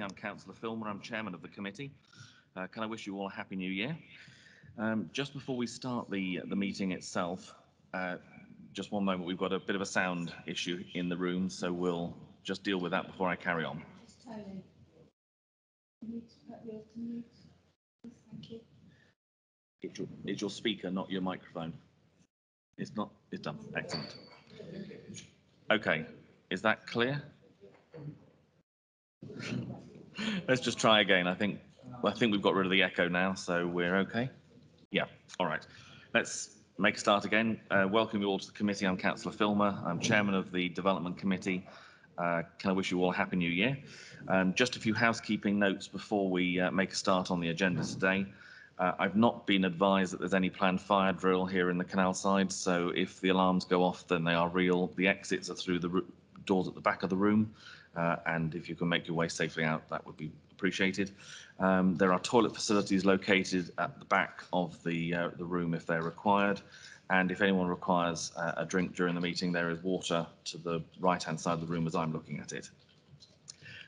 I'm Councillor Filmer. I'm chairman of the committee. Uh, can I wish you all a happy new year? Um, just before we start the the meeting itself, uh, just one moment. We've got a bit of a sound issue in the room, so we'll just deal with that before I carry on. It's your, it's your speaker, not your microphone. It's not. It's done. Excellent. Okay, is that clear? Let's just try again. I think I think we've got rid of the echo now, so we're okay. Yeah. All right. Let's make a start again. Uh, welcome you all to the committee. I'm Councillor Filmer. I'm chairman of the Development Committee. Uh, can I wish you all a happy new year? Um, just a few housekeeping notes before we uh, make a start on the agenda today. Uh, I've not been advised that there's any planned fire drill here in the canal side, so if the alarms go off, then they are real. The exits are through the doors at the back of the room, and if you can make your way safely out, that would be appreciated. Um, there are toilet facilities located at the back of the uh, the room if they're required, and if anyone requires uh, a drink during the meeting, there is water to the right-hand side of the room as I'm looking at it.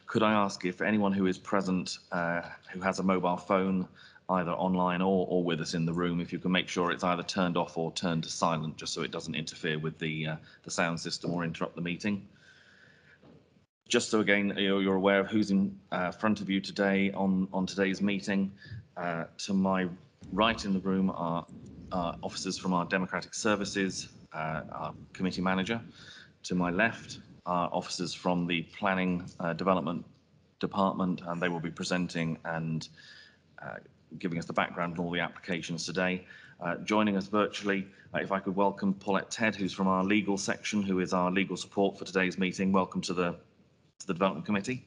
Could I ask if anyone who is present uh, who has a mobile phone either online or, or with us in the room, if you can make sure it's either turned off or turned to silent, just so it doesn't interfere with the, uh, the sound system or interrupt the meeting. Just so again, you're aware of who's in uh, front of you today on, on today's meeting. Uh, to my right in the room are, are officers from our Democratic Services, uh, our committee manager. To my left are officers from the Planning uh, Development Department, and they will be presenting and uh, giving us the background on all the applications today. Uh, joining us virtually, uh, if I could welcome Paulette Ted, who's from our legal section, who is our legal support for today's meeting. Welcome to the, to the Development Committee.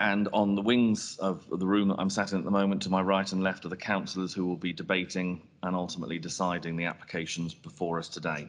And on the wings of the room that I'm sat in at the moment, to my right and left are the councillors who will be debating and ultimately deciding the applications before us today.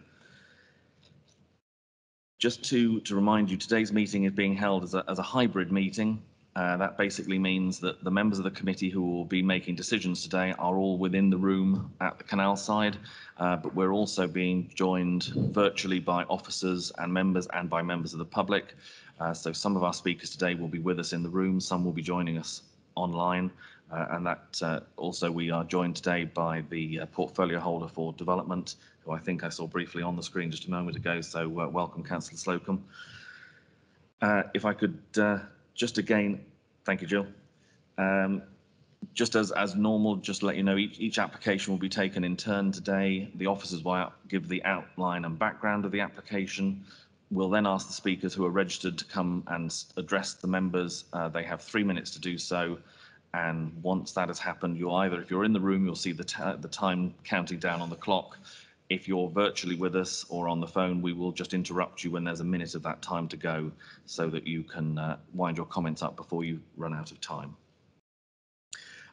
Just to, to remind you, today's meeting is being held as a, as a hybrid meeting. Uh, that basically means that the members of the committee who will be making decisions today are all within the room at the canal side, uh, but we're also being joined virtually by officers and members and by members of the public. Uh, so some of our speakers today will be with us in the room, some will be joining us online, uh, and that uh, also we are joined today by the uh, portfolio holder for development, who I think I saw briefly on the screen just a moment ago. So welcome, Councillor Slocum. if I could just again, thank you, Jill. Um, just as, as normal, just to let you know, each, each application will be taken in turn today. The officers will give the outline and background of the application. We'll then ask the speakers who are registered to come and address the members. Uh, they have three minutes to do so. And once that has happened, you'll either, if you're in the room, you'll see the, the time counting down on the clock. If you're virtually with us or on the phone, we will just interrupt you when there's a minute of that time to go so that you can uh, wind your comments up before you run out of time.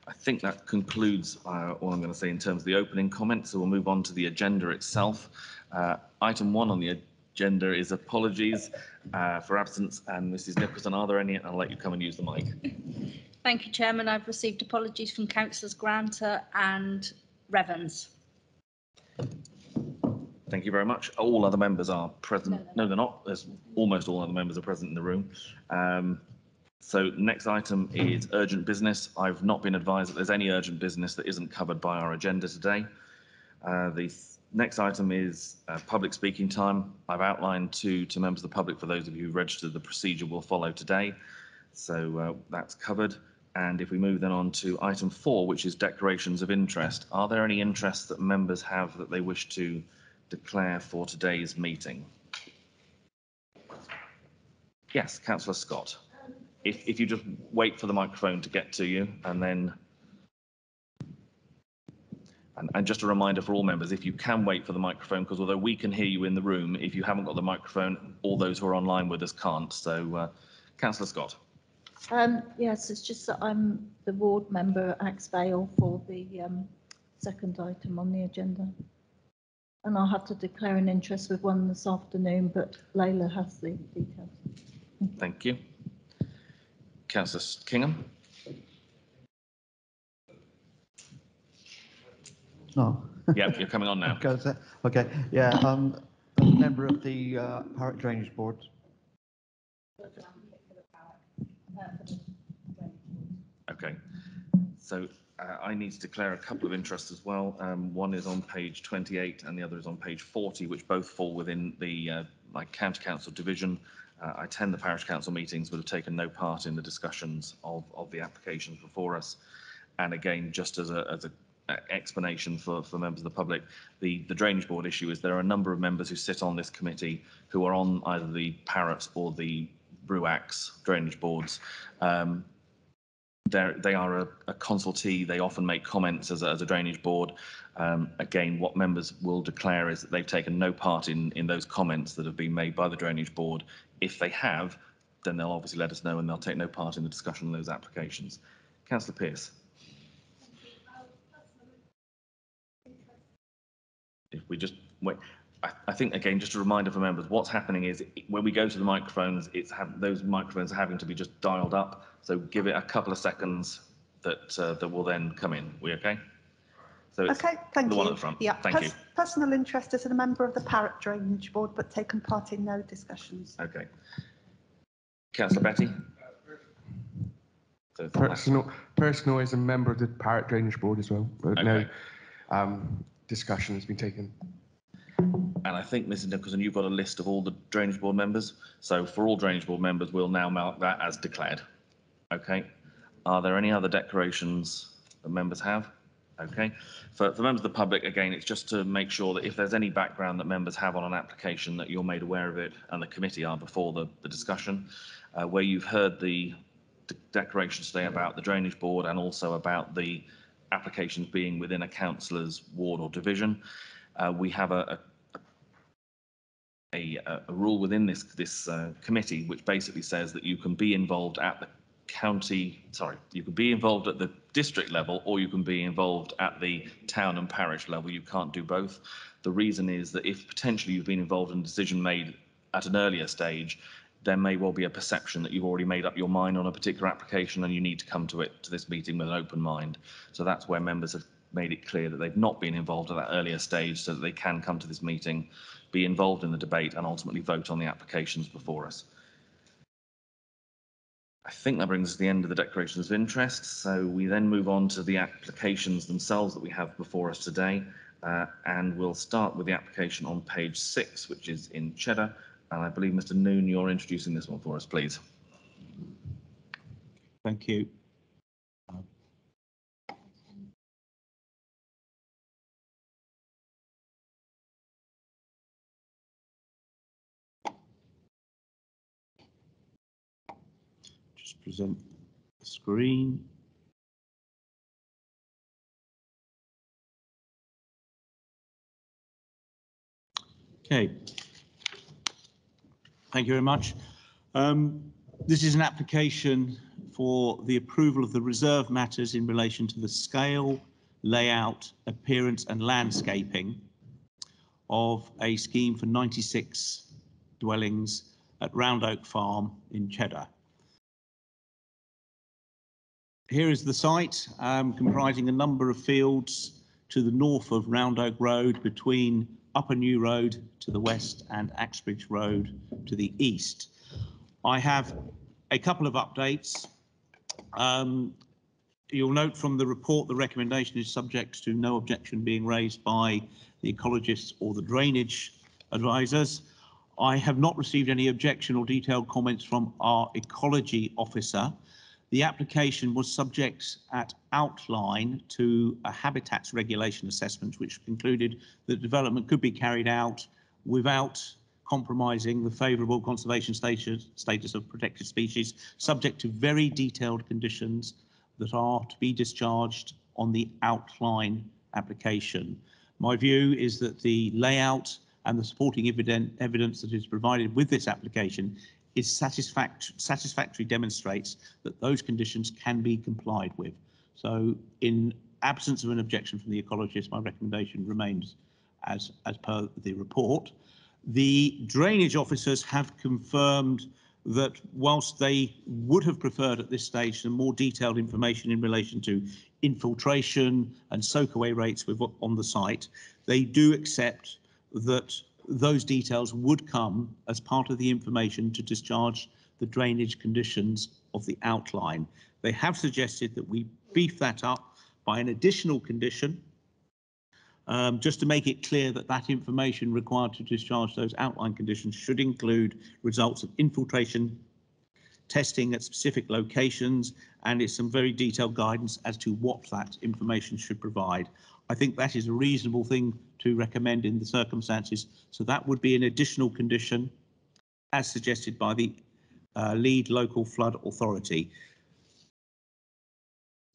I think that concludes uh, all I'm going to say in terms of the opening comments. So we'll move on to the agenda itself. Uh, item one on the agenda is apologies uh, for absence. And Mrs Nicholson, are there any? I'll let you come and use the mic. Thank you, Chairman. I've received apologies from Councillors Granter and Revens. Thank you very much. All other members are present. No, they're not. There's almost all other members are present in the room. Um, so next item is urgent business. I've not been advised that there's any urgent business that isn't covered by our agenda today. Uh, the next item is uh, public speaking time. I've outlined to, to members of the public, for those of you who registered, the procedure will follow today. So uh, that's covered. And if we move then on to item four, which is declarations of interest, are there any interests that members have that they wish to declare for today's meeting? Yes, Councillor Scott. If, if you just wait for the microphone to get to you and then and, and, just a reminder for all members, if you can wait for the microphone, because although we can hear you in the room, if you haven't got the microphone, all those who are online with us can't. So, uh, Councillor Scott. Um, yes, it's just that I'm the ward member at Axevale for the um, second item on the agenda and I'll have to declare an interest with one this afternoon, but Layla has the details. Thank you. Councillor Kingham. No. yeah, you're coming on now. okay, yeah, um, I'm a member of the uh, Parrett Drainage Board. Okay, so uh, I need to declare a couple of interests as well. Um, one is on page 28 and the other is on page 40, which both fall within the uh, my county council division. Uh, I attend the parish council meetings, but have taken no part in the discussions of, of the applications before us. And again, just as a, as a explanation for, for members of the public, the, the drainage board issue is there are a number of members who sit on this committee who are on either the Parrett or the Bruax drainage boards. Um, they're, they are a, a consultee. They often make comments as a, as a drainage board. Um, again, what members will declare is that they've taken no part in, in those comments that have been made by the drainage board. If they have, then they'll obviously let us know and they'll take no part in the discussion on those applications. Councillor Pearce. If we just wait, I, I think again, just a reminder for members, what's happening is when we go to the microphones, it's have, those microphones are having to be just dialed up. So give it a couple of seconds that, uh, that will then come in. We okay? So it's Okay, thank the you. one at the front. Yeah, Thank you. Personal interest as a member of the Parrett Drainage Board, but taken part in no discussions. Okay. Councillor Betty? So, Personal, personal is a member of the Parrett Drainage Board as well, but no um, discussion has been taken. and I think, Mrs Nicholson, you've got a list of all the drainage board members. So for all drainage board members, we'll now mark that as declared. Okay. Are there any other declarations that members have? Okay. For, for members of the public, again, it's just to make sure that if there's any background that members have on an application, that you're made aware of it and the committee are before the, the discussion. Uh, where you've heard the de- today about the drainage board and also about the applications being within a councillor's ward or division, uh, we have a, a, a, a rule within this, this uh, committee which basically says that you can be involved at the county, sorry, you can be involved at the district level or you can be involved at the town and parish level. You can't do both. The reason is that if potentially you've been involved in a decision made at an earlier stage, there may well be a perception that you've already made up your mind on a particular application and you need to come to it, to this meeting with an open mind. So that's where members have made it clear that they've not been involved at that earlier stage so that they can come to this meeting, be involved in the debate and ultimately vote on the applications before us. I think that brings us to the end of the declarations of interest. So we then move on to the applications themselves that we have before us today. Uh, and we'll start with the application on page six, which is in Cheddar. And I believe, Mr. Noon, you're introducing this one for us, please. Thank you. Present the screen. Okay. Thank you very much. Um, this is an application for the approval of the reserve matters in relation to the scale, layout, appearance and landscaping of a scheme for 96 dwellings at Round Oak Farm in Cheddar. Here is the site um, comprising a number of fields to the north of Round Oak Road between Upper New Road to the west and Axbridge Road to the east. I have a couple of updates. Um, You'll note from the report, the recommendation is subject to no objection being raised by the ecologists or the drainage advisors. I have not received any objection or detailed comments from our ecology officer. The application was subject at outline to a habitats regulation assessment, which concluded that development could be carried out without compromising the favourable conservation status, status of protected species, subject to very detailed conditions that are to be discharged on the outline application. My view is that the layout and the supporting evidence that is provided with this application is satisfactory, satisfactory demonstrates that those conditions can be complied with. So in absence of an objection from the ecologist, my recommendation remains as, as per the report. The drainage officers have confirmed that whilst they would have preferred at this stage some more detailed information in relation to infiltration and soakaway rates with, on the site, they do accept that those details would come as part of the information to discharge the drainage conditions of the outline. They have suggested that we beef that up by an additional condition um, just to make it clear that that information required to discharge those outline conditions should include results of infiltration testing at specific locations and it's some very detailed guidance as to what that information should provide. I think that is a reasonable thing to recommend in the circumstances. So that would be an additional condition as suggested by the uh, lead local flood authority.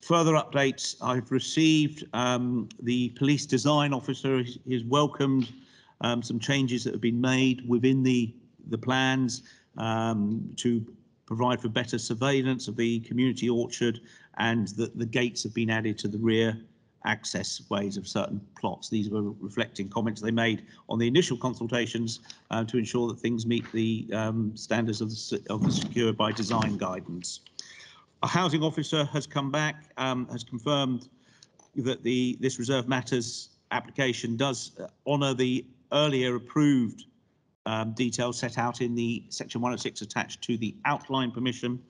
Further updates I've received, um, the police design officer has- welcomed um, some changes that have been made within the, the plans um, to provide for better surveillance of the community orchard and that the gates have been added to the rear access ways of certain plots. These were reflecting comments they made on the initial consultations uh, to ensure that things meet the um, standards of the, of the secure by design guidance. A housing officer has come back, um, has confirmed that the, this reserve matters application does honour the earlier approved um, details set out in the section 106 attached to the outline permission.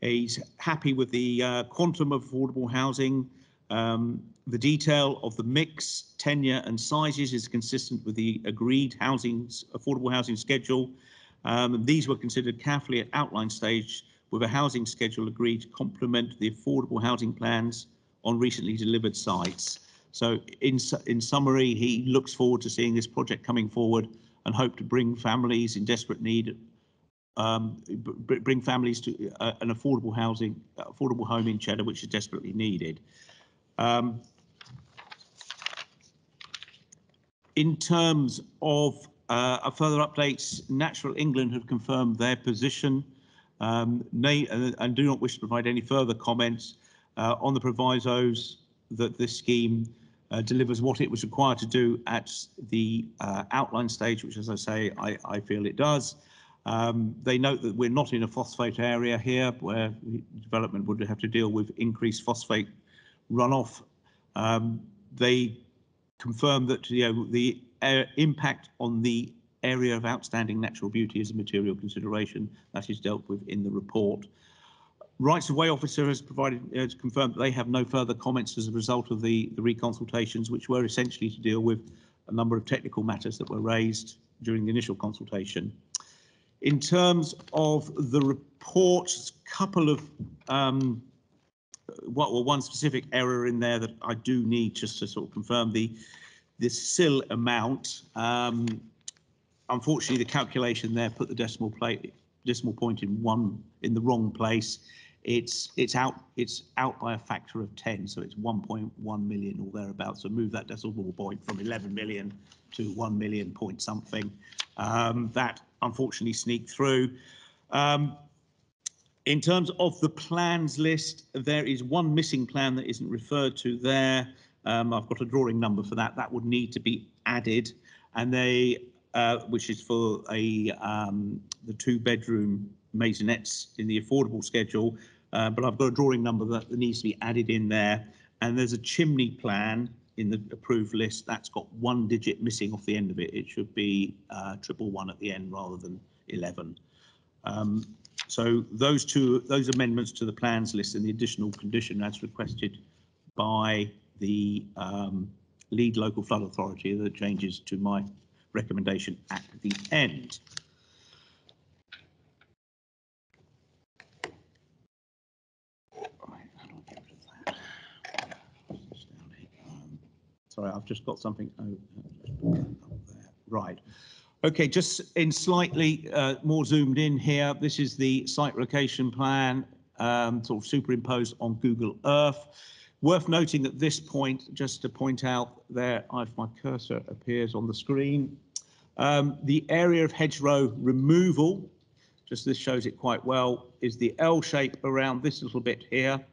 He's happy with the uh, quantum of affordable housing. Um, the detail of the mix, tenure and sizes is consistent with the agreed housing, affordable housing schedule. Um, these were considered carefully at outline stage with a housing schedule agreed to complement the affordable housing plans on recently delivered sites. So in, in summary, he looks forward to seeing this project coming forward and hope to bring families in desperate need, um, bring families to uh, an affordable housing, affordable home in Cheddar, which is desperately needed. Um, in terms of uh, further updates, Natural England have confirmed their position um, nay, uh, and do not wish to provide any further comments uh, on the provisos that this scheme uh, delivers what it was required to do at the uh, outline stage, which, as I say, I, I feel it does. Um, they note that we're not in a phosphate area here where development would have to deal with increased phosphate runoff. Um, they confirm that you know, the uh, impact on the area of outstanding natural beauty is a material consideration that is dealt with in the report. Rights of Way officer has provided, has confirmed that they have no further comments as a result of the, the reconsultations, which were essentially to deal with a number of technical matters that were raised during the initial consultation. In terms of the report, a couple of um, what well, one specific error in there that I do need just to sort of confirm the the CIL amount. Um, unfortunately, the calculation there put the decimal plate decimal point in one in the wrong place. It's it's out it's out by a factor of 10, so it's 1.1 million or thereabouts. So move that decimal point from 11 million to 1 million point something. Um, that unfortunately sneaked through. Um, in terms of the plans list, there is one missing plan that isn't referred to there. Um, I've got a drawing number for that. That would need to be added, and they, uh, which is for a um, the two bedroom maisonettes in the affordable schedule. Uh, but I've got a drawing number that needs to be added in there, and there's a chimney plan in the approved list that's got one digit missing off the end of it. It should be uh, triple one at the end rather than 11. Um, so those two, those amendments to the plans list and the additional condition as requested by the um, lead local flood authority the changes to my recommendation at the end. That? Sorry, I've just got something. oh. Right. Okay, just in slightly uh, more zoomed in here, this is the site location plan, um, sort of superimposed on Google Earth. Worth noting at this point, just to point out there, if my cursor appears on the screen, um, the area of hedgerow removal, just this shows it quite well, is the L shape around this little bit here.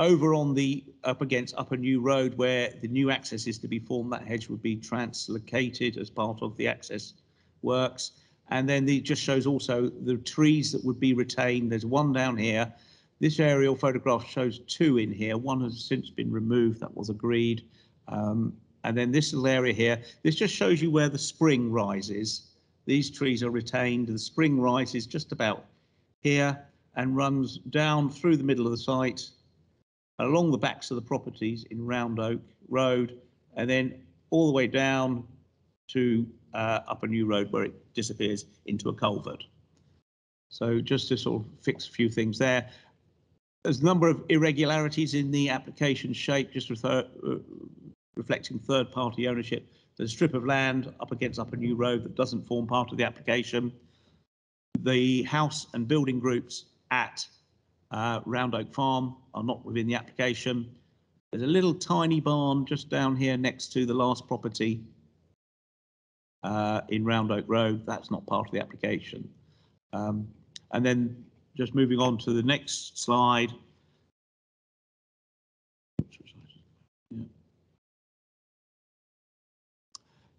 Over on the up against Upper New Road where the new access is to be formed, that hedge would be translocated as part of the access works. And then the, it just shows also the trees that would be retained. There's one down here. This aerial photograph shows two in here. One has since been removed. That was agreed. Um, and then this little area here, this just shows you where the spring rises. These trees are retained. The spring rises just about here and runs down through the middle of the site, along the backs of the properties in Round Oak Road, and then all the way down to uh, Upper New Road where it disappears into a culvert. So just to sort of fix a few things there. There's a number of irregularities in the application shape, just refer, uh, reflecting third-party ownership. There's a strip of land up against Upper New Road that doesn't form part of the application. The house and building groups at uh, Round Oak Farm are not within the application. There's a little tiny barn just down here next to the last property uh, in Round Oak Road. That's not part of the application. Um, and then just moving on to the next slide. Yeah.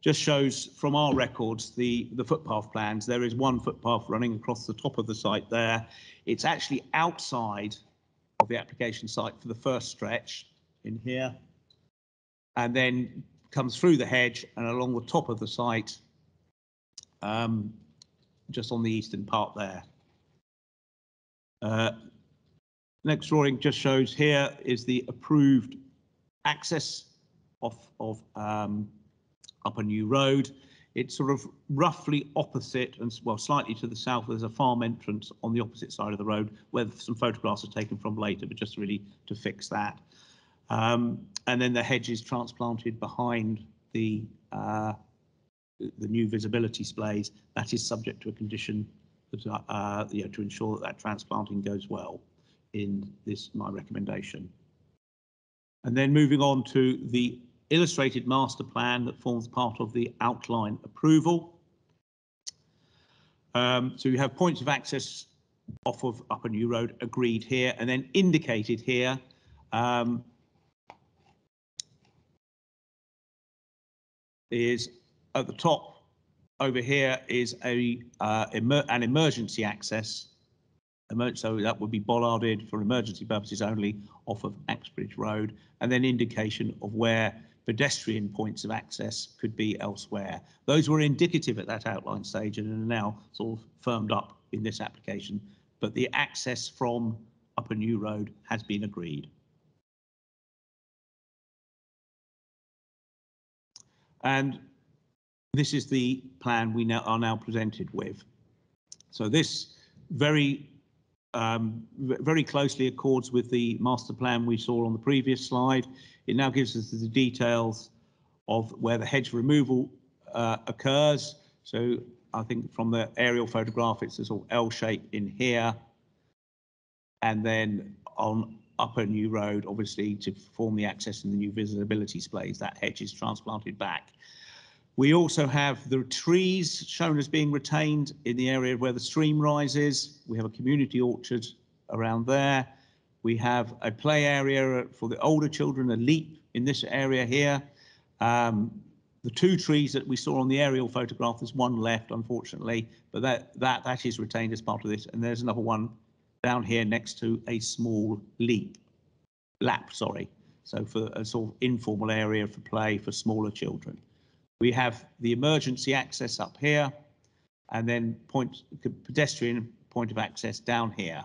Just shows from our records the, the footpath plans. There is one footpath running across the top of the site there. It's actually outside of the application site for the first stretch in here. And then comes through the hedge and along the top of the site, um, just on the eastern part there. Uh, Next drawing just shows here is the approved access of, of um, Upper New Road. It's sort of roughly opposite and, well, slightly to the south, there's a farm entrance on the opposite side of the road where some photographs are taken from later, but just really to fix that. Um, and then the hedge is transplanted behind the, uh, the new visibility splays. That is subject to a condition that, uh, you know, to ensure that that transplanting goes well in this, my recommendation. And then moving on to the illustrated master plan that forms part of the outline approval. Um, so you have points of access off of Upper New Road agreed here and then indicated here. Um, is at the top over here is a uh, emer- an emergency access. So that would be bollarded for emergency purposes only off of Axbridge Road, and then indication of where pedestrian points of access could be elsewhere. Those were indicative at that outline stage and are now sort of firmed up in this application, but the access from Upper New Road has been agreed. And this is the plan we now are now presented with. So this very um, very closely accords with the master plan we saw on the previous slide. It now gives us the details of where the hedge removal uh, occurs. So I think from the aerial photograph, it's a sort of L shape in here. And then on Upper New Road, obviously to form the access and the new visibility splays, that hedge is transplanted back. We also have the trees shown as being retained in the area where the stream rises. We have a community orchard around there. We have a play area for the older children, a leap in this area here. Um, the two trees that we saw on the aerial photograph, there's one left, unfortunately, but that, that, that is retained as part of this. And there's another one down here next to a small leap, lap, sorry. So for a sort of informal area for play for smaller children. We have the emergency access up here and then point pedestrian point of access down here.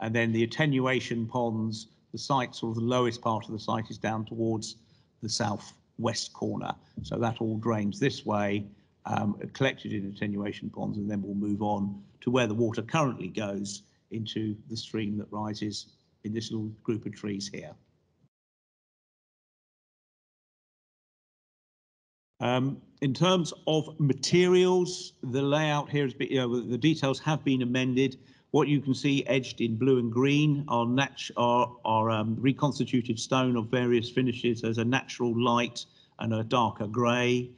And then the attenuation ponds, the site, sort of the lowest part of the site is down towards the southwest corner. So that all drains this way, um, collected in attenuation ponds, and then we'll move on to where the water currently goes into the stream that rises in this little group of trees here. Um, in terms of materials, the layout here been, you know, the details have been amended. What you can see edged in blue and green are are, are um, reconstituted stone of various finishes. There's a natural light and a darker grey.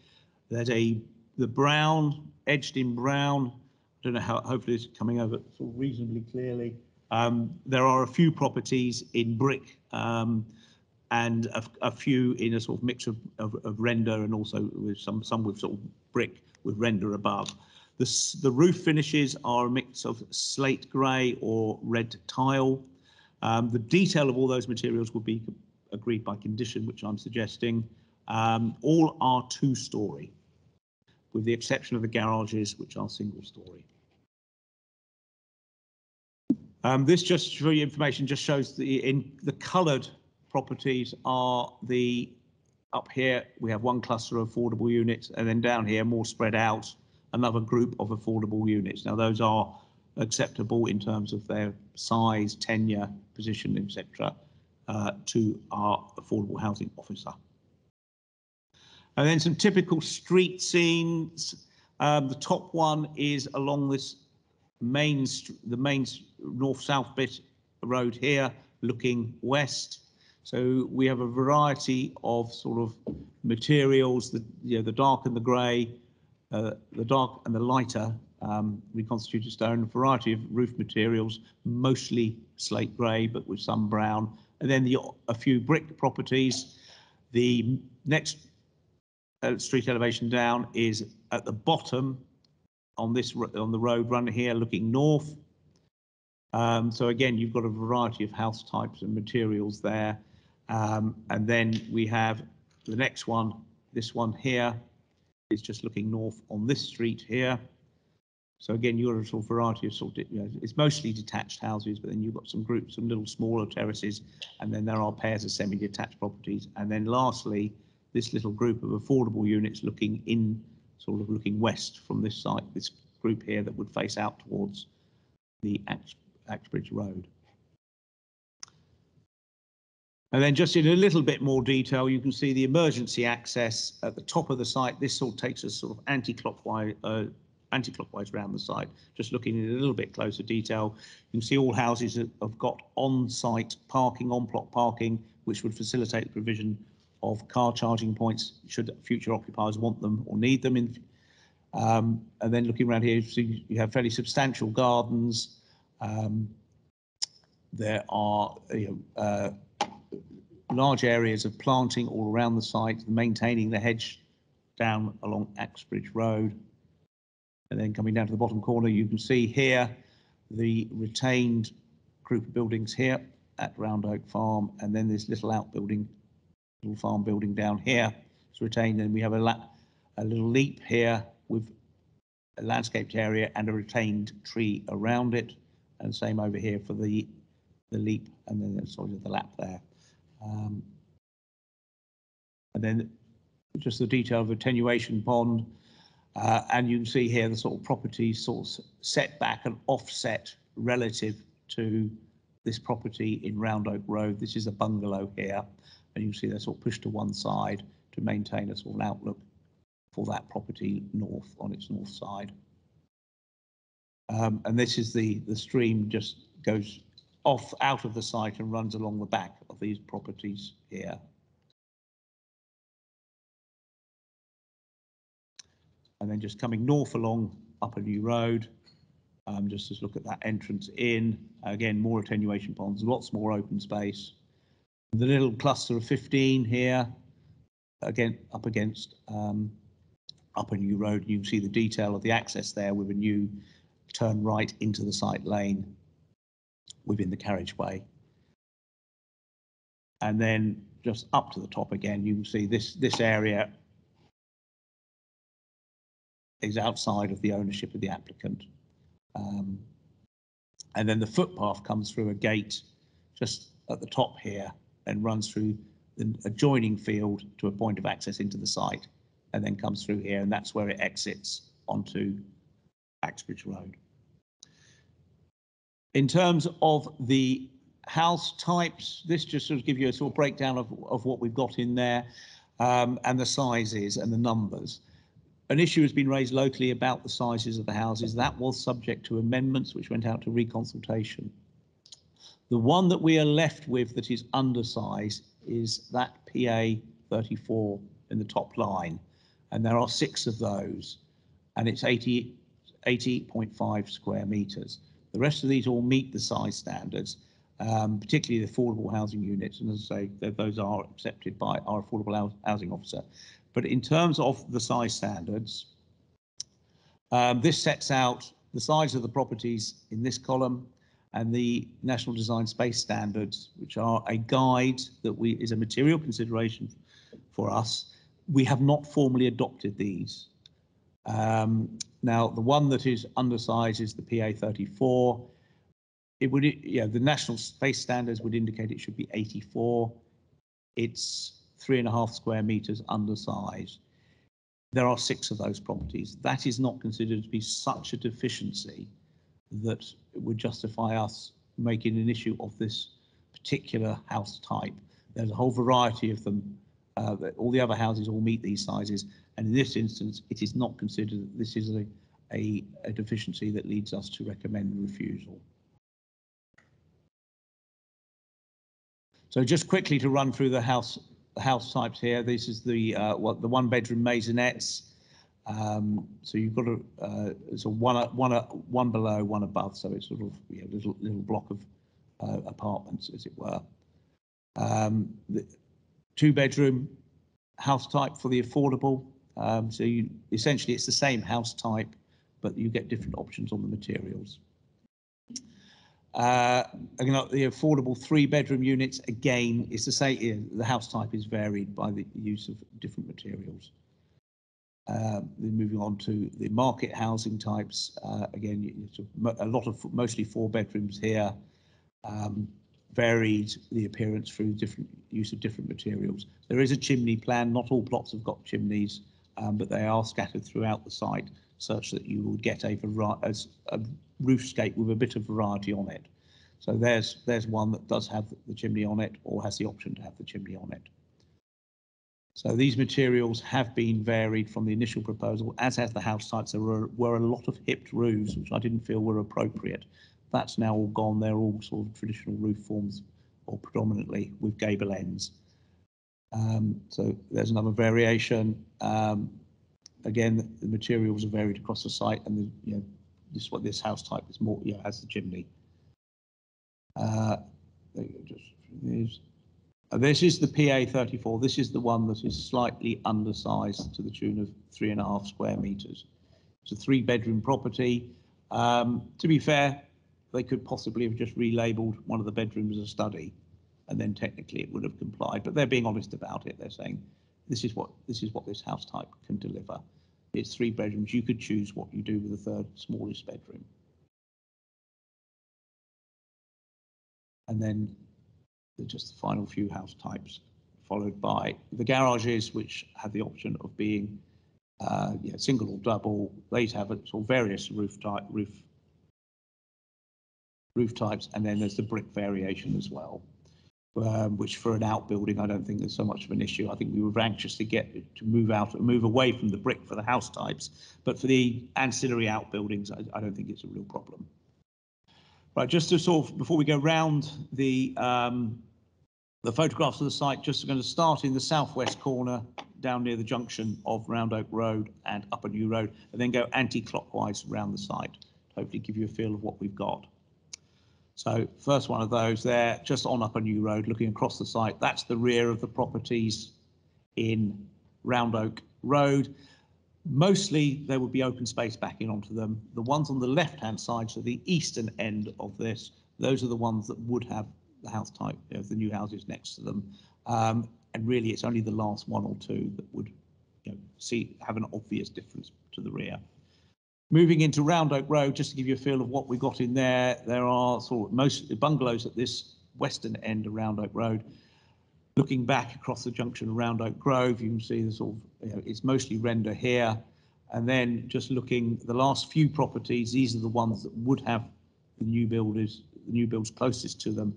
There's a the brown edged in brown. I don't know how. Hopefully, it's coming over reasonably clearly. Um, there are a few properties in brick. Um, and a, a few in a sort of mix of, of, of render and also with some some with sort of brick with render above. The, the roof finishes are a mix of slate grey or red tile. Um, the detail of all those materials will be agreed by condition, which I'm suggesting. Um, all are two-storey. with the exception of the garages, which are single story. Um, this just for your information just shows the in the coloured properties are the up here we have one cluster of affordable units and then down here more spread out another group of affordable units. Now those are acceptable in terms of their size, tenure, position, etc. Uh, to our affordable housing officer. And then some typical street scenes. Um, the top one is along this main, the main north-south bit road here, looking west. So we have a variety of sort of materials, the, you know, the dark and the grey, uh, the dark and the lighter um, reconstituted stone, a variety of roof materials, mostly slate grey, but with some brown. And then the, a few brick properties. The next uh, street elevation down is at the bottom on this on the road run here looking north. Um, so again, you've got a variety of house types and materials there. Um, and then we have the next one, this one here is just looking north on this street here. So again, you've got a sort of variety of sort of, you know, it's mostly detached houses, but then you've got some groups, some little smaller terraces, and then there are pairs of semi-detached properties. And then lastly, this little group of affordable units looking in, sort of looking west from this site, this group here that would face out towards the Axbridge Road. And then just in a little bit more detail, you can see the emergency access at the top of the site. This sort of takes us sort of anti-clockwise, uh, anti-clockwise around the site. Just looking in a little bit closer detail, you can see all houses have got on-site parking, on-plot parking, which would facilitate the provision of car charging points should future occupiers want them or need them in. Um, and then looking around here, you see you have fairly substantial gardens. Um, there are you know, uh, large areas of planting all around the site, maintaining the hedge down along Axbridge Road. And then coming down to the bottom corner, you can see here the retained group of buildings here at Round Oak Farm, and then this little outbuilding, little farm building down here is retained. And we have a, a little leap here with a landscaped area and a retained tree around it. And same over here for the the leap and then sort of the lap there. Um, and then just the detail of attenuation pond. Uh, and you can see here the sort of property sort of set back and offset relative to this property in Round Oak Road. This is a bungalow here, and you can see they're sort of pushed to one side to maintain a sort of outlook for that property north on its north side. Um, and this is the the stream just goes off out of the site and runs along the back of these properties here. And then just coming north along Upper New Road, um, just to look at that entrance in, again, more attenuation ponds, lots more open space. The little cluster of 15 here, again, up against um, Upper New Road, you can see the detail of the access there with a new turn right into the site lane within the carriageway. And then just up to the top again, you can see this, this area is outside of the ownership of the applicant. Um, and then the footpath comes through a gate just at the top here and runs through the adjoining field to a point of access into the site and then comes through here and that's where it exits onto Axbridge Road. In terms of the house types, this just sort of gives you a sort of breakdown of, of what we've got in there um, and the sizes and the numbers. An issue has been raised locally about the sizes of the houses. That was subject to amendments which went out to reconsultation. The one that we are left with that is undersized is that PA 34 in the top line. And there are six of those and it's 80, 80.5 square meters. The rest of these all meet the size standards, um, particularly the affordable housing units. And as I say, those are accepted by our affordable housing officer. But in terms of the size standards, um, this sets out the size of the properties in this column and the National Design Space Standards, which are a guide that we is a material consideration for us. We have not formally adopted these. Um, now, the one that is undersized is the PA 34. It would, yeah, the national space standards would indicate it should be 84. It's three and a half square meters undersized. There are six of those properties. That is not considered to be such a deficiency that it would justify us making an issue of this particular house type. There's a whole variety of them. Uh, all the other houses all meet these sizes, and in this instance, it is not considered that this is a, a, a deficiency that leads us to recommend refusal. So just quickly to run through the house house types here. This is the uh, what the one bedroom maisonettes. Um, so you've got a uh, it's a one one uh, one below, one above. So it's sort of know, little little block of uh, apartments, as it were. Um, the two bedroom house type for the affordable. Um, so you essentially it's the same house type, but you get different options on the materials. Uh, again, the affordable three bedroom units, again, is the same, the house type is varied by the use of different materials. Uh, then moving on to the market housing types, uh, again, a lot of mostly four bedrooms here, um, varied the appearance through different use of different materials. There is a chimney plan. Not all plots have got chimneys, um, but they are scattered throughout the site such that you will get a, as a roofscape with a bit of variety on it. So there's there's one that does have the chimney on it or has the option to have the chimney on it. So these materials have been varied from the initial proposal, as has the house sites. There were, were a lot of hipped roofs, which I didn't feel were appropriate. That's now all gone. They're all sort of traditional roof forms, or predominantly with gable ends. Um, so there's another variation. Um, again, the materials are varied across the site, and the, you know, this what this house type is more, yeah, has the chimney. Uh, you just. Uh, This is the PA 34. This is the one that is slightly undersized to the tune of three and a half square meters. It's a three bedroom property. Um, to be fair, they could possibly have just relabeled one of the bedrooms as a study and then technically it would have complied, but they're being honest about it. They're saying this is what this is what this house type can deliver. It's three bedrooms. You could choose what you do with the third smallest bedroom. And then just the final few house types, followed by the garages, which have the option of being uh, yeah, single or double. These have sort of various roof type, roof roof types, and then there's the brick variation as well. Um, which for an outbuilding, I don't think there's so much of an issue. I think we were anxious to get to move out, move away from the brick for the house types, but for the ancillary outbuildings, I, I don't think it's a real problem. Right, just to sort of, before we go round the, um, the photographs of the site, just going to start in the southwest corner, down near the junction of Round Oak Road and Upper New Road, and then go anti-clockwise around the site. to Hopefully give you a feel of what we've got. So first one of those there, just on Upper New Road, looking across the site, that's the rear of the properties in Round Oak Road. Mostly there would be open space backing onto them. The ones on the left-hand side, so the eastern end of this, those are the ones that would have the house type, know, the new houses next to them. Um, and really, it's only the last one or two that would, you know, see have an obvious difference to the rear. Moving into Round Oak Road, just to give you a feel of what we got in there, there are sort of most bungalows at this western end of Round Oak Road. Looking back across the junction of Round Oak Grove, you can see the sort of, you know, it's mostly render here. And then just looking, the last few properties, these are the ones that would have the new builders, the new builds closest to them.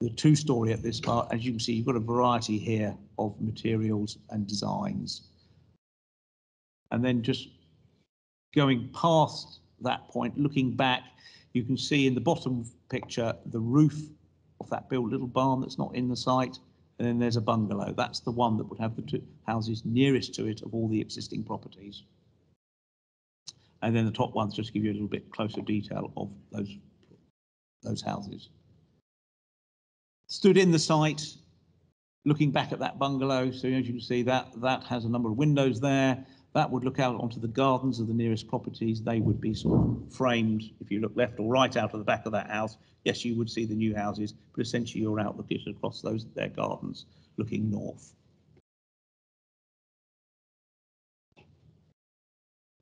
The two-story at this part, as you can see, you've got a variety here of materials and designs. And then just going past that point, looking back, you can see in the bottom picture the roof of that built little barn that's not in the site. And then there's a bungalow. That's the one that would have the two houses nearest to it of all the existing properties. And then the top ones just give you a little bit closer detail of those those houses. Stood in the site, looking back at that bungalow. So as you can see, that that has a number of windows there. That would look out onto the gardens of the nearest properties. They would be sort of framed. If you look left or right out of the back of that house, yes, you would see the new houses, but essentially your outlook is across those their gardens, looking north.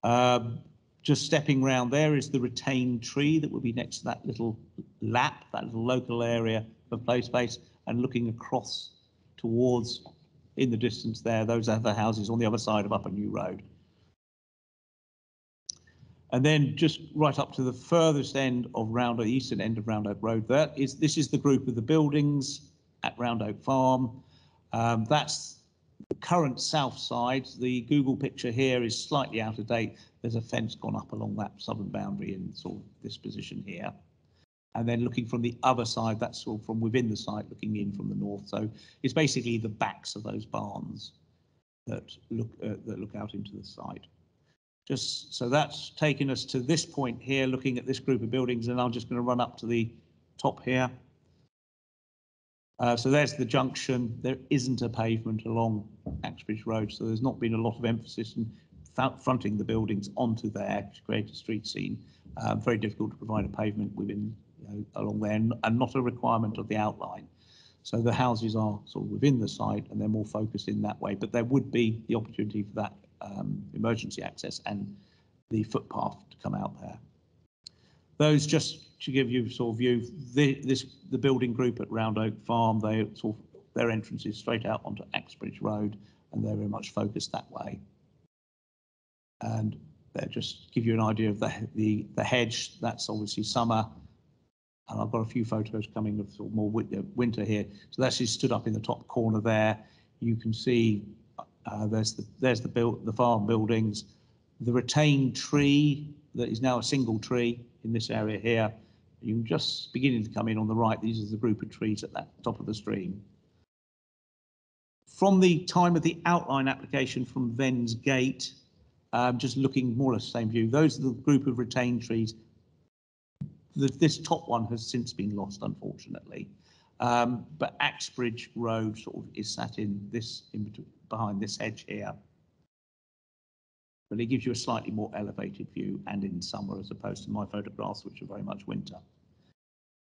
Um, just stepping round there is the retained tree that will be next to that little lap, that little local area of play space, and looking across towards, in the distance there, those other houses on the other side of Upper New Road. And then just right up to the furthest end of Round, the eastern end of Round Oak Road, that is, this is the group of the buildings at Round Oak Farm. Um, that's the current south side. The Google picture here is slightly out of date. There's a fence gone up along that southern boundary in sort of this position here. And then looking from the other side, that's of from within the site, looking in from the north. So it's basically the backs of those barns that look uh, that look out into the site. Just so that's taken us to this point here, looking at this group of buildings, and I'm just going to run up to the top here. Uh, so there's the junction. There isn't a pavement along Axbridge Road, so there's not been a lot of emphasis in fronting the buildings onto there to create a street scene. Uh, very difficult to provide a pavement within along there, and, not a requirement of the outline. So the houses are sort of within the site, and they're more focused in that way. But there would be the opportunity for that um, emergency access and the footpath to come out there. Those just to give you sort of view, the, this the building group at Round Oak Farm, they sort of their entrance is straight out onto Axbridge Road, and they're very much focused that way. And just give you an idea of the the the hedge. That's obviously summer, and I've got a few photos coming of sort of more winter, winter here. So that's just stood up in the top corner there. You can see uh, there's the there's the build the farm buildings, the retained tree that is now a single tree in this area here. You're just beginning to come in on the right. These are the group of trees at that top of the stream. From the time of the outline application from Venns Gate, um, just looking more or less the same view, those are the group of retained trees. The, this top one has since been lost, unfortunately. Um, but Axbridge Road sort of is sat in this, in between, behind this hedge here. But it gives you a slightly more elevated view and in summer as opposed to my photographs, which are very much winter.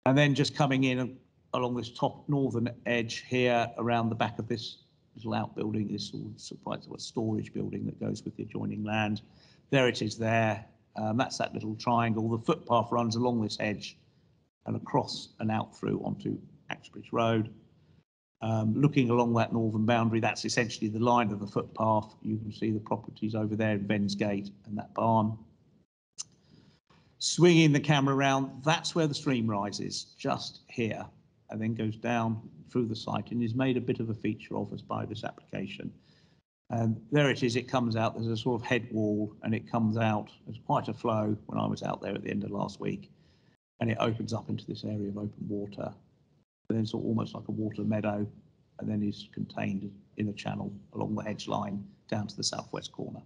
And then just coming in along this top northern edge here around the back of this little outbuilding, this sort of sort of storage building that goes with the adjoining land. There it is there. Um, that's that little triangle. The footpath runs along this edge and across and out through onto Axbridge Road. Um, looking along that northern boundary, that's essentially the line of the footpath. You can see the properties over there in Venns Gate and that barn. Swinging the camera around, that's where the stream rises, just here, and then goes down through the site and is made a bit of a feature of us by this application. And there it is, it comes out, there's a sort of head wall and it comes out, there's quite a flow when I was out there at the end of last week. And it opens up into this area of open water and then sort of almost like a water meadow, and then is contained in a channel along the hedge line down to the southwest corner.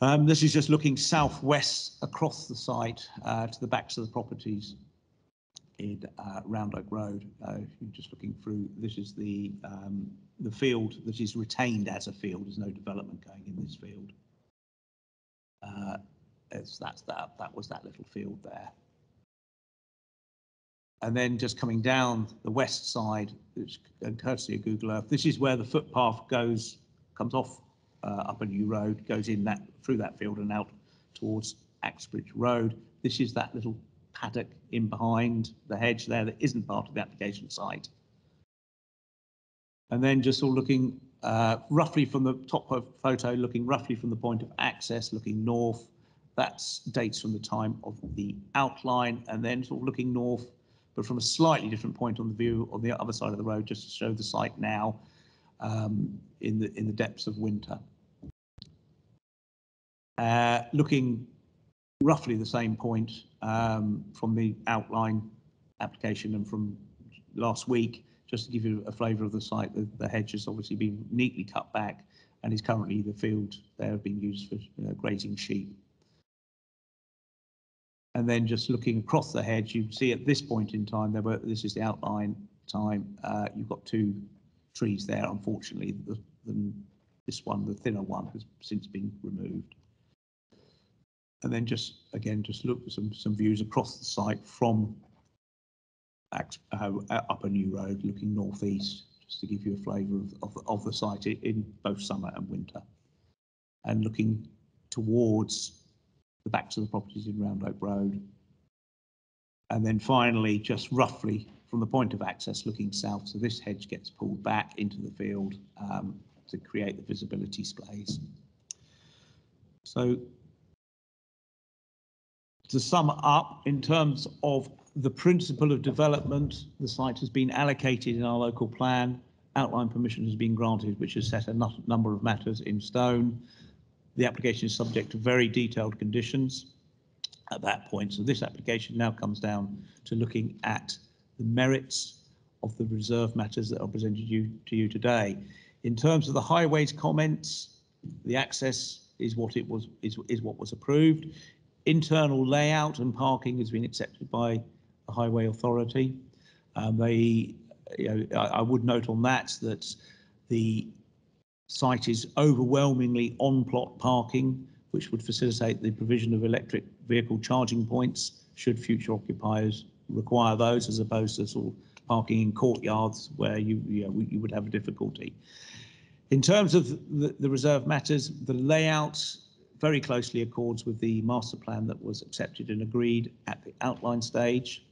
Um, this is just looking southwest across the site uh, to the backs of the properties in uh, Round Oak Road. Uh, just looking through, this is the um, the field that is retained as a field. There's no development going in this field. Uh, that's that. That was that little field there. And then just coming down the west side, it's courtesy of Google Earth, this is where the footpath goes, comes off uh, Upper New Road, goes in that through that field and out towards Axbridge Road. This is that little paddock in behind the hedge there that isn't part of the application site. And then just all looking uh, roughly from the top of photo, looking roughly from the point of access, looking north. That's dates from the time of the outline, and then sort of looking north but from a slightly different point on the view on the other side of the road, just to show the site now um, in the in the depths of winter. Uh, looking roughly the same point um, from the outline application and from last week, just to give you a flavour of the site, the, the hedge has obviously been neatly cut back and is currently the field there being used for grazing sheep and then just looking across the hedge, you see at this point in time, there were, this is the outline time, uh, you've got two trees there. Unfortunately, the, the, this one, the thinner one, has since been removed. And then just, again, just look at some, some views across the site from uh, a New Road, looking northeast, just to give you a flavour of, of, of the site in both summer and winter. and looking towards the backs of the properties in Round Oak Road. And then finally, just roughly from the point of access looking south, so this hedge gets pulled back into the field um, to create the visibility splays. So to sum up, in terms of the principle of development, the site has been allocated in our local plan. Outline permission has been granted, which has set a number of matters in stone. The application is subject to very detailed conditions at that point. So this application now comes down to looking at the merits of the reserve matters that are presented you, to you today. In terms of the highways comments, the access is what it was, is, is what was approved. Internal layout and parking has been accepted by the Highway Authority. Um, they, you know, I, I would note on that that the site is overwhelmingly on-plot parking, which would facilitate the provision of electric vehicle charging points should future occupiers require those as opposed to sort of parking in courtyards where you, you, know, you would have a difficulty. In terms of the, the reserve matters, the layout very closely accords with the master plan that was accepted and agreed at the outline stage.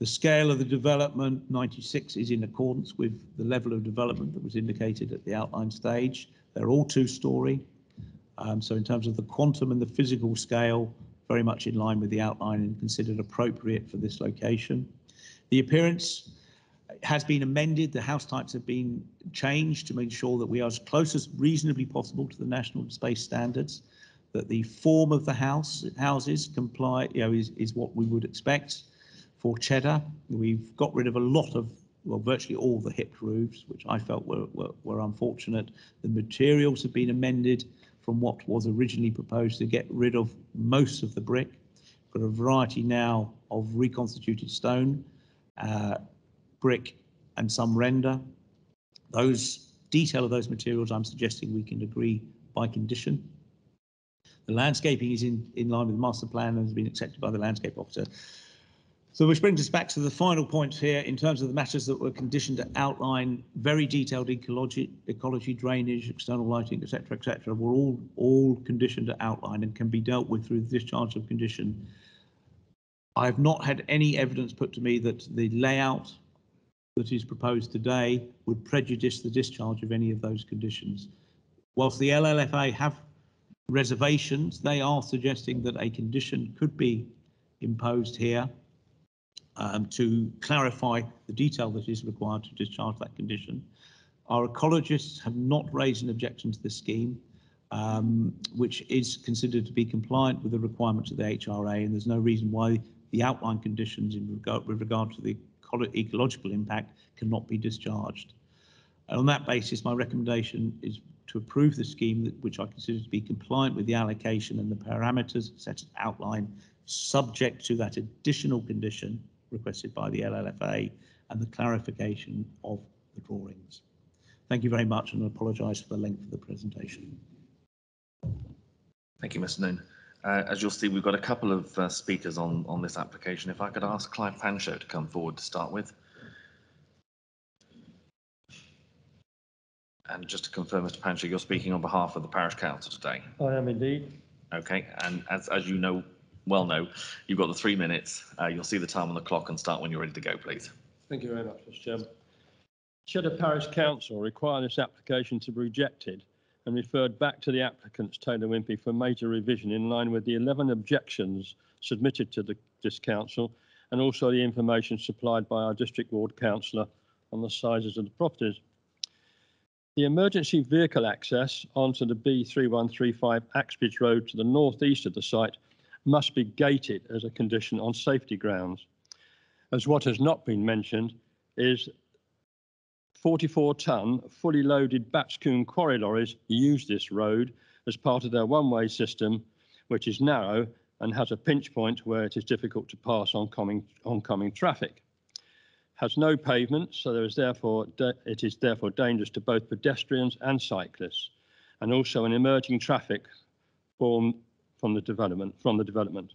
The scale of the development, 96, is in accordance with the level of development that was indicated at the outline stage. They're all two-storey. Um, so in terms of the quantum and the physical scale, very much in line with the outline and considered appropriate for this location. The appearance has been amended. The house types have been changed to make sure that we are as close as reasonably possible to the national space standards. That the form of the house houses comply, you know, is, is what we would expect for Cheddar. We've got rid of a lot of, well, virtually all the hipped roofs, which I felt were, were, were unfortunate. The materials have been amended from what was originally proposed to get rid of most of the brick. Got a variety now of reconstituted stone, uh, brick and some render. Those detail of those materials, I'm suggesting we can agree by condition. The landscaping is in, in line with the master plan and has been accepted by the landscape officer. So which brings us back to the final point here in terms of the matters that were conditioned to outline very detailed ecology, ecology, drainage, external lighting, etc., etc. were all all conditioned to outline and can be dealt with through the discharge of condition. I have not had any evidence put to me that the layout that is proposed today would prejudice the discharge of any of those conditions. Whilst the LLFA have reservations, they are suggesting that a condition could be imposed here um, to clarify the detail that is required to discharge that condition. Our ecologists have not raised an objection to the scheme, um, which is considered to be compliant with the requirements of the HRA, and there's no reason why the outline conditions in regard, with regard to the ecological impact cannot be discharged. And on that basis, my recommendation is to approve the scheme that, which I consider to be compliant with the allocation and the parameters set as outlined, subject to that additional condition requested by the LLFA and the clarification of the drawings. Thank you very much and I apologise for the length of the presentation. Thank you, Mr. Noon. Uh, as you'll see, we've got a couple of uh, speakers on, on this application. If I could ask Clive Pancho to come forward to start with. And just to confirm, Mr. Pancho, you're speaking on behalf of the parish council today. I am indeed. Okay, and as, as you know, well know, you've got the three minutes. Uh, you'll see the time on the clock and start when you're ready to go, please. Thank you very much, Mr Chairman. Cheddar Parish Council require this application to be rejected and referred back to the applicants Taylor Wimpey for major revision in line with the 11 objections submitted to the, this council and also the information supplied by our district ward councillor on the sizes of the properties. The emergency vehicle access onto the B3135 Axbridge Road to the northeast of the site must be gated as a condition on safety grounds. As what has not been mentioned is 44 ton fully loaded Batts Combe quarry lorries use this road as part of their one way system, which is narrow and has a pinch point where it is difficult to pass oncoming, oncoming traffic. Has no pavement, so there is therefore it is therefore dangerous to both pedestrians and cyclists, and also an emerging traffic formed from the development. From the development,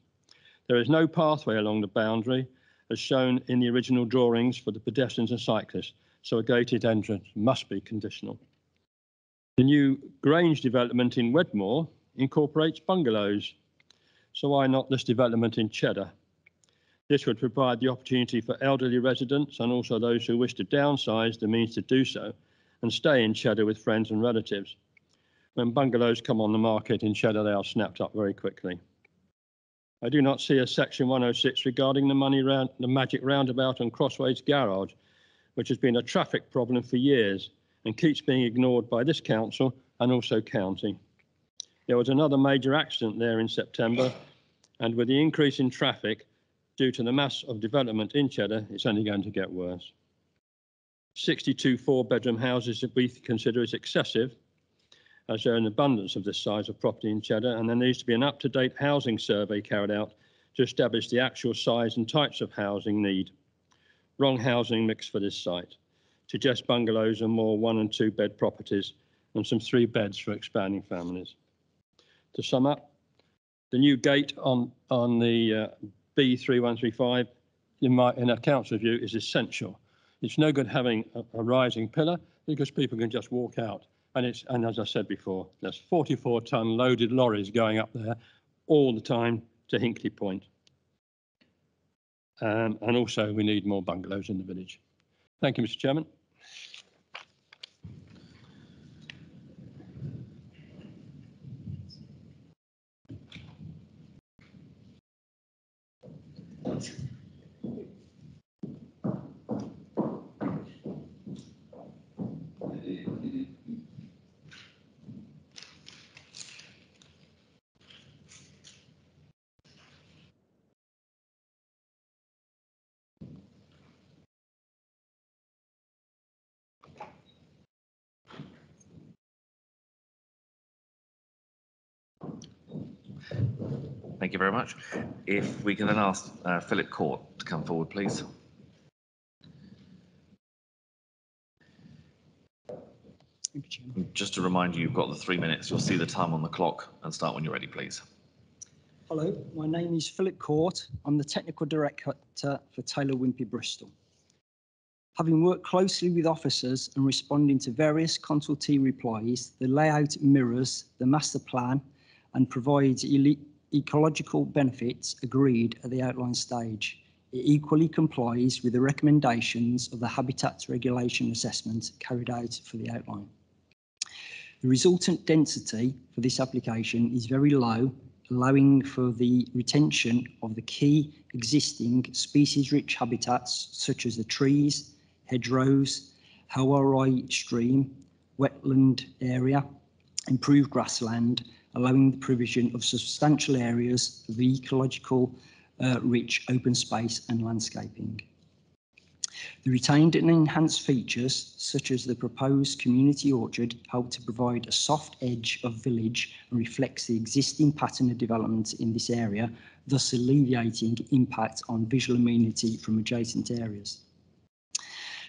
there is no pathway along the boundary, as shown in the original drawings for the pedestrians and cyclists, so a gated entrance must be conditional. The new Grange development in Wedmore incorporates bungalows. So why not this development in Cheddar? This would provide the opportunity for elderly residents and also those who wish to downsize the means to do so and stay in Cheddar with friends and relatives. When bungalows come on the market in Cheddar, they are snapped up very quickly. I do not see a section 106 regarding the money round, the magic roundabout and Crossways garage, which has been a traffic problem for years and keeps being ignored by this council and also county. There was another major accident there in September, and with the increase in traffic due to the mass of development in Cheddar, it's only going to get worse. 62 four-bedroom houses that we consider as excessive, as there are an abundance of this size of property in Cheddar, and there needs to be an up-to-date housing survey carried out to establish the actual size and types of housing need. Wrong housing mix for this site. Suggest bungalows and more one and two bed properties and some three beds for expanding families. To sum up, the new gate on, on the uh, B3135 in my, in a council view is essential. It's no good having a, a rising pillar because people can just walk out. And it's, and as I said before, there's 44 ton loaded lorries going up there all the time to Hinkley Point. Um, and also we need more bungalows in the village. Thank you, Mr Chairman. Much. If we can then ask uh, Philip Court to come forward, please. Thank you, Chairman. Just to remind you, you've got the three minutes. You'll see the time on the clock and start when you're ready, please. Hello, my name is Philip Court. I'm the Technical Director for Taylor Wimpey Bristol. Having worked closely with officers and responding to various consultee replies, the layout mirrors the master plan and provides ele- ecological benefits agreed at the outline stage. It equally complies with the recommendations of the Habitats Regulation Assessment carried out for the outline. The resultant density for this application is very low, allowing for the retention of the key existing species-rich habitats such as the trees, hedgerows, Hawaii stream, wetland area, improved grassland, allowing the provision of substantial areas of ecological uh, rich open space and landscaping. The retained and enhanced features, such as the proposed community orchard, help to provide a soft edge of village and reflects the existing pattern of development in this area, thus alleviating impact on visual amenity from adjacent areas.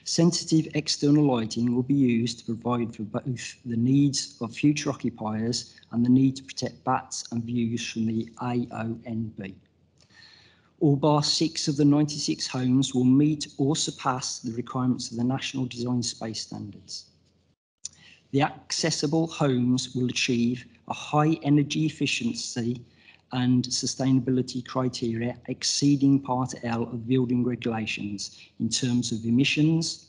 Sensitive external lighting will be used to provide for both the needs of future occupiers and the need to protect bats and views from the AONB. All bar six of the 96 homes will meet or surpass the requirements of the National Design Space Standards. The accessible homes will achieve a high energy efficiency and sustainability criteria exceeding Part L of building regulations in terms of emissions,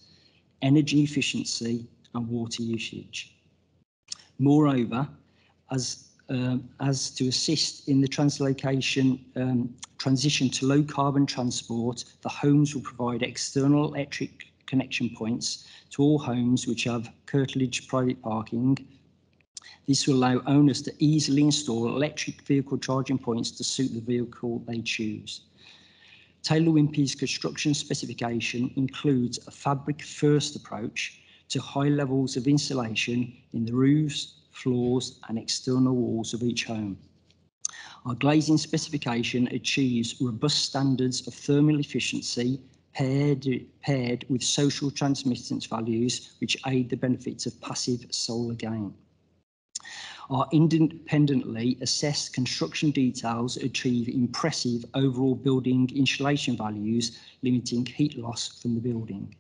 energy efficiency and water usage. Moreover, as, um, as to assist in the translocation um, transition to low carbon transport, the homes will provide external electric connection points to all homes which have curtilage private parking this will allow owners to easily install electric vehicle charging points to suit the vehicle they choose. Taylor Wimpey's construction specification includes a fabric first approach to high levels of insulation in the roofs, floors and external walls of each home. Our glazing specification achieves robust standards of thermal efficiency paired, paired with solar transmittance values which aid the benefits of passive solar gain are independently assessed construction details achieve impressive overall building insulation values, limiting heat loss from the building.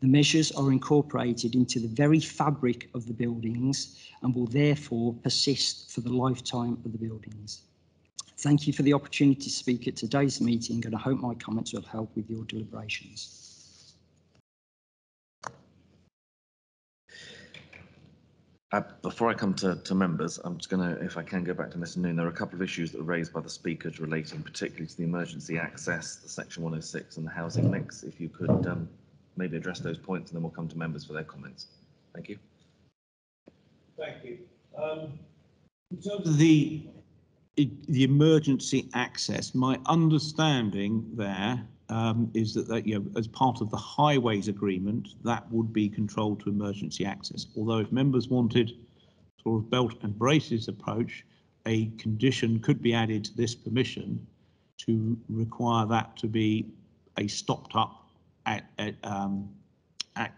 The measures are incorporated into the very fabric of the buildings and will therefore persist for the lifetime of the buildings. Thank you for the opportunity to speak at today's meeting and I hope my comments will help with your deliberations. Uh, before I come to, to members, I'm just going to, if I can go back to Mr Noon, there are a couple of issues that were raised by the speakers relating particularly to the emergency access, the section 106 and the housing mix. If you could um, maybe address those points and then we'll come to members for their comments. Thank you. Thank you. Um, in terms of the, the emergency access, my understanding there um, is that, that, you know, as part of the highways agreement, that would be controlled to emergency access. Although if members wanted sort of belt and braces approach, a condition could be added to this permission to require that to be a stopped up at, at um, uh,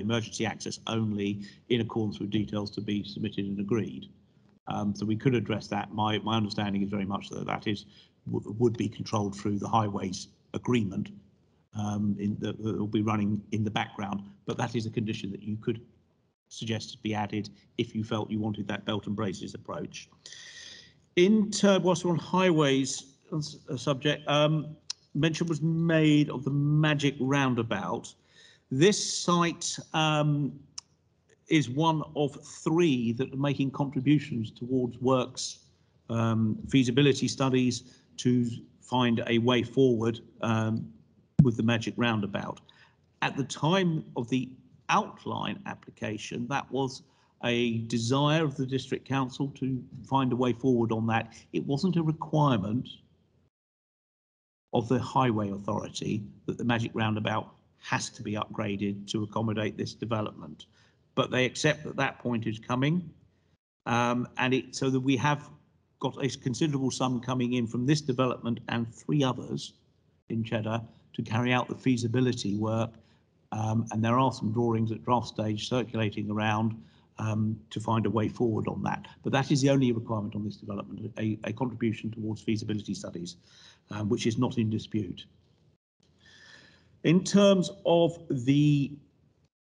emergency access only in accordance with details to be submitted and agreed. Um, so we could address that. My my understanding is very much that that is would be controlled through the highways agreement um, that will be running in the background. But that is a condition that you could suggest to be added if you felt you wanted that belt and braces approach. In term, whilst we're on highways a subject, um, mention was made of the magic roundabout. This site um, is one of three that are making contributions towards works um, feasibility studies to find a way forward um, with the magic roundabout. At the time of the outline application, that was a desire of the district council to find a way forward on that. It wasn't a requirement of the highway authority that the magic roundabout has to be upgraded to accommodate this development. But they accept that that point is coming. Um, and it so that we have got a considerable sum coming in from this development and three others in Cheddar to carry out the feasibility work. Um, and there are some drawings at draft stage circulating around um, to find a way forward on that. But that is the only requirement on this development, a, a contribution towards feasibility studies, um, which is not in dispute. In terms of the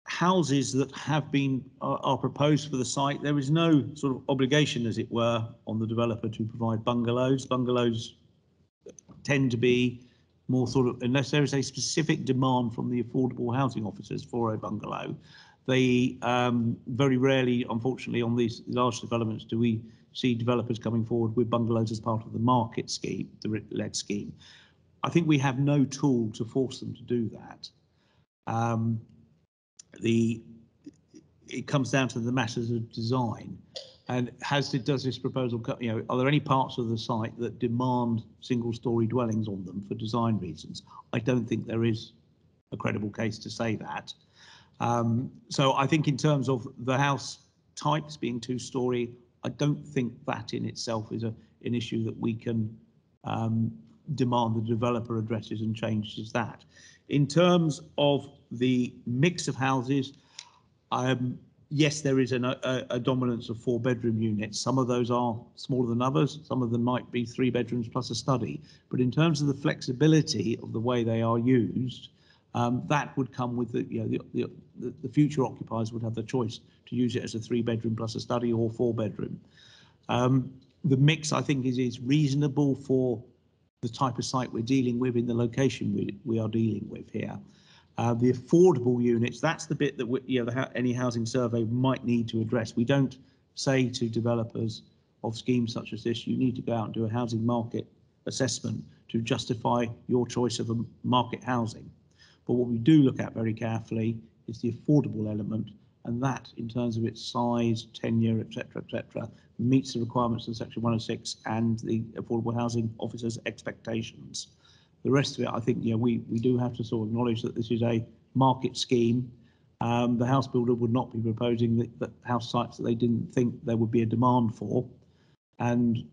houses that have been are, are proposed for the site, there is no sort of obligation, as it were, on the developer to provide bungalows. Bungalows tend to be more sort of, unless there is a specific demand from the affordable housing officers for a bungalow, they um, very rarely, unfortunately, on these large developments, do we see developers coming forward with bungalows as part of the market scheme, the led scheme. I think we have no tool to force them to do that. Um, the it comes down to the matters of design. And has does this proposal, you know, are there any parts of the site that demand single-story dwellings on them for design reasons? I don't think there is a credible case to say that. Um, so I think in terms of the house types being two-story, I don't think that in itself is a, an issue that we can um, demand the developer addresses and changes that. In terms of the mix of houses, um, yes, there is an, a, a dominance of four bedroom units. Some of those are smaller than others. Some of them might be three bedrooms plus a study. But in terms of the flexibility of the way they are used, um, that would come with the, you know, the, the, the future occupiers would have the choice to use it as a three bedroom plus a study or four bedroom. Um, the mix, I think, is, is reasonable for the type of site we're dealing with in the location we, we are dealing with here. Uh, the affordable units, that's the bit that we, you know, the, any housing survey might need to address. We don't say to developers of schemes such as this, you need to go out and do a housing market assessment to justify your choice of a market housing. But what we do look at very carefully is the affordable element, and that, in terms of its size, tenure, etc., etc., meets the requirements of Section 106 and the affordable housing officer's expectations. The rest of it, I think, yeah, we, we do have to sort of acknowledge that this is a market scheme. Um, the house builder would not be proposing that, that house sites that they didn't think there would be a demand for. And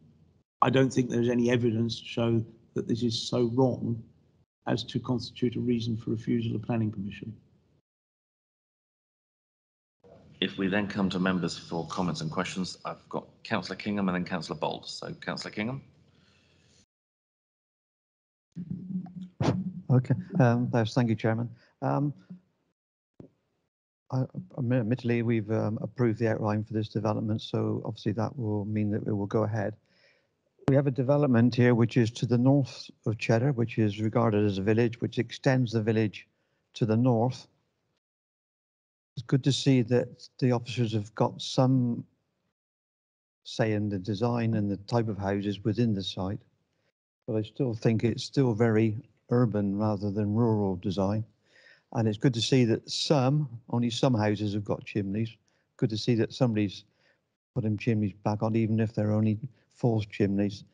I don't think there's any evidence to show that this is so wrong as to constitute a reason for refusal of planning permission. If we then come to members for comments and questions, I've got Councillor Kingham and then Councillor Bold. So Councillor Kingham. Okay, um, thank you, Chairman. Um, I- admittedly, we've um, approved the outline for this development, so obviously that will mean that it will go ahead. We have a development here which is to the north of Cheddar, which is regarded as a village, which extends the village to the north. It's good to see that the officers have got some say in the design and the type of houses within the site. But I still think it's still very urban rather than rural design. And it's good to see that some, only some houses have got chimneys. Good to see that somebody's putting chimneys back on, even if they're only false chimneys.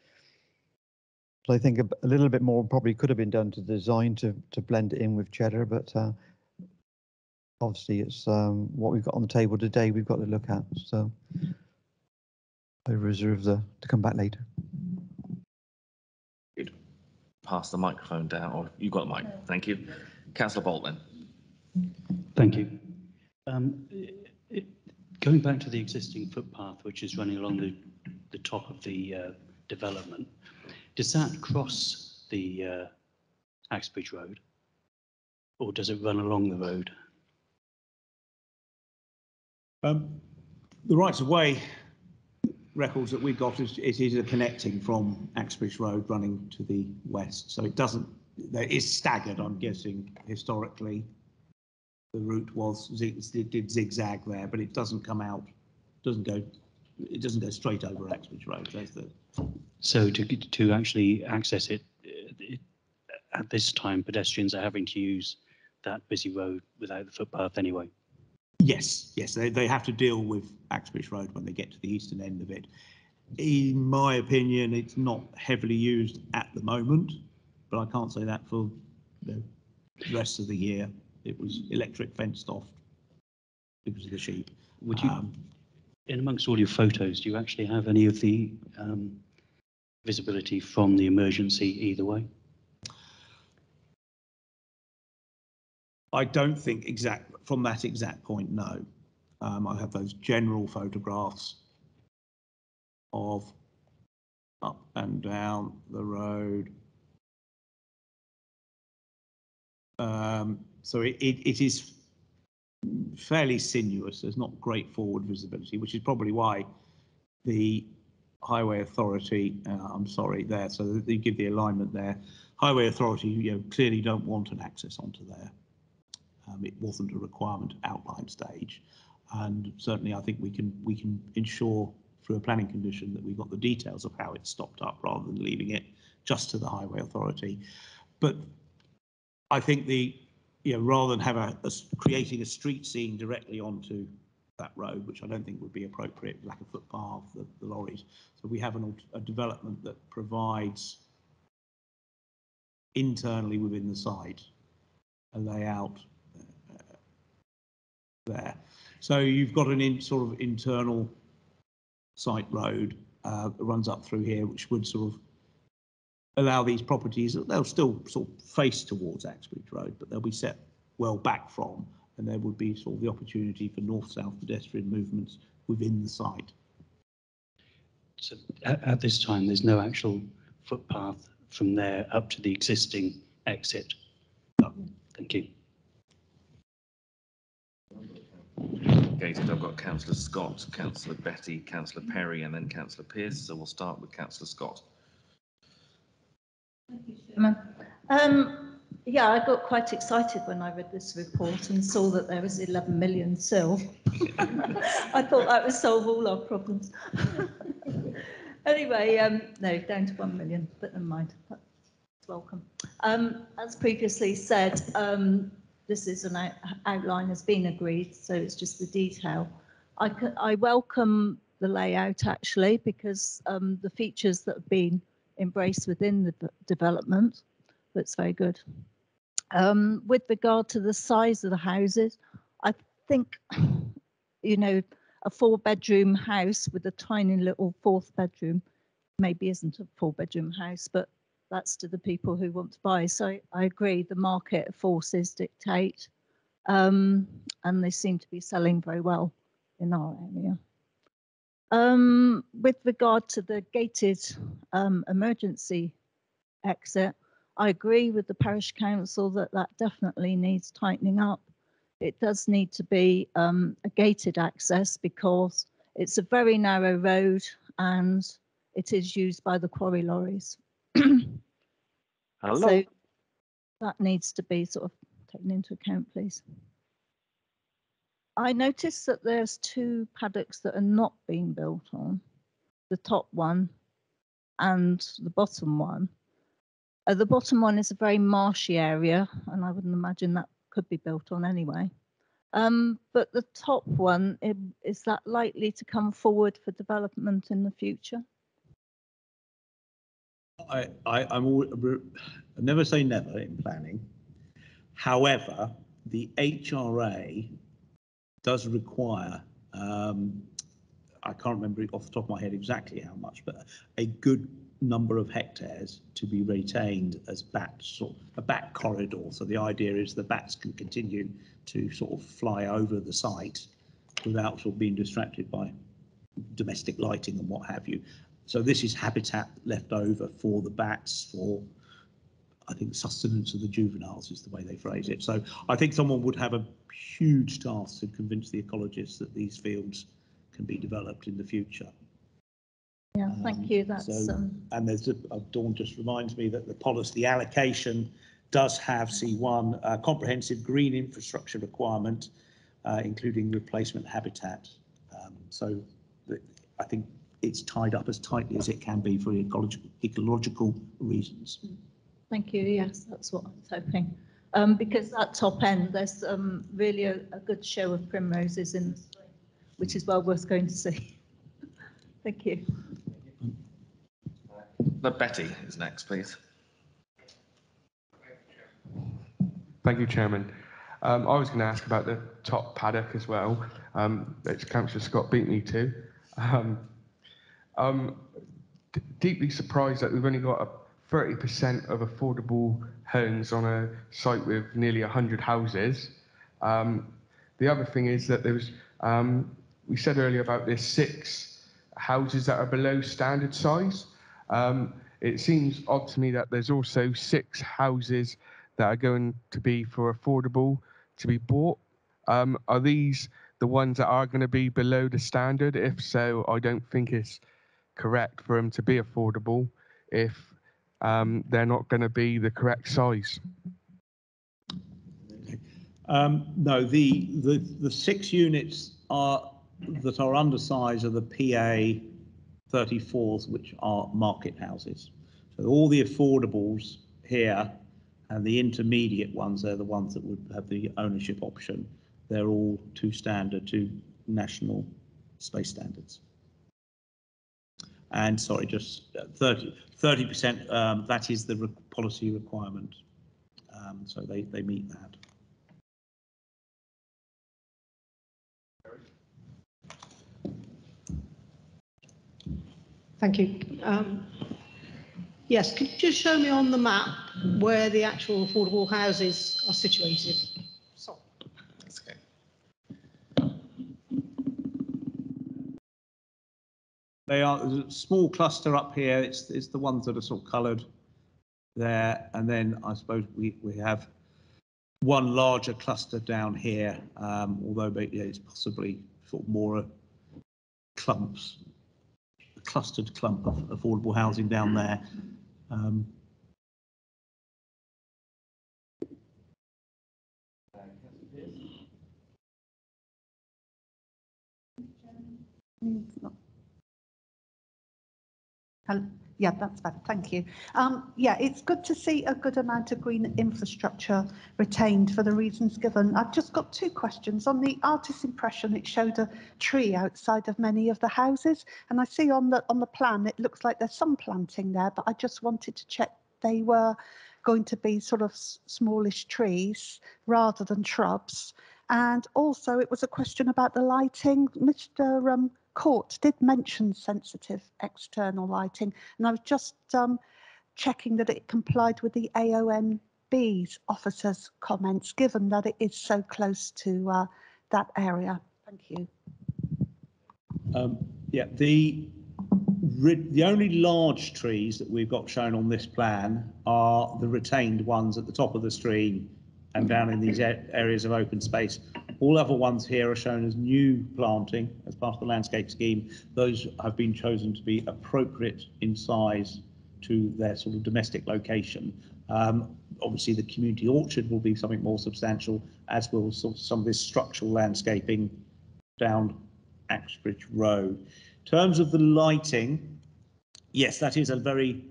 So I think a, a little bit more probably could have been done to design to, to blend it in with cheddar, but uh, obviously it's um, what we've got on the table today we've got to look at. So I reserve the to come back later. Pass the microphone down, or you've got the mic. Thank you. Councillor Bolt then. Thank you. Um, i- i- Going back to the existing footpath, which is running along the, the top of the uh, development, does that cross the uh, Axbridge Road? Or does it run along the road? Um, the rights of way records that we've got is it is a connecting from Axbridge Road running to the west, so it doesn't. There is staggered, I'm guessing, historically. The route was it did zigzag there, but it doesn't come out, doesn't go, it doesn't go straight over Axbridge Road. The So to, to actually access it, it- at this time pedestrians are having to use that busy road without the footpath anyway. Yes, yes, they, they have to deal with Axbridge Road when they get to the eastern end of it. In my opinion, it's not heavily used at the moment, but I can't say that for the rest of the year. It was electric fenced off because of the sheep. Would you, Um, in amongst all your photos, do you actually have any of the um, visibility from the emergency either way? I don't think exact, from that exact point, no. Um, I have those general photographs of up and down the road. Um, so it, it, it is fairly sinuous. There's not great forward visibility, which is probably why the highway authority, uh, I'm sorry, there, so they give the alignment there. Highway authority, you know, clearly don't want an access onto there. Um, it wasn't a requirement at outline stage. And certainly I think we can, we can ensure through a planning condition that we've got the details of how it's stopped up rather than leaving it just to the highway authority. But I think the, you know, rather than have a, a creating a street scene directly onto that road, which I don't think would be appropriate, like a footpath, the, the lorries. So we have an, a development that provides internally within the site a layout there. So you've got an in sort of internal site road uh, that runs up through here, which would sort of allow these properties, they'll still sort of face towards Axbridge Road, but they'll be set well back from, and there would be sort of the opportunity for north-south pedestrian movements within the site. So at, at this time, there's no actual footpath from there up to the existing exit? No. Thank you. Gated, I've got councillor Scott, councillor Betty, councillor Perry, and then councillor Pearce. So we'll start with councillor Scott. Thank you, Chairman. Um, yeah, I got quite excited when I read this report and saw that there was 11 million still. I thought that would solve all our problems. anyway, um, no, down to 1 million, but never mind. Welcome. Um, as previously said, um, this is an out- outline has been agreed, so it's just the detail. I, c- I welcome the layout actually because um, the features that have been embraced within the development looks very good. Um, with regard to the size of the houses, I think, you know, a four bedroom house with a tiny little fourth bedroom maybe isn't a four bedroom house, but that's to the people who want to buy. So I, agree, the market forces dictate, um, and they seem to be selling very well in our area. Um, with regard to the gated um, emergency exit, I agree with the parish council that that definitely needs tightening up it does need to be um, a gated access because it's a very narrow road and it is used by the quarry lorries. Hello. So that needs to be sort of taken into account, please. I noticed that there's two paddocks that are not being built on, the top one and the bottom one. Uh, the bottom one is a very marshy area, and I wouldn't imagine that could be built on anyway. Um, but the top one, is that likely to come forward for development in the future? I, I, I'm all, never say never in planning. However, the HRA does require, um, I can't remember off the top of my head exactly how much, but a good number of hectares to be retained as bats, sort a bat corridor. So the idea is the bats can continue to sort of fly over the site without sort of being distracted by domestic lighting and what have you. So this is habitat left over for the bats for, I think, sustenance of the juveniles is the way they phrase it. So I think someone would have a huge task to convince the ecologists that these fields can be developed in the future. Yeah, Um, thank you. That's, so- um, And there's, a- uh, Dawn just reminds me that the policy, the allocation does have C1, uh, comprehensive green infrastructure requirement, uh, including replacement habitat. Um, So the- I think it's tied up as tightly as it can be for ecological, ecological reasons. Thank you. Yes, that's what I was hoping. Um, because that top end, there's um, really a, a good show of primroses in the spring, which is well worth going to see. Thank you. But Betty is next, please. Thank you, Chairman. Um, I was going to ask about the top paddock as well, um, which Councillor Scott beat me to. Um, I'm d- deeply surprised that we've only got a 30% of affordable homes on a site with nearly 100 houses. Um, the other thing is that there was, um, we said earlier about there's six houses that are below standard size. Um, it seems odd to me that there's also six houses that are going to be for affordable to be bought. Um, are these the ones that are going to be below the standard? If so, I don't think it's correct for them to be affordable if um, they're not going to be the correct size. Um, no, the, the, the six units are, that are undersized are the PA 34s, which are market houses. So all the affordables here and the intermediate ones, they're the ones that would have the ownership option. They're all to standard, to national space standards. And sorry, just uh, 30, 30%, um, that is the re- policy requirement. Um, so they, they meet that. Thank you. Um, Yes, could you just show me on the map where the actual affordable houses are situated? Sorry. That's okay. They are a small cluster up here. It's it's the ones that are sort of coloured there, and then I suppose we we have one larger cluster down here. Um, although it's possibly sort of more clumps, a clustered clump of affordable housing down there. Um, not- Yeah, that's better. Thank you. Um, yeah, it's good to see a good amount of green infrastructure retained for the reasons given. I've just got two questions. On the artist's impression, it showed a tree outside of many of the houses, and I see on the on the plan it looks like there's some planting there, but I just wanted to check they were going to be sort of smallish trees rather than shrubs. And also, it was a question about the lighting. Mr. Um, Court did mention sensitive external lighting, and I was just um, checking that it complied with the AONB's officers' comments, given that it is so close to uh, that area. Thank you. Um, yeah, the the only large trees that we've got shown on this plan are the retained ones at the top of the stream and down in these areas of open space. All other ones here are shown as new planting as part of the landscape scheme. Those have been chosen to be appropriate in size to their sort of domestic location. Um, obviously, the community orchard will be something more substantial, as will sort of some of this structural landscaping down Axbridge Road. In terms of the lighting, yes, that is a very,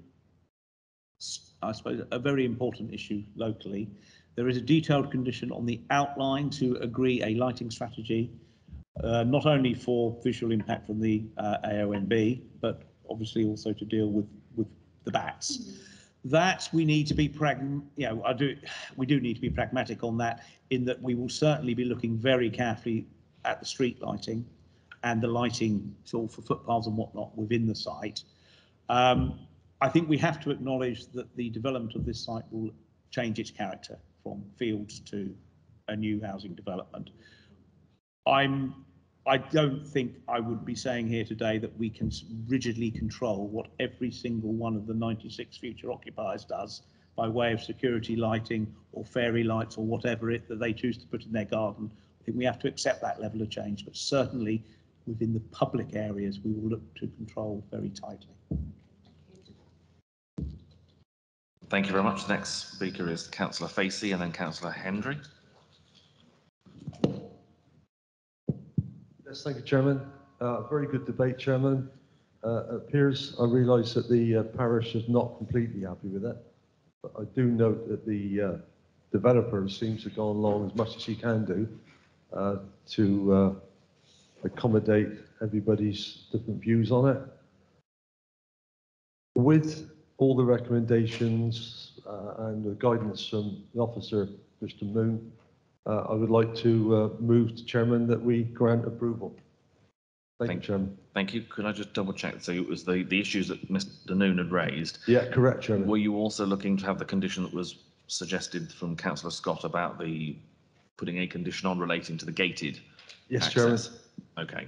I suppose, a very important issue locally. There is a detailed condition on the outline to agree a lighting strategy, uh, not only for visual impact from the uh, AONB, but obviously also to deal with, with the bats. That we need to be pragm, you know, I do, we do need to be pragmatic on that in that we will certainly be looking very carefully at the street lighting and the lighting for footpaths and whatnot within the site. Um, I think we have to acknowledge that the development of this site will change its character from fields to a new housing development. I'm, I don't think I would be saying here today that we can rigidly control what every single one of the 96 future occupiers does by way of security lighting or fairy lights or whatever it that they choose to put in their garden. I think we have to accept that level of change, but certainly within the public areas, we will look to control very tightly. Thank you very much. The next speaker is councillor Facey and then councillor Hendry. Yes, thank you, Chairman. Uh, Very good debate, Chairman. Uh, Appears, I realise that the uh, parish is not completely happy with it, but I do note that the uh, developer seems to go along as much as he can do uh, to uh, accommodate everybody's different views on it. With all the recommendations uh, and the guidance from the officer, Mr Noon, uh, I would like to uh, move to Chairman that we grant approval. Thank you, Thank- Chairman. Thank you. Could I just double check? So it was the, the issues that Mr Noon had raised. Yeah, correct, Chairman. Were you also looking to have the condition that was suggested from councillor Scott about the, putting a condition on relating to the gated Yes, Chairman. access? Okay.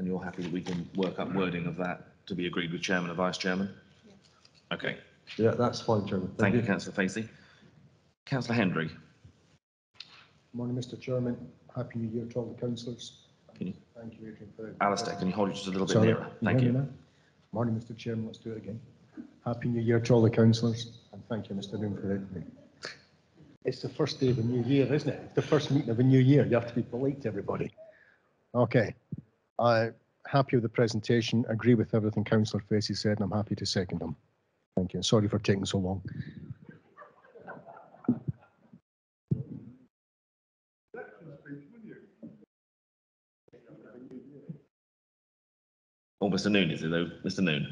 And you're happy that we can work up wording of that to be agreed with chairman and vice chairman? Okay. Yeah, that's fine, Chairman. Thank you, councillor Facey. Councillor Hendry, Morning, Mr Chairman. Happy New Year to all the councillors. Can you- Thank you, Adrian, for. Alistair, can you hold it just a little bit Sorry, nearer? Thank hear you. me now? Morning, Mr Chairman. Let's do it again. Happy New Year to all the councillors and thank you, Mr Noon, for letting me. It's the first day of a new year, isn't it? It's the first meeting of a new year. You have to be polite to everybody. Okay. I'm happy with the presentation, agree with everything Councillor Facey said, and I'm happy to second them. Thank you. Sorry for taking so long. Oh, Mr Noon, is it though? Mr Noon?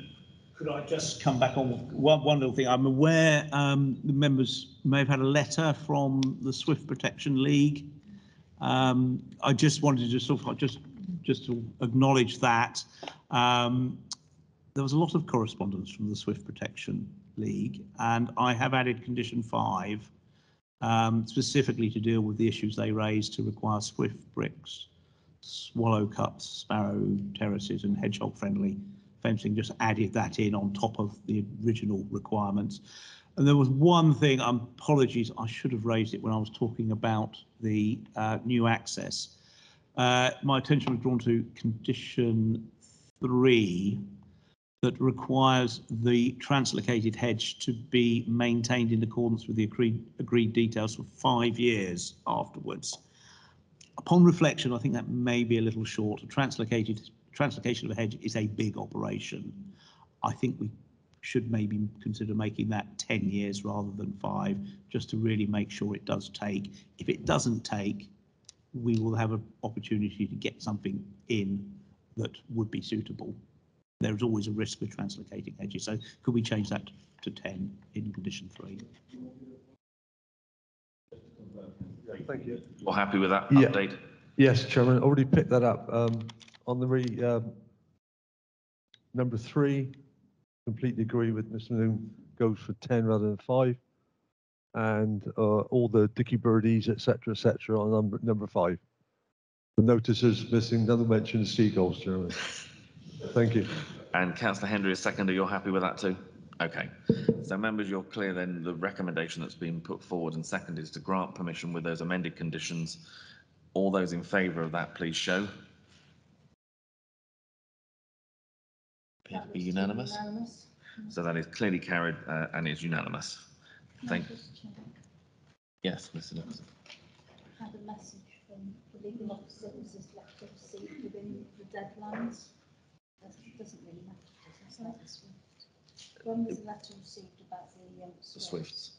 Could I just come back on one, one little thing? I'm aware um, the members may have had a letter from the Swift Protection League. Um, I just wanted to sort of just just to acknowledge that um, there was a lot of correspondence from the Swift Protection League, and I have added condition five um, specifically to deal with the issues they raised to require Swift bricks, swallow cups, sparrow terraces, and hedgehog friendly fencing. Just added that in on top of the original requirements. And there was one thing, um, apologies, I should have raised it when I was talking about the uh, new access. Uh, my attention was drawn to condition three that requires the translocated hedge to be maintained in accordance with the agreed, agreed details for five years afterwards. Upon reflection, I think that may be a little short. A translocated translocation of a hedge is a big operation. I think we should maybe consider making that 10 years rather than five, just to really make sure it does take. If it doesn't take, we will have an opportunity to get something in that would be suitable. There is always a risk with translocating edges. so could we change that to 10 in condition three? Thank you. You're happy with that Yeah. update? Yes, Chairman, already picked that up. Um, On the re, um, number three, completely agree with Mr. Noon, goes for 10 rather than five. And uh, all the dicky birdies, et cetera, et cetera, on number, number five. The notices missing, another mention of seagulls, Chairman. Thank you. And councillor Hendry is seconder, you're happy with that too? Okay, so members, you're clear then, the recommendation that's been put forward and seconded is to grant permission with those amended conditions. All those in favour of that, please show. Appear to be unanimous. So that is clearly carried uh, and is unanimous. Thank, you. yes, Mr Nicholson. Had a message from the legal officer, was this letter received within the deadlines? That doesn't really matter, does? It's like the Swift. When was the letter received about the um, The Swift? Swifts.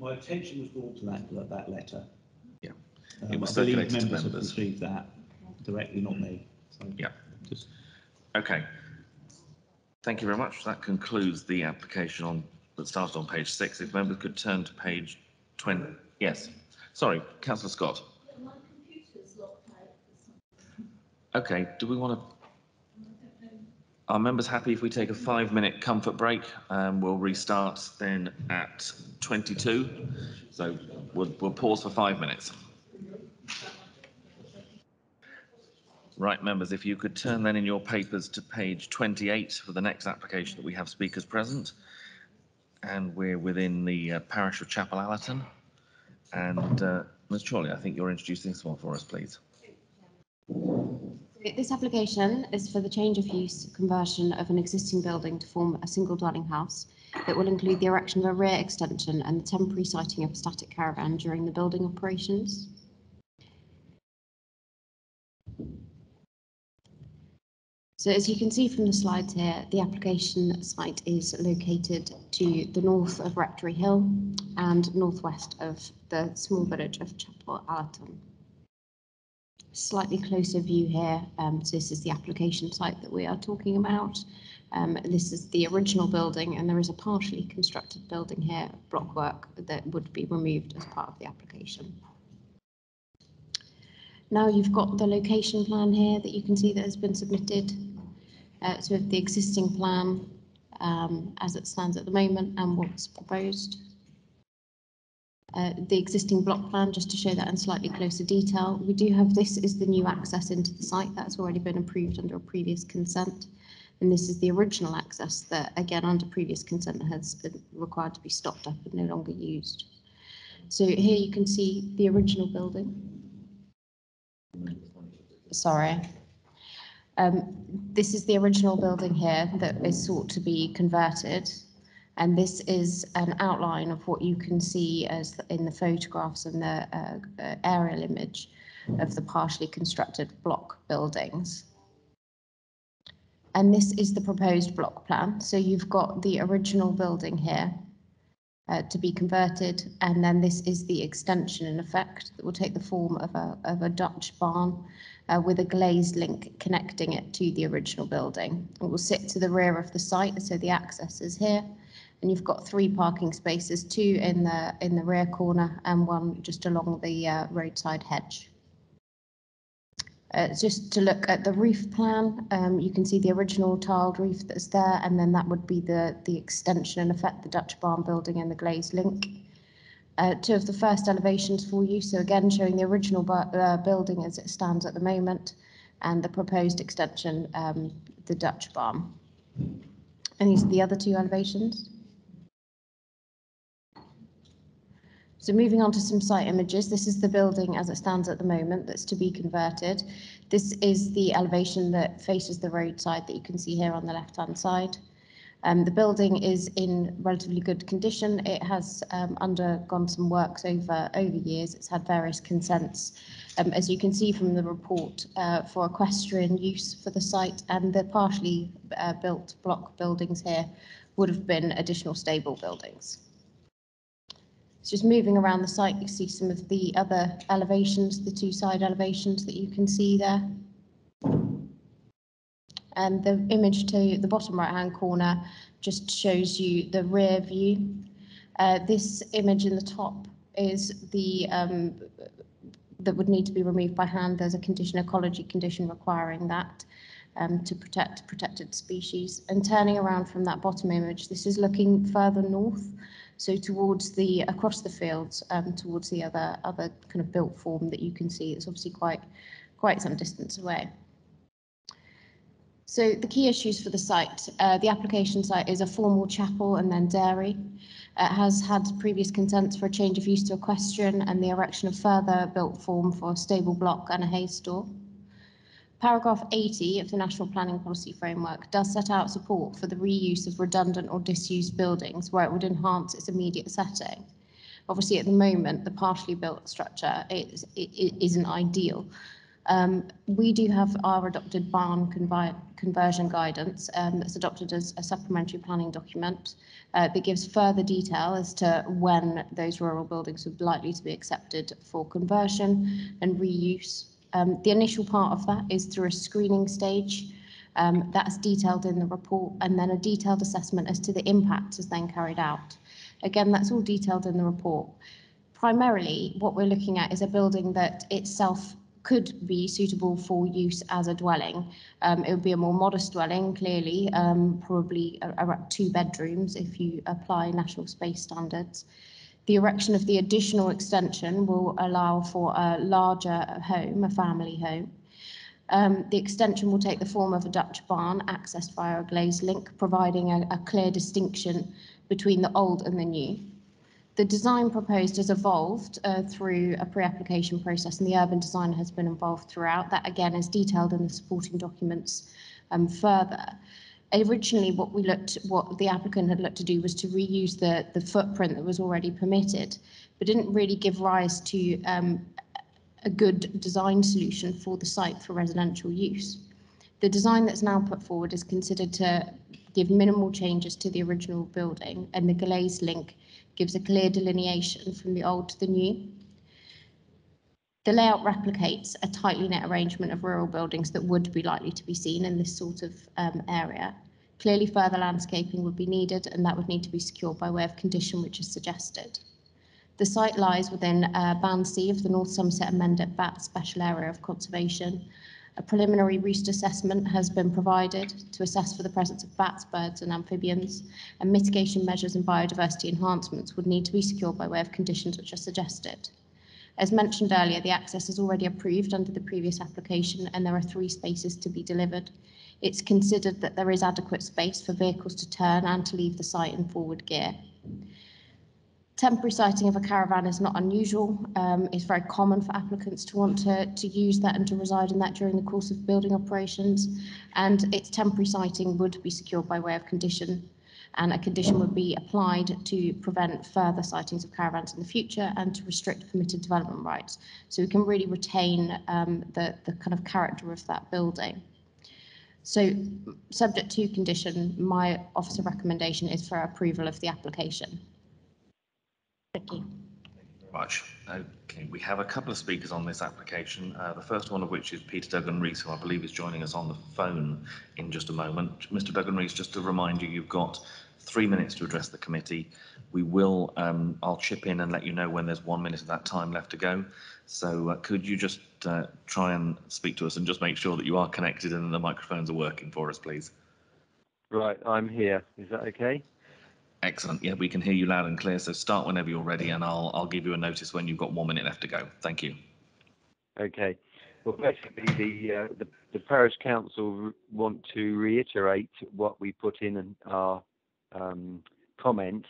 My attention was drawn to that, that- that letter. Yeah. Um, It was I believe circulated to members have members. Received that directly, not me. So Yeah. Just Okay. Thank you very much. That concludes the application on, that started on page six. If members could turn to page 20, yes. Sorry, councillor Scott. My computer's locked out. Okay, do we want to? Are members happy if we take a five-minute comfort break? Um, we'll restart then at 22. So we'll, we'll pause for five minutes. Right, members, if you could turn then in your papers to page 28 for the next application that we have speakers present. And we're within the uh, parish of Chapel Allerton. And uh, Ms Chorley, I think you're introducing this one for us, please. This application is for the change of use conversion of an existing building to form a single dwelling house that will include the erection of a rear extension and the temporary siting of a static caravan during the building operations. So as you can see from the slides here, the application site is located to the north of Rectory Hill and northwest of the small village of Chapel Allerton slightly closer view here. Um, so this is the application site that we are talking about. Um, this is the original building and there is a partially constructed building here, blockwork, that would be removed as part of the application. Now you've got the location plan here that you can see that has been submitted. Uh, so the existing plan um, as it stands at the moment and what's proposed. Uh, the existing block plan, just to show that in slightly closer detail. We do have this is the new access into the site that's already been approved under a previous consent. And this is the original access that, again, under previous consent has been required to be stopped up and no longer used. So here you can see the original building. Sorry. Um, this is the original building here that is sought to be converted. And this is an outline of what you can see as in the photographs and the uh, uh, aerial image of the partially constructed block buildings. And this is the proposed block plan. So you've got the original building here uh, to be converted, and then this is the extension in effect that will take the form of a, of a Dutch barn uh, with a glazed link connecting it to the original building. It will sit to the rear of the site, so the access is here and you've got three parking spaces, two in the in the rear corner and one just along the uh, roadside hedge. Uh, just to look at the roof plan, um, you can see the original tiled roof that's there, and then that would be the the extension and effect, the Dutch barn building and the glazed link. Uh, two of the first elevations for you, so again showing the original uh, building as it stands at the moment, and the proposed extension, um, the Dutch barn. And these are the other two elevations. So moving on to some site images, this is the building as it stands at the moment that's to be converted. This is the elevation that faces the roadside that you can see here on the left-hand side. Um, the building is in relatively good condition. It has um, undergone some works over, over years. It's had various consents, um, as you can see from the report, uh, for equestrian use for the site and the partially uh, built block buildings here would have been additional stable buildings. So just moving around the site, you see some of the other elevations, the two side elevations that you can see there. And the image to the bottom right hand corner just shows you the rear view. Uh, this image in the top is the um, that would need to be removed by hand. There's a condition, ecology condition requiring that um, to protect protected species. And turning around from that bottom image, this is looking further north so towards the across the fields, um, towards the other other kind of built form that you can see, it's obviously quite quite some distance away. So the key issues for the site, uh, the application site is a formal chapel and then dairy. It has had previous consents for a change of use to equestrian and the erection of further built form for a stable block and a hay store. Paragraph 80 of the National Planning Policy Framework does set out support for the reuse of redundant or disused buildings where it would enhance its immediate setting. Obviously, at the moment, the partially built structure is, is, isn't ideal. Um, we do have our adopted barn conversion guidance um, that's adopted as a supplementary planning document uh, that gives further detail as to when those rural buildings would likely to be accepted for conversion and reuse. Um, the initial part of that is through a screening stage. Um, that's detailed in the report, and then a detailed assessment as to the impact is then carried out. Again, that's all detailed in the report. Primarily, what we're looking at is a building that itself could be suitable for use as a dwelling. Um, it would be a more modest dwelling, clearly, um, probably around two bedrooms if you apply national space standards. The erection of the additional extension will allow for a larger home, a family home. Um, the extension will take the form of a Dutch barn accessed via a glazed link, providing a, a clear distinction between the old and the new. The design proposed has evolved uh, through a pre-application process and the urban designer has been involved throughout. That again is detailed in the supporting documents um, further. Originally, what we looked, what the applicant had looked to do was to reuse the, the footprint that was already permitted, but didn't really give rise to um, a good design solution for the site for residential use. The design that's now put forward is considered to give minimal changes to the original building and the glazed link gives a clear delineation from the old to the new. The layout replicates a tightly knit arrangement of rural buildings that would be likely to be seen in this sort of um, area. Clearly further landscaping would be needed and that would need to be secured by way of condition which is suggested. The site lies within uh, Band C of the North Somerset and Mendip BAT Special Area of Conservation a preliminary roost assessment has been provided to assess for the presence of bats, birds and amphibians, and mitigation measures and biodiversity enhancements would need to be secured by way of conditions which are suggested. As mentioned earlier, the access is already approved under the previous application and there are three spaces to be delivered. It's considered that there is adequate space for vehicles to turn and to leave the site in forward gear. Temporary siting of a caravan is not unusual. Um, it's very common for applicants to want to, to use that and to reside in that during the course of building operations. And its temporary siting would be secured by way of condition. And a condition would be applied to prevent further sightings of caravans in the future and to restrict permitted development rights. So we can really retain um, the, the kind of character of that building. So subject to condition, my officer recommendation is for approval of the application. Thank you. Thank you very much. Okay, we have a couple of speakers on this application. Uh, the first one of which is Peter Duggan Rees, who I believe is joining us on the phone in just a moment. Mr. Duggan Rees, just to remind you, you've got three minutes to address the committee. We will, um, I'll chip in and let you know when there's one minute of that time left to go. So uh, could you just uh, try and speak to us and just make sure that you are connected and the microphones are working for us, please? Right, I'm here. Is that okay? Excellent. Yeah, we can hear you loud and clear. So start whenever you're ready, and I'll I'll give you a notice when you've got one minute left to go. Thank you. Okay. Well, basically, the uh, the, the parish council want to reiterate what we put in and our um, comments.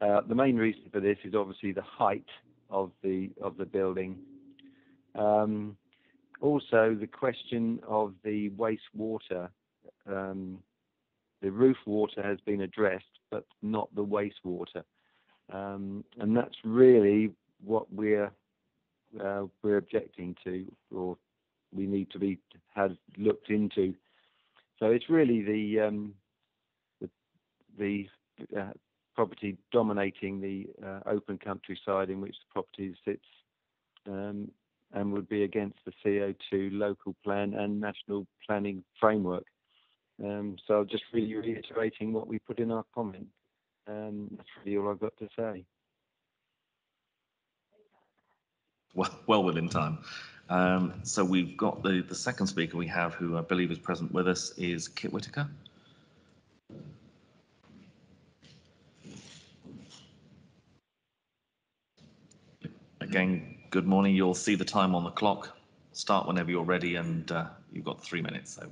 Uh, the main reason for this is obviously the height of the of the building. Um, also, the question of the wastewater. Um, the roof water has been addressed, but not the wastewater. Um, and that's really what we're uh, we're objecting to, or we need to be had looked into. So it's really the um, the, the uh, property dominating the uh, open countryside in which the property sits, um, and would be against the CO2 local plan and national planning framework. Um, so just really reiterating what we put in our comment. Um, that's really all I've got to say. Well, well within time. Um, so we've got the, the second speaker we have, who I believe is present with us, is Kit Whitaker. Again, good morning. You'll see the time on the clock. Start whenever you're ready, and uh, you've got three minutes. So.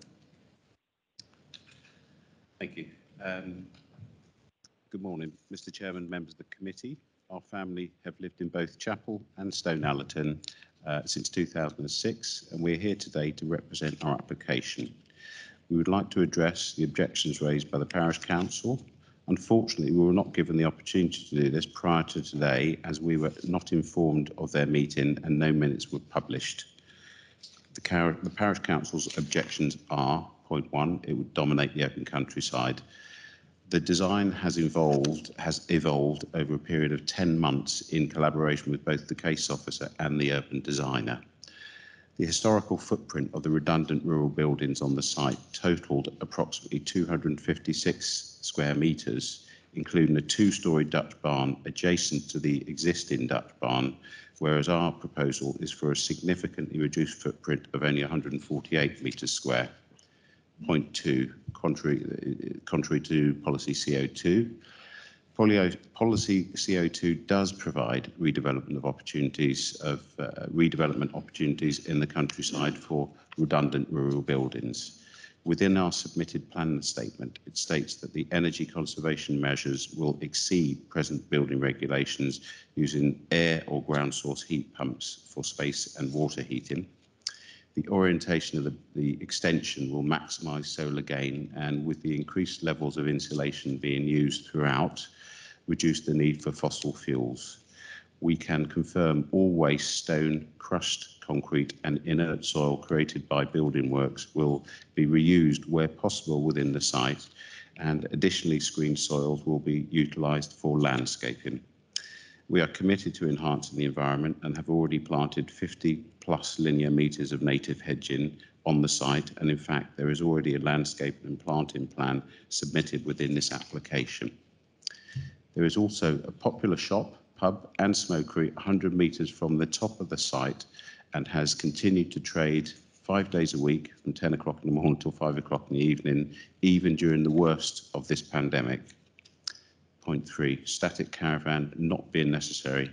Thank you. Um, Good morning, Mr Chairman, members of the committee. Our family have lived in both Chapel and Stone Allerton uh, since 2006, and we're here today to represent our application. We would like to address the objections raised by the Parish Council. Unfortunately, we were not given the opportunity to do this prior to today, as we were not informed of their meeting and no minutes were published. The, the Parish Council's objections are, point one, it would dominate the open countryside. The design has evolved has evolved over a period of 10 months in collaboration with both the case officer and the urban designer. The historical footprint of the redundant rural buildings on the site totaled approximately 256 square metres, including a two-storey Dutch barn adjacent to the existing Dutch barn, whereas our proposal is for a significantly reduced footprint of only 148 metres square. Point two, contrary, contrary to policy CO2, Policy CO2 does provide redevelopment of opportunities of uh, redevelopment opportunities in the countryside for redundant rural buildings. Within our submitted plan statement, it states that the energy conservation measures will exceed present building regulations using air or ground source heat pumps for space and water heating. The orientation of the, the extension will maximise solar gain and with the increased levels of insulation being used throughout, reduce the need for fossil fuels. We can confirm all waste, stone, crushed concrete and inert soil created by building works will be reused where possible within the site and additionally screened soils will be utilised for landscaping. We are committed to enhancing the environment and have already planted 50 plus linear metres of native hedging on the site and in fact there is already a landscape and planting plan submitted within this application. There is also a popular shop, pub and smokery 100 metres from the top of the site and has continued to trade five days a week from 10 o'clock in the morning till 5 o'clock in the evening, even during the worst of this pandemic. Point three, static caravan not being necessary.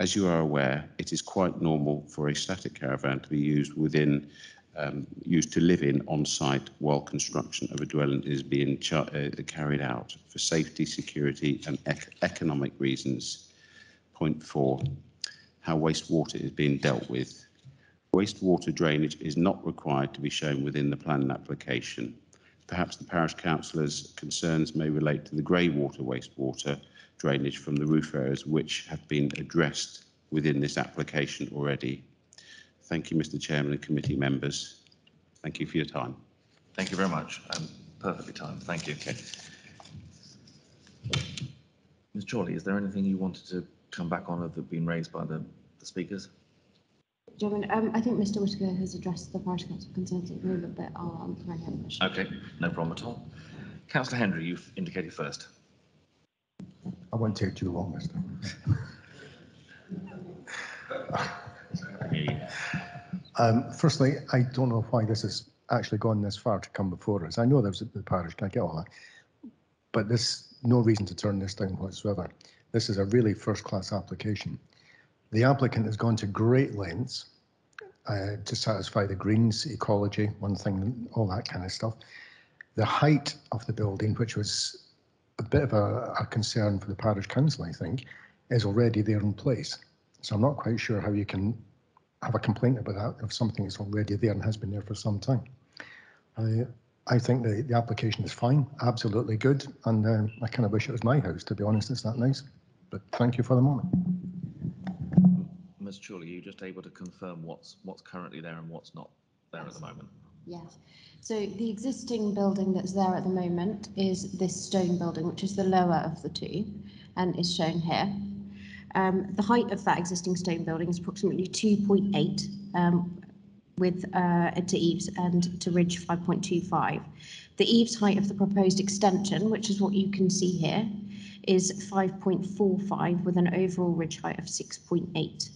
As you are aware, it is quite normal for a static caravan to be used within um, used to live in on site while construction of a dwelling is being uh, carried out for safety, security, and ec economic reasons. Point four, how wastewater is being dealt with. Wastewater drainage is not required to be shown within the planning application. Perhaps the parish councillor's concerns may relate to the grey water wastewater drainage from the roof areas which have been addressed within this application already. Thank you, Mr Chairman and committee members. Thank you for your time. Thank you very much. Um, perfectly timed. Thank you. Okay. Ms. Chorley, is there anything you wanted to come back on that have been raised by the, the speakers? Chairman, um, I think Mr Whitaker has addressed the parish council concerns at the moment, but I'll um, for any other questions. Okay, no problem at all. Councillor Hendry, you've indicated first. I won't take too long this time. Um, firstly, I don't know why this has actually gone this far to come before us. I know there's the parish, I get all that, but there's no reason to turn this down whatsoever. This is a really first-class application. The applicant has gone to great lengths uh, to satisfy the greens, ecology, one thing, all that kind of stuff. The height of the building, which was a bit of a, a concern for the parish council, I think, is already there in place. So I'm not quite sure how you can have a complaint about that if something is already there and has been there for some time. I, I think the, the application is fine, absolutely good, and uh, I kind of wish it was my house, to be honest, it's that nice. But thank you for the moment. Ms. Chorley, are you just able to confirm what's what's currently there and what's not there at the moment? Yes. So the existing building that's there at the moment is this stone building, which is the lower of the two, and is shown here. Um, the height of that existing stone building is approximately 2.8 um, with uh, to eaves and to ridge 5.25. The eaves height of the proposed extension, which is what you can see here, is 5.45 with an overall ridge height of 6.8.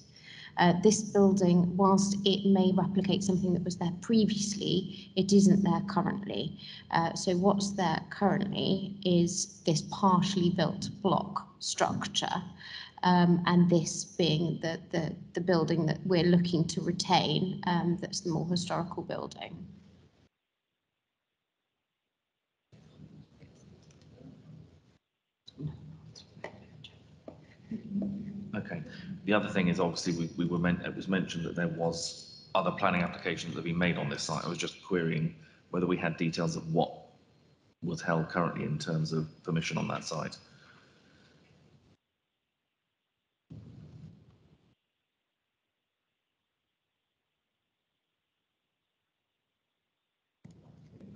Uh, this building, whilst it may replicate something that was there previously, it isn't there currently. Uh, so what's there currently is this partially built block structure um, and this being the, the, the, building that we're looking to retain um, that's the more historical building. Okay. The other thing is obviously we, we were meant it was mentioned that there was other planning applications that have been made on this site. I was just querying whether we had details of what was held currently in terms of permission on that site.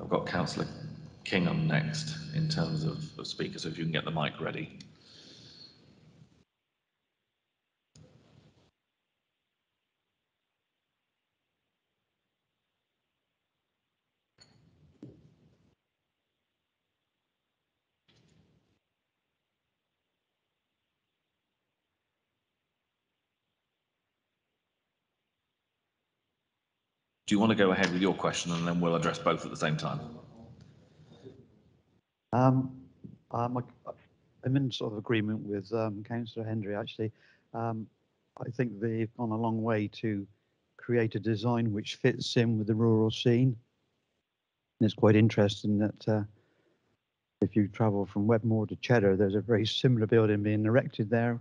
I've got councillor Kingham next in terms of, of speakers, so if you can get the mic ready. Do you want to go ahead with your question and then we'll address both at the same time? Um, I'm, I'm in sort of agreement with um, Councillor Hendry, actually. Um, I think they've gone a long way to create a design which fits in with the rural scene. And it's quite interesting that uh, if you travel from Wedmore to Cheddar, there's a very similar building being erected there.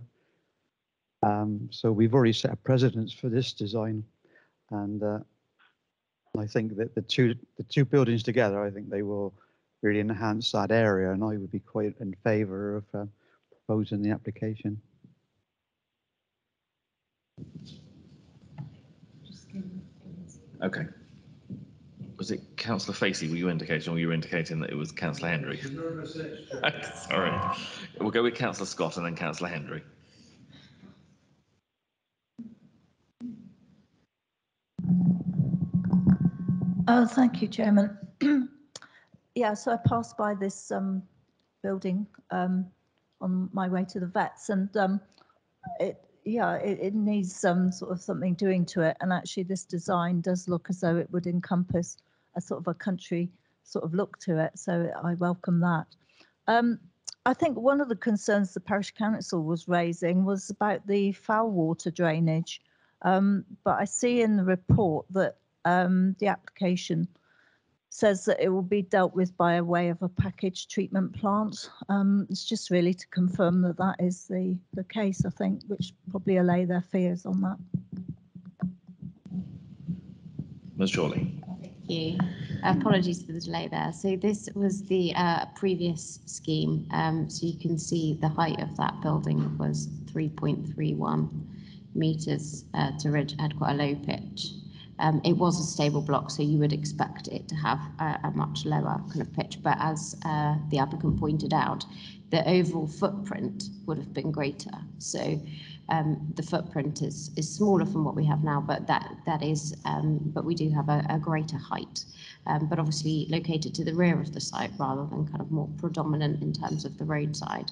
Um, so we've already set a precedence for this design. And uh, I think that the two the two buildings together, I think they will really enhance that area, and I would be quite in favour of uh, proposing the application. Okay. Was it councillor Facey, were you indicating, or were you indicating that it was councillor Hendry? Sorry. We'll go with councillor Scott and then councillor Hendry. Oh, thank you, Chairman. yeah, so I passed by this um, building um, on my way to the vets, and um, it, yeah, it, it needs some sort of something doing to it. And actually, this design does look as though it would encompass a sort of a country sort of look to it. So I welcome that. Um, I think one of the concerns the parish council was raising was about the foul water drainage. Um, but I see in the report that um, the application says that it will be dealt with by a way of a package treatment plant. Um, it's just really to confirm that that is the, the case, I think, which probably allay their fears on that. Ms. Chorley. Thank you. Apologies for the delay there. So this was the uh, previous scheme. Um, so you can see the height of that building was 3.31 metres uh, to ridge, had quite a low pitch. Um, it was a stable block, so you would expect it to have a, a much lower kind of pitch. But as uh, the applicant pointed out, the overall footprint would have been greater. So um, the footprint is is smaller from what we have now, but that that is, um, but we do have a, a greater height, um, but obviously located to the rear of the site rather than kind of more predominant in terms of the roadside.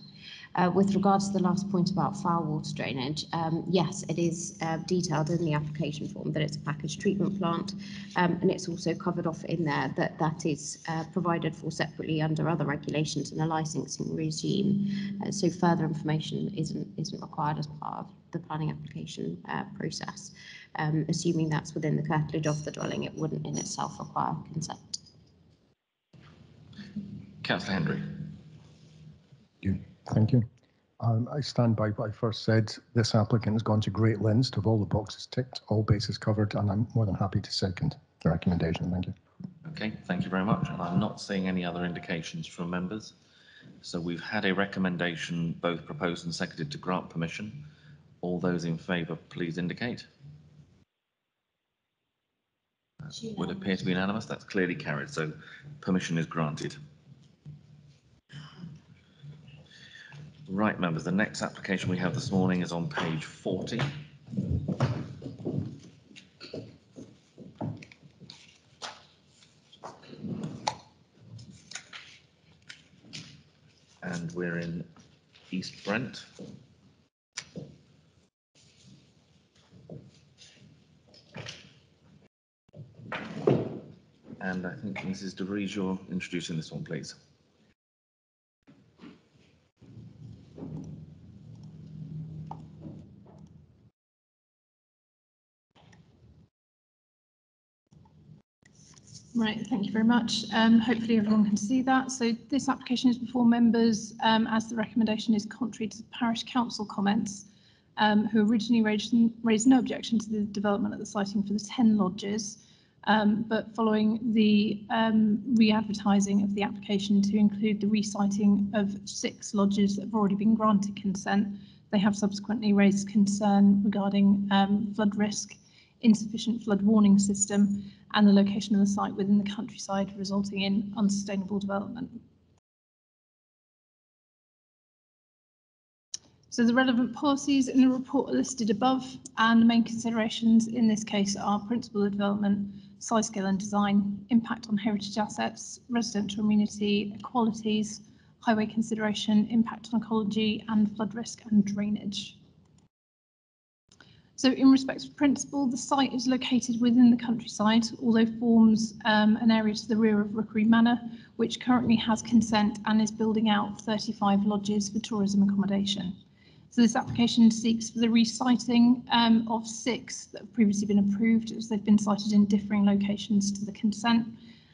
Uh, with regards to the last point about foul water drainage, um, yes, it is uh, detailed in the application form that it's a package treatment plant, um, and it's also covered off in there that that is uh, provided for separately under other regulations and a licensing regime. Uh, so further information isn't isn't required as part of the planning application uh, process. Um, assuming that's within the curtilage of the dwelling, it wouldn't in itself require consent. Councillor Hendry. Thank you. Um, I stand by what I first said. This applicant has gone to great lengths to have all the boxes ticked, all bases covered, and I'm more than happy to second the recommendation. Thank you. Okay, thank you very much. And I'm not seeing any other indications from members. So we've had a recommendation both proposed and seconded to grant permission. All those in favour, please indicate. That Would appear to be unanimous. That's clearly carried. So permission is granted. Right, members, the next application we have this morning is on page 40. And we're in East Brent. And I think Mrs. DeVries, you're introducing this one, please. Right, thank you very much. Um, hopefully everyone can see that. So this application is before members um, as the recommendation is contrary to the parish council comments, um, who originally raised, raised no objection to the development at the siting for the 10 lodges. Um, but following the um, re-advertising of the application to include the reciting of six lodges that have already been granted consent, they have subsequently raised concern regarding um, flood risk, insufficient flood warning system, and the location of the site within the countryside, resulting in unsustainable development. So the relevant policies in the report are listed above, and the main considerations in this case are principle of development, size, scale and design, impact on heritage assets, residential amenity, equalities, highway consideration, impact on ecology, and flood risk and drainage. So in respect of principle, the site is located within the countryside, although forms um, an area to the rear of Rookery Manor, which currently has consent and is building out 35 lodges for tourism accommodation. So this application seeks for the reciting um, of six that have previously been approved as they've been cited in differing locations to the consent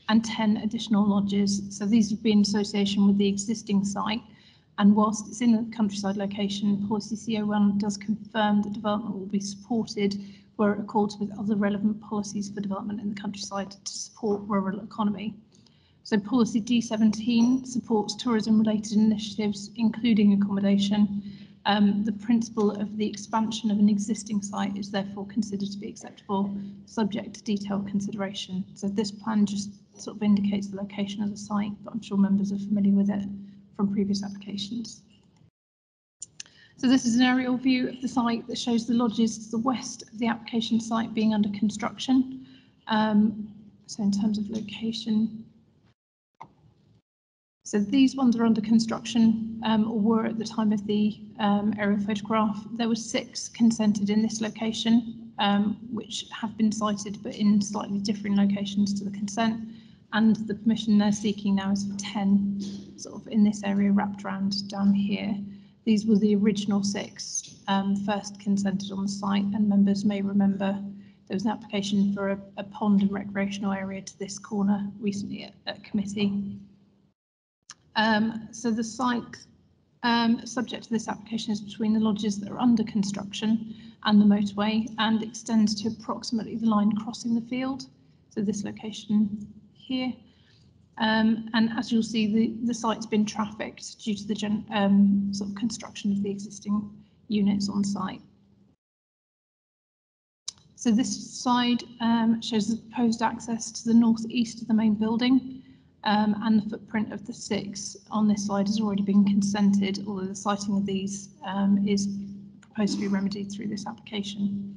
and 10 additional lodges. So these have been in association with the existing site and whilst it's in a countryside location, policy CO1 does confirm that development will be supported where it accords with other relevant policies for development in the countryside to support rural economy. So policy D17 supports tourism related initiatives, including accommodation. Um, the principle of the expansion of an existing site is therefore considered to be acceptable, subject to detailed consideration. So this plan just sort of indicates the location of the site, but I'm sure members are familiar with it from previous applications. So this is an aerial view of the site that shows the lodges to the west of the application site being under construction. Um, so in terms of location, so these ones are under construction um, or were at the time of the um, aerial photograph. There were six consented in this location, um, which have been cited but in slightly different locations to the consent and the permission they're seeking now is for 10 sort of in this area wrapped around down here. These were the original six um, first consented on the site and members may remember there was an application for a, a pond and recreational area to this corner recently at, at committee. Um, so the site um, subject to this application is between the lodges that are under construction and the motorway and extends to approximately the line crossing the field. So this location here. Um, and as you'll see, the, the site's been trafficked due to the gen, um, sort of construction of the existing units on site. So this side um, shows the proposed access to the northeast of the main building um, and the footprint of the six on this slide has already been consented, although the siting of these um, is proposed to be remedied through this application.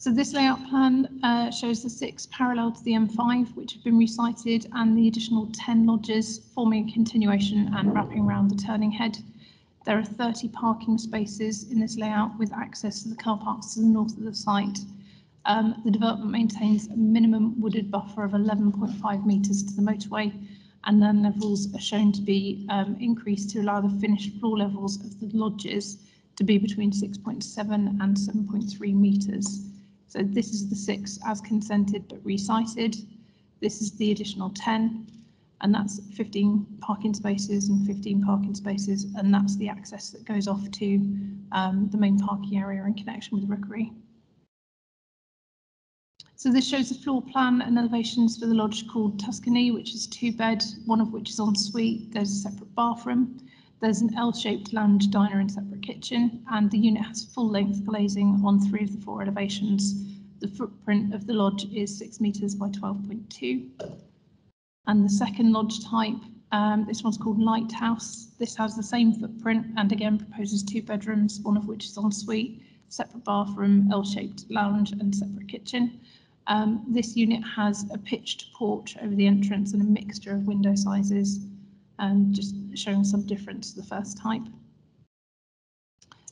So this layout plan uh, shows the six parallel to the M5, which have been recited, and the additional 10 lodges forming a continuation and wrapping around the turning head. There are 30 parking spaces in this layout with access to the car parks to the north of the site. Um, the development maintains a minimum wooded buffer of 11.5 metres to the motorway, and then levels are shown to be um, increased to allow the finished floor levels of the lodges to be between 6.7 and 7.3 metres. So this is the six as consented but recited. This is the additional 10 and that's 15 parking spaces and 15 parking spaces and that's the access that goes off to um, the main parking area in connection with Rookery. So this shows the floor plan and elevations for the lodge called Tuscany, which is two bed, one of which is en suite. There's a separate bathroom. There's an L-shaped lounge diner and separate kitchen, and the unit has full-length glazing on three of the four elevations. The footprint of the lodge is six metres by 12.2. And the second lodge type, um, this one's called Lighthouse. This has the same footprint and again proposes two bedrooms, one of which is en suite, separate bathroom, L-shaped lounge and separate kitchen. Um, this unit has a pitched porch over the entrance and a mixture of window sizes and just showing some difference to the first type.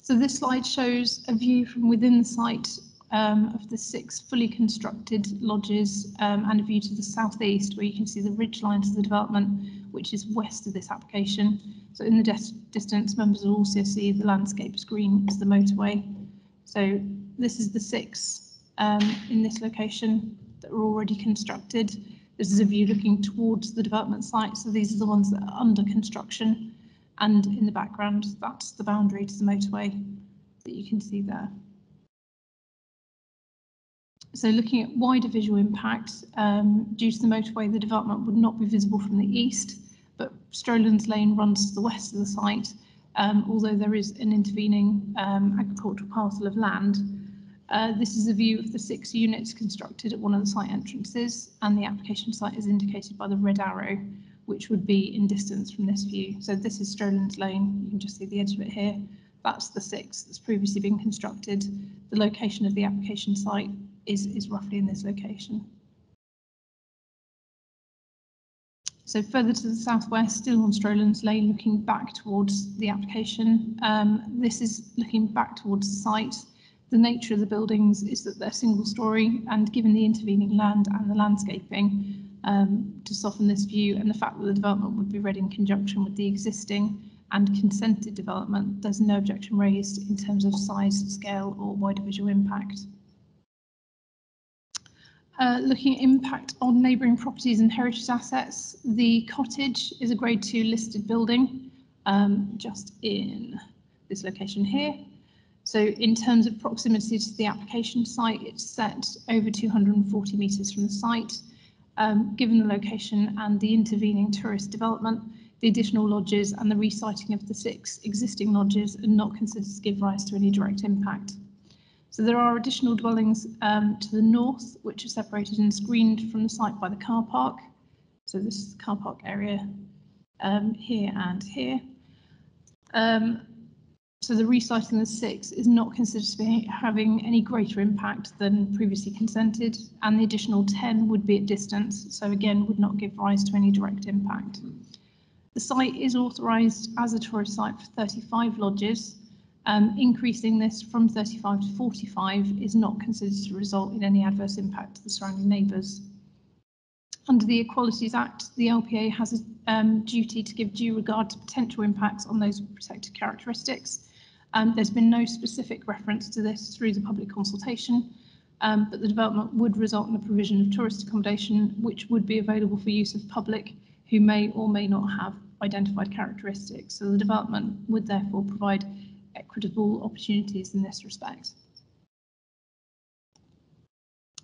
So this slide shows a view from within the site um, of the six fully constructed lodges um, and a view to the southeast where you can see the ridge lines of the development which is west of this application. So in the distance members will also see the landscape screen to the motorway. So this is the six um, in this location that are already constructed. This is a view looking towards the development site, so these are the ones that are under construction. And in the background, that's the boundary to the motorway that you can see there. So looking at wider visual impact, um, due to the motorway, the development would not be visible from the east, but Strolands Lane runs to the west of the site, um, although there is an intervening um, agricultural parcel of land. Uh, this is a view of the six units constructed at one of the site entrances, and the application site is indicated by the red arrow, which would be in distance from this view. So this is Strowlands Lane, you can just see the edge of it here. That's the six that's previously been constructed. The location of the application site is, is roughly in this location. So further to the southwest, still on Strowlands Lane, looking back towards the application. Um, this is looking back towards the site. The nature of the buildings is that they're single story and given the intervening land and the landscaping um, to soften this view and the fact that the development would be read in conjunction with the existing and consented development, there's no objection raised in terms of size, scale or wider visual impact. Uh, looking at impact on neighbouring properties and heritage assets, the cottage is a grade two listed building um, just in this location here. So in terms of proximity to the application site, it's set over 240 metres from the site. Um, given the location and the intervening tourist development, the additional lodges and the resiting of the six existing lodges are not considered to give rise to any direct impact. So there are additional dwellings um, to the north, which are separated and screened from the site by the car park. So this car park area um, here and here. Um, so the resiting the six is not considered to be having any greater impact than previously consented, and the additional 10 would be at distance, so again would not give rise to any direct impact. The site is authorised as a tourist site for 35 lodges, um, increasing this from 35 to 45 is not considered to result in any adverse impact to the surrounding neighbours. Under the Equalities Act, the LPA has a um, duty to give due regard to potential impacts on those protected characteristics. Um, there's been no specific reference to this through the public consultation, um, but the development would result in the provision of tourist accommodation, which would be available for use of public who may or may not have identified characteristics. So the development would therefore provide equitable opportunities in this respect.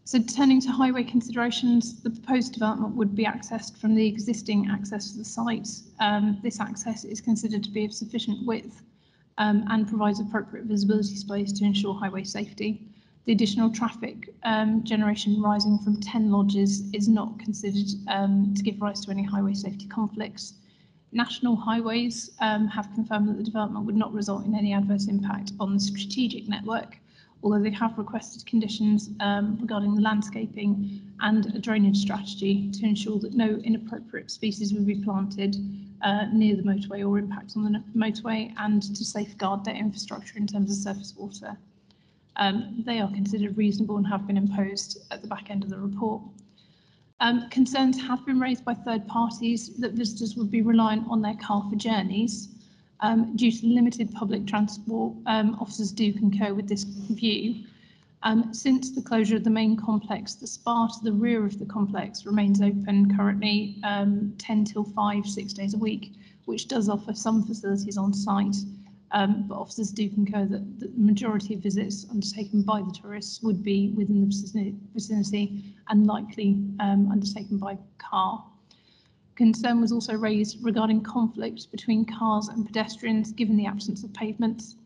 So turning to highway considerations, the proposed development would be accessed from the existing access to the site. Um, this access is considered to be of sufficient width um, and provides appropriate visibility splays to ensure highway safety. The additional traffic um, generation rising from 10 lodges is not considered um, to give rise to any highway safety conflicts. National Highways um, have confirmed that the development would not result in any adverse impact on the strategic network, although they have requested conditions um, regarding the landscaping and a drainage strategy to ensure that no inappropriate species will be planted uh, near the motorway or impact on the motorway and to safeguard their infrastructure in terms of surface water. Um, they are considered reasonable and have been imposed at the back end of the report. Um, concerns have been raised by third parties that visitors would be reliant on their car for journeys. Um, due to limited public transport, um, officers do concur with this view. Um, since the closure of the main complex, the spa to the rear of the complex remains open currently um, 10 till 5, six days a week, which does offer some facilities on site. Um, but officers do concur that the majority of visits undertaken by the tourists would be within the vicinity and likely um, undertaken by car. Concern was also raised regarding conflict between cars and pedestrians given the absence of pavements.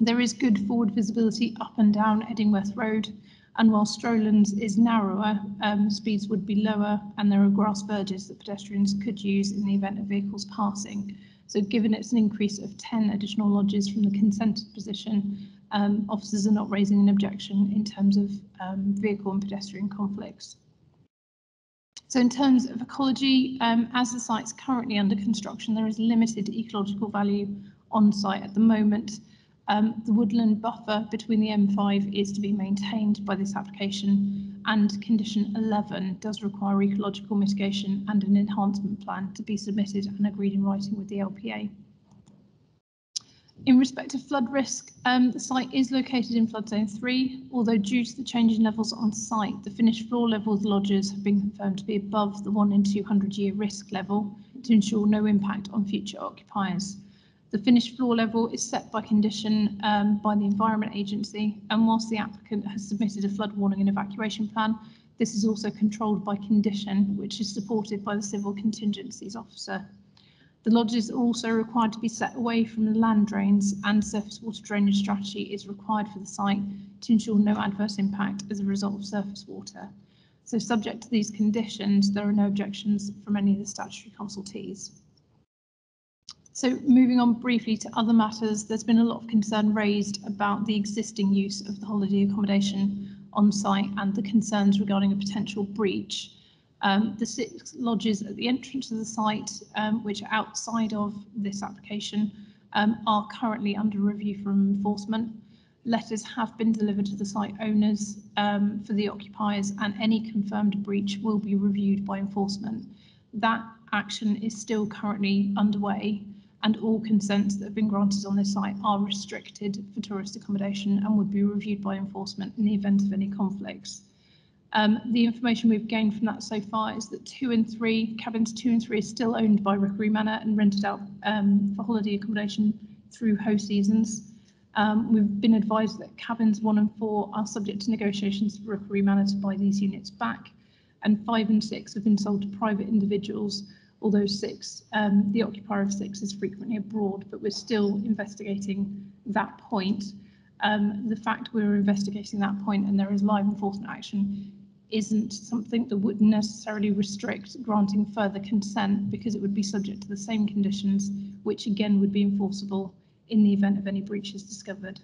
There is good forward visibility up and down Edingworth Road, and while Strowlands is narrower, um, speeds would be lower and there are grass verges that pedestrians could use in the event of vehicles passing. So given it's an increase of 10 additional lodges from the consented position, um, officers are not raising an objection in terms of um, vehicle and pedestrian conflicts. So in terms of ecology, um, as the site's currently under construction, there is limited ecological value on site at the moment. Um, the woodland buffer between the M5 is to be maintained by this application and condition 11 does require ecological mitigation and an enhancement plan to be submitted and agreed in writing with the LPA. In respect of flood risk, um, the site is located in flood zone three, although due to the change in levels on site, the finished floor level of lodges have been confirmed to be above the one in 200 year risk level to ensure no impact on future occupiers. The finished floor level is set by condition um, by the Environment Agency, and whilst the applicant has submitted a flood warning and evacuation plan, this is also controlled by condition, which is supported by the Civil Contingencies Officer. The lodges are also required to be set away from the land drains and surface water drainage strategy is required for the site to ensure no adverse impact as a result of surface water. So subject to these conditions, there are no objections from any of the statutory consultees. So moving on briefly to other matters, there's been a lot of concern raised about the existing use of the holiday accommodation on site and the concerns regarding a potential breach. Um, the six lodges at the entrance of the site, um, which are outside of this application, um, are currently under review for enforcement. Letters have been delivered to the site owners um, for the occupiers and any confirmed breach will be reviewed by enforcement. That action is still currently underway and all consents that have been granted on this site are restricted for tourist accommodation and would be reviewed by enforcement in the event of any conflicts. Um, the information we've gained from that so far is that two and three, cabins two and three are still owned by Rookery Manor and rented out um, for holiday accommodation through Hoseasons. Um, we've been advised that cabins one and four are subject to negotiations for Rookery Manor to buy these units back, and five and six have been sold to private individuals although six, um, the occupier of six is frequently abroad, but we're still investigating that point. Um, the fact we're investigating that point and there is live enforcement action isn't something that would necessarily restrict granting further consent because it would be subject to the same conditions, which again would be enforceable in the event of any breaches discovered.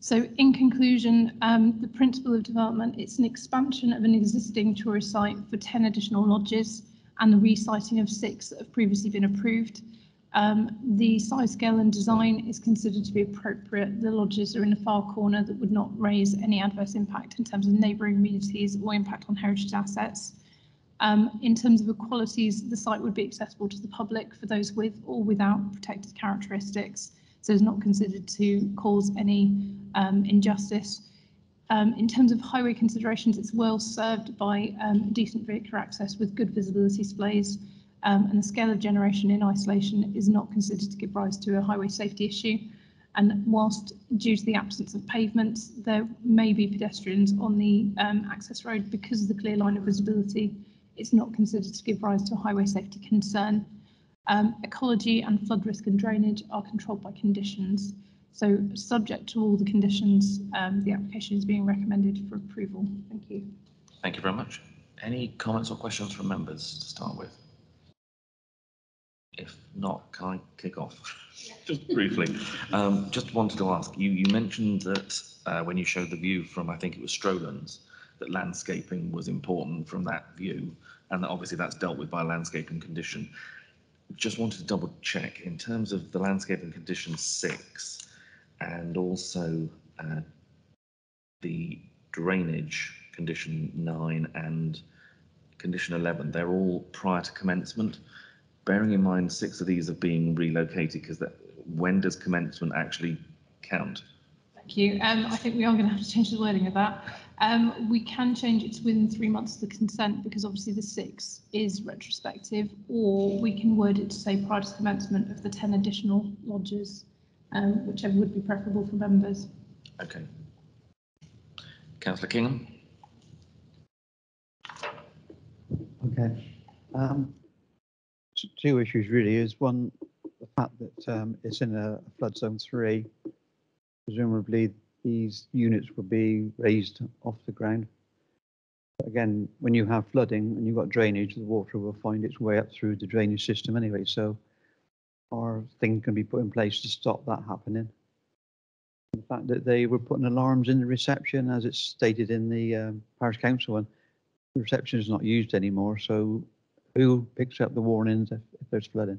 So in conclusion, um, the principle of development, it's an expansion of an existing tourist site for 10 additional lodges and the resiting of six that have previously been approved. Um, the size, scale and design is considered to be appropriate. The lodges are in a far corner that would not raise any adverse impact in terms of neighbouring communities or impact on heritage assets. Um, in terms of equalities, the site would be accessible to the public for those with or without protected characteristics so it's not considered to cause any um, injustice. Um, in terms of highway considerations, it's well served by um, decent vehicular access with good visibility splays, um, and the scale of generation in isolation is not considered to give rise to a highway safety issue. And whilst due to the absence of pavements, there may be pedestrians on the um, access road because of the clear line of visibility, it's not considered to give rise to a highway safety concern. Um, ecology and flood risk and drainage are controlled by conditions. So subject to all the conditions, um, the application is being recommended for approval. Thank you. Thank you very much. Any comments or questions from members to start with? If not, can I kick off? just briefly. Um, just wanted to ask, you, you mentioned that uh, when you showed the view from, I think it was Strowlands, that landscaping was important from that view, and that obviously that's dealt with by landscaping condition just wanted to double check in terms of the landscape and condition six and also uh, the drainage condition nine and condition 11, they're all prior to commencement. Bearing in mind six of these are being relocated because when does commencement actually count? Thank you. Um, I think we are going to have to change the wording of that. Um, we can change it to within three months of the consent because obviously the six is retrospective, or we can word it to say prior to commencement of the 10 additional lodges, um, whichever would be preferable for members. Okay. Councillor Kingham. Okay. Um, two issues really is one, the fact that um, it's in a flood zone three, presumably these units will be raised off the ground. But again, when you have flooding and you've got drainage, the water will find its way up through the drainage system anyway. So our thing can be put in place to stop that happening. The fact that they were putting alarms in the reception, as it's stated in the um, parish council, and the reception is not used anymore. So who picks up the warnings if, if there's flooding?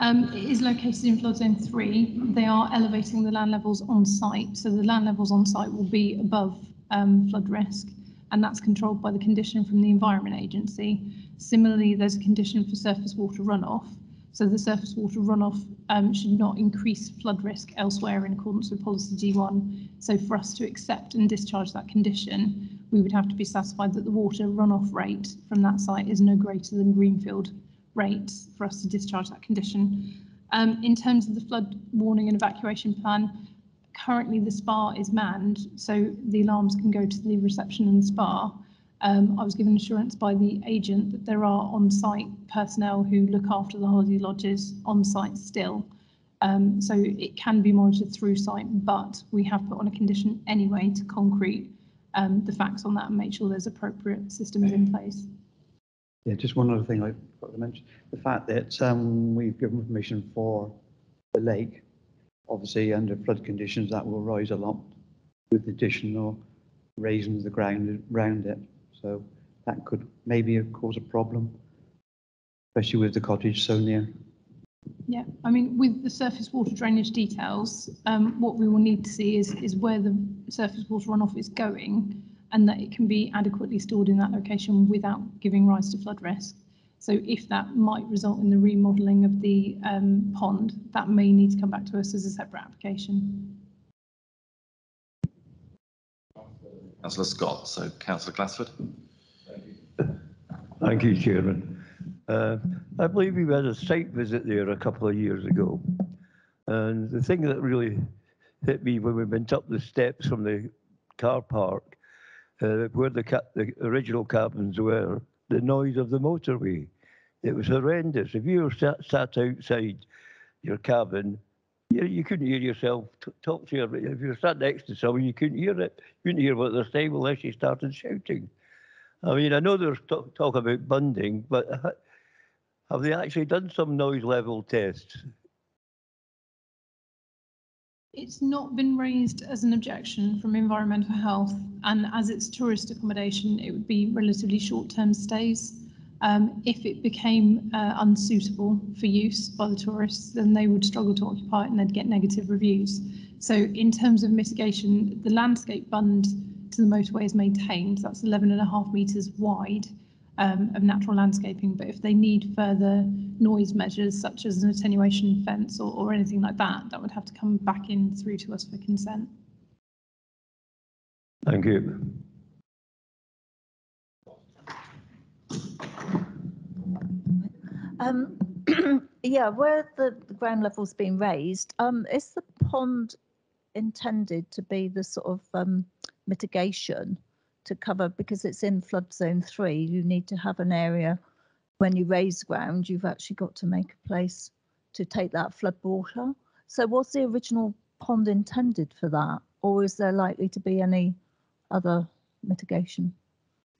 Um, it is located in flood zone three. They are elevating the land levels on site, so the land levels on site will be above um, flood risk, and that's controlled by the condition from the Environment Agency. Similarly, there's a condition for surface water runoff. So the surface water runoff um, should not increase flood risk elsewhere in accordance with policy G1. So for us to accept and discharge that condition, we would have to be satisfied that the water runoff rate from that site is no greater than Greenfield rates for us to discharge that condition. Um, in terms of the flood warning and evacuation plan, currently the spa is manned, so the alarms can go to the reception and spa. Um, I was given assurance by the agent that there are on-site personnel who look after the holiday lodges on site still. Um, so it can be monitored through site, but we have put on a condition anyway to concrete um, the facts on that and make sure there's appropriate systems in place. Yeah, just one other thing I forgot to mention, the fact that um, we've given permission for the lake, obviously under flood conditions, that will rise a lot with additional raising of the ground around it. So that could maybe cause a problem, especially with the cottage so near. Yeah, I mean, with the surface water drainage details, um, what we will need to see is, is where the surface water runoff is going and that it can be adequately stored in that location without giving rise to flood risk. So if that might result in the remodelling of the um, pond, that may need to come back to us as a separate application. Councillor Scott, so Councillor Glassford. Thank you, Chairman. Uh, I believe we had a site visit there a couple of years ago. And the thing that really hit me when we went up the steps from the car park, uh, where the, ca- the original cabins were, the noise of the motorway. It was horrendous. If you were sat, sat outside your cabin, you, you couldn't hear yourself t- talk to your. If you were sat next to someone, you couldn't hear it. You couldn't hear what they're saying unless you started shouting. I mean, I know there's talk, talk about bunding, but ha- have they actually done some noise level tests? It's not been raised as an objection from environmental health and as it's tourist accommodation, it would be relatively short-term stays. Um, if it became uh, unsuitable for use by the tourists, then they would struggle to occupy it and they'd get negative reviews. So in terms of mitigation, the landscape bund to the motorway is maintained. That's 11 and a half metres wide um, of natural landscaping. But if they need further noise measures, such as an attenuation fence or, or anything like that, that would have to come back in through to us for consent. Thank you. Um, yeah, where the, the ground level's been raised, um, is the pond intended to be the sort of um, mitigation to cover because it's in flood zone three? You need to have an area when you raise ground, you've actually got to make a place to take that flood water. So, was the original pond intended for that, or is there likely to be any other mitigation?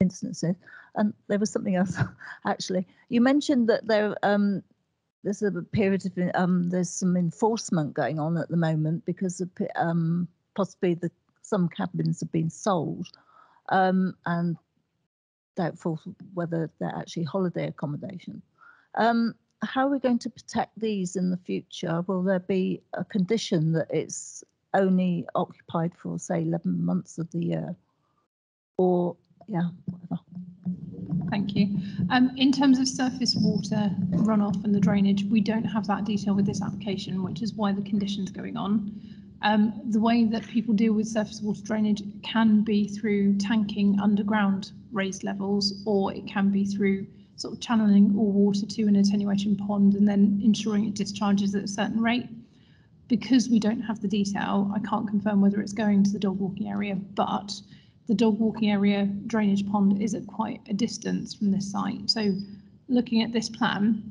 instances. And there was something else, actually. You mentioned that there um, there's a period of um, there's some enforcement going on at the moment because of, um, possibly the some cabins have been sold, um, and doubtful whether they're actually holiday accommodation. Um, how are we going to protect these in the future? Will there be a condition that it's only occupied for, say, 11 months of the year? Or yeah, whatever. Thank you. Um, in terms of surface water runoff and the drainage, we don't have that detail with this application, which is why the condition's going on. Um, the way that people deal with surface water drainage can be through tanking underground raised levels, or it can be through sort of channeling all water to an attenuation pond and then ensuring it discharges at a certain rate. Because we don't have the detail, I can't confirm whether it's going to the dog walking area, but the dog walking area drainage pond is at quite a distance from this site. So looking at this plan,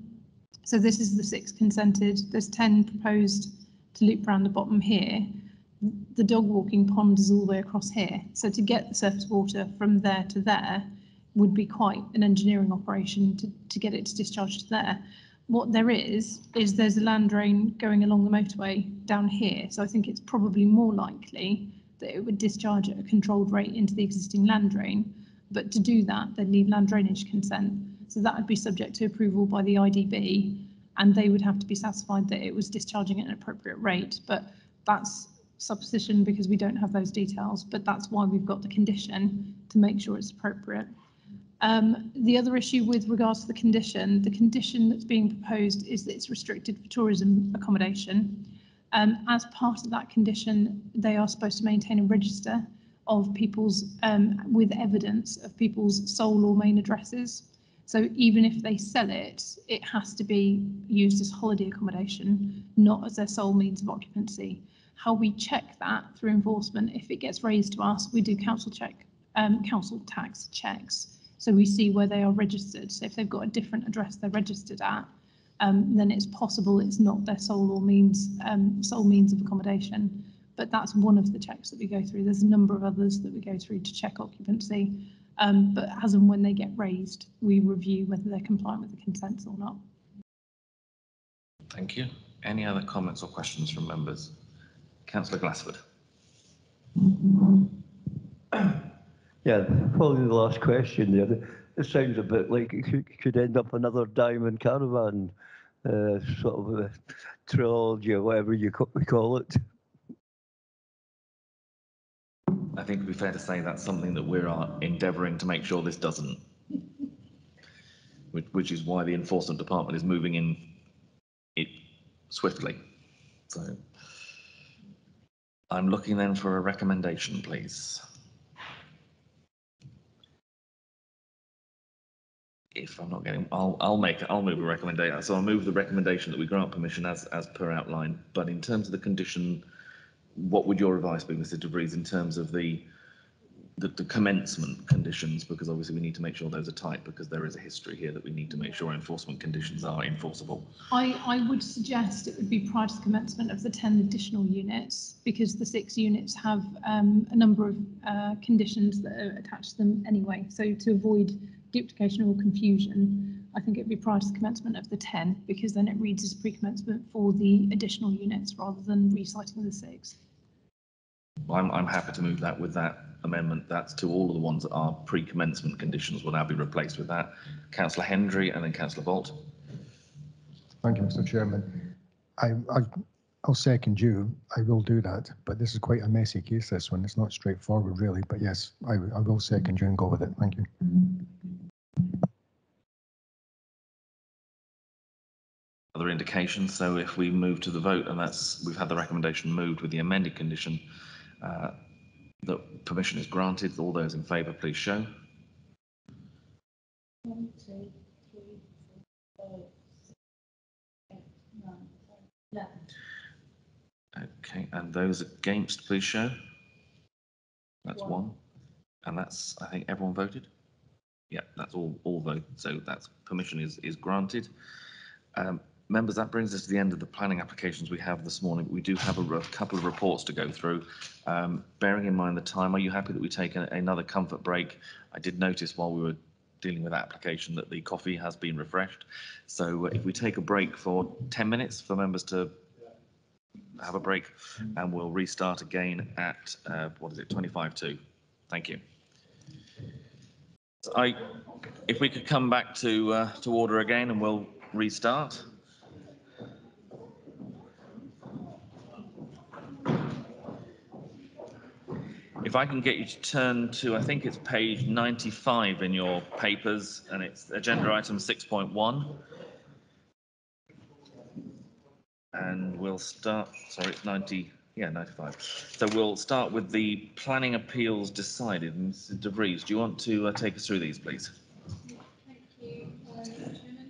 so this is the six consented, there's 10 proposed to loop around the bottom here. The dog walking pond is all the way across here. So to get the surface water from there to there would be quite an engineering operation to, to get it to discharge to there. What there is, is there's a land drain going along the motorway down here. So I think it's probably more likely that it would discharge at a controlled rate into the existing land drain. But to do that, they'd need land drainage consent. So that would be subject to approval by the IDB and they would have to be satisfied that it was discharging at an appropriate rate. But that's supposition because we don't have those details, but that's why we've got the condition to make sure it's appropriate. Um, the other issue with regards to the condition, the condition that's being proposed is that it's restricted for tourism accommodation. Um, as part of that condition, they are supposed to maintain a register of people's um, with evidence of people's sole or main addresses. So even if they sell it, it has to be used as holiday accommodation, not as their sole means of occupancy. How we check that through enforcement, if it gets raised to us, we do council check, um, council tax checks. So we see where they are registered. So if they've got a different address they're registered at, um, then it's possible it's not their sole or means um, sole means of accommodation. But that's one of the checks that we go through. There's a number of others that we go through to check occupancy. Um, but as and when they get raised, we review whether they're compliant with the consents or not. Thank you. Any other comments or questions from members? Councillor Glassford. Yeah, following the last question there, it sounds a bit like it could, could end up another diamond caravan, uh, sort of a trilogy or whatever you we call it. I think it'd be fair to say that's something that we're uh, endeavouring to make sure this doesn't. Which, which is why the enforcement department is moving in it swiftly. So I'm looking then for a recommendation, please. If I'm not getting, I'll, I'll make, I'll move a recommendation. So I'll move the recommendation that we grant permission as, as per outline. But in terms of the condition, what would your advice be, Mr. De Vries, in terms of the, the, the commencement conditions? Because obviously we need to make sure those are tight because there is a history here that we need to make sure enforcement conditions are enforceable. I, I would suggest it would be prior to the commencement of the 10 additional units because the six units have um, a number of uh, conditions that are attached to them anyway. So to avoid duplication or confusion, I think it'd be prior to the commencement of the 10 because then it reads as pre-commencement for the additional units rather than reciting the six. I'm, I'm happy to move that with that amendment. That's to all of the ones that are pre-commencement conditions will now be replaced with that. Councillor Hendry and then Councillor Bolt. Thank you, Mr Chairman. I, I, I'll second you. I will do that, but this is quite a messy case, this one. It's not straightforward, really, but yes, I, I will second you and go with it. Thank you. Other indications? So if we move to the vote, and that's, we've had the recommendation moved with the amended condition uh, that permission is granted, all those in favour, please show. One, two, three, four, five, six, eight, nine, ten, eleven. Okay, and those against, please show. That's One. one. And that's, I think everyone voted? Yeah, that's all, all voted, so that's, permission is, is granted. Um, members, that brings us to the end of the planning applications we have this morning. We do have a, couple of reports to go through. Um, bearing in mind the time, are you happy that we take a- another comfort break? I did notice while we were dealing with that application that the coffee has been refreshed. So uh, if we take a break for 10 minutes for members to have a break and we'll restart again at, uh, what is it, 25 to. Thank you. So I, if we could come back to, uh, to order again and we'll restart. If I can get you to turn to, I think it's page 95 in your papers and it's agenda item 6.1. And we'll start, sorry, it's 90, yeah, 95. So we'll start with the planning appeals decided. Mrs. De do you want to uh, take us through these, please?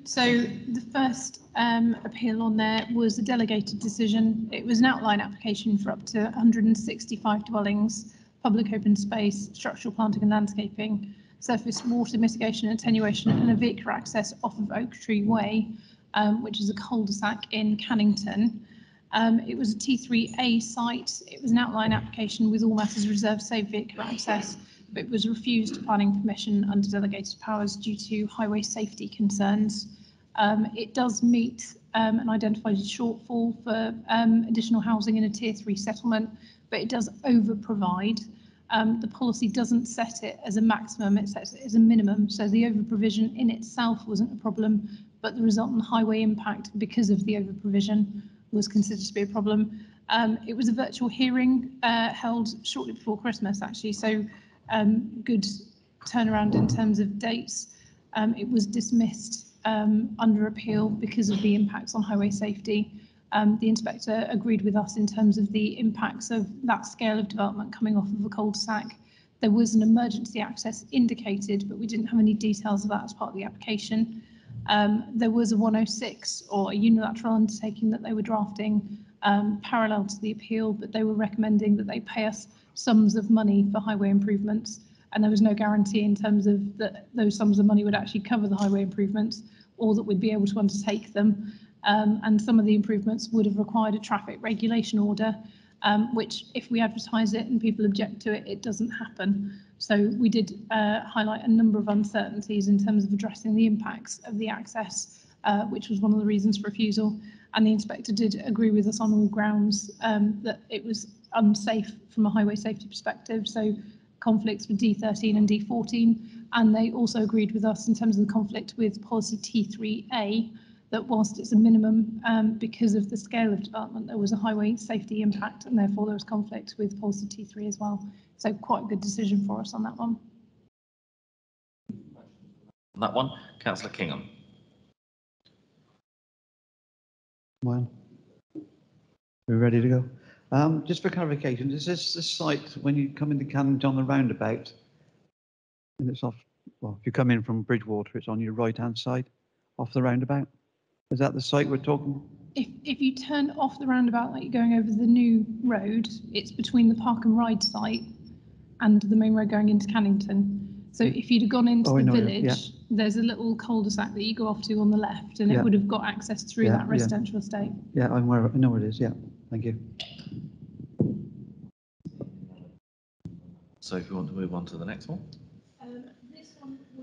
So the first um, appeal on there was a delegated decision. It was an outline application for up to 165 dwellings, public open space, structural planting and landscaping, surface water mitigation and attenuation, and a vehicular access off of Oak Tree Way, um, which is a cul-de-sac in Cannington. Um, it was a T3A site. It was an outline application with all matters reserved save vehicular access, but it was refused planning permission under delegated powers due to highway safety concerns. Um, it does meet um, an identified shortfall for um, additional housing in a tier three settlement, but it does over provide. Um, the policy doesn't set it as a maximum, it sets it as a minimum. So the over provision in itself wasn't a problem, but the resultant highway impact because of the over provision was considered to be a problem. Um, it was a virtual hearing uh, held shortly before Christmas, actually. So um, good turnaround in terms of dates. Um, it was dismissed um, under appeal because of the impacts on highway safety. Um, the inspector agreed with us in terms of the impacts of that scale of development coming off of a cul-de-sac. There was an emergency access indicated, but we didn't have any details of that as part of the application. Um, there was a 106 or a unilateral undertaking that they were drafting um, parallel to the appeal, but they were recommending that they pay us sums of money for highway improvements. And there was no guarantee in terms of that those sums of money would actually cover the highway improvements or that we'd be able to undertake them. Um, and some of the improvements would have required a traffic regulation order, um, which if we advertise it and people object to it, it doesn't happen. So we did uh, highlight a number of uncertainties in terms of addressing the impacts of the access, uh, which was one of the reasons for refusal. And the inspector did agree with us on all grounds um, that it was unsafe from a highway safety perspective. So conflicts with D13 and D14. And they also agreed with us in terms of the conflict with policy T3A, that whilst it's a minimum, um, because of the scale of development, there was a highway safety impact and therefore there was conflict with policy T3 as well. So quite a good decision for us on that one. On that one, councillor Kingham. One. We're ready to go. Um, just for clarification, is this the site when you come into Cannon on the roundabout? And it's off, well, if you come in from Bridgwater, it's on your right-hand side, off the roundabout? Is that the site we're talking? If, if you turn off the roundabout like you're going over the new road, it's between the park and ride site and the main road going into Cannington. So if you'd have gone into Oh, I the know, yeah, village, yeah. there's a little cul-de-sac that you go off to on the left and Yeah. it would have got access through Yeah, that yeah. residential estate. Yeah, I'm aware, of- I know where it is, yeah, thank you. So if you want to move on to the next one.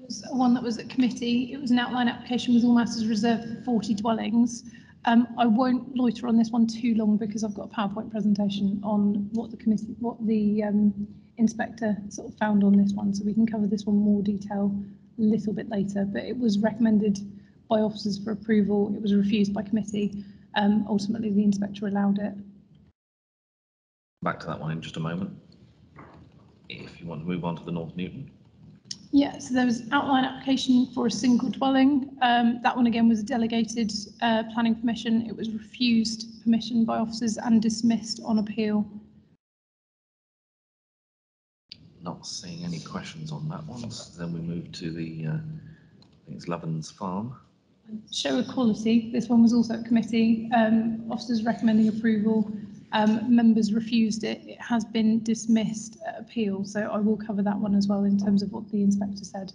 Was one that was at committee. It was an outline application with all matters reserved for 40 dwellings. Um, I won't loiter on this one too long because I've got a PowerPoint presentation on what the committee, what the um, inspector sort of found on this one. So we can cover this one more detail a little bit later. But it was recommended by officers for approval. It was refused by committee. Um, ultimately, the inspector allowed it. Back to that one in just a moment. If you want to move on to the North Newton. Yeah, so there was outline application for a single dwelling. Um, that one again was a delegated uh, planning permission. It was refused permission by officers and dismissed on appeal. Not seeing any questions on that one. So then we move to the, uh, I think it's Lovens Farm. Show equality. This one was also at committee. Um, officers recommending approval. Um, members refused it. It has been dismissed at appeal. So I will cover that one as well in terms of what the inspector said.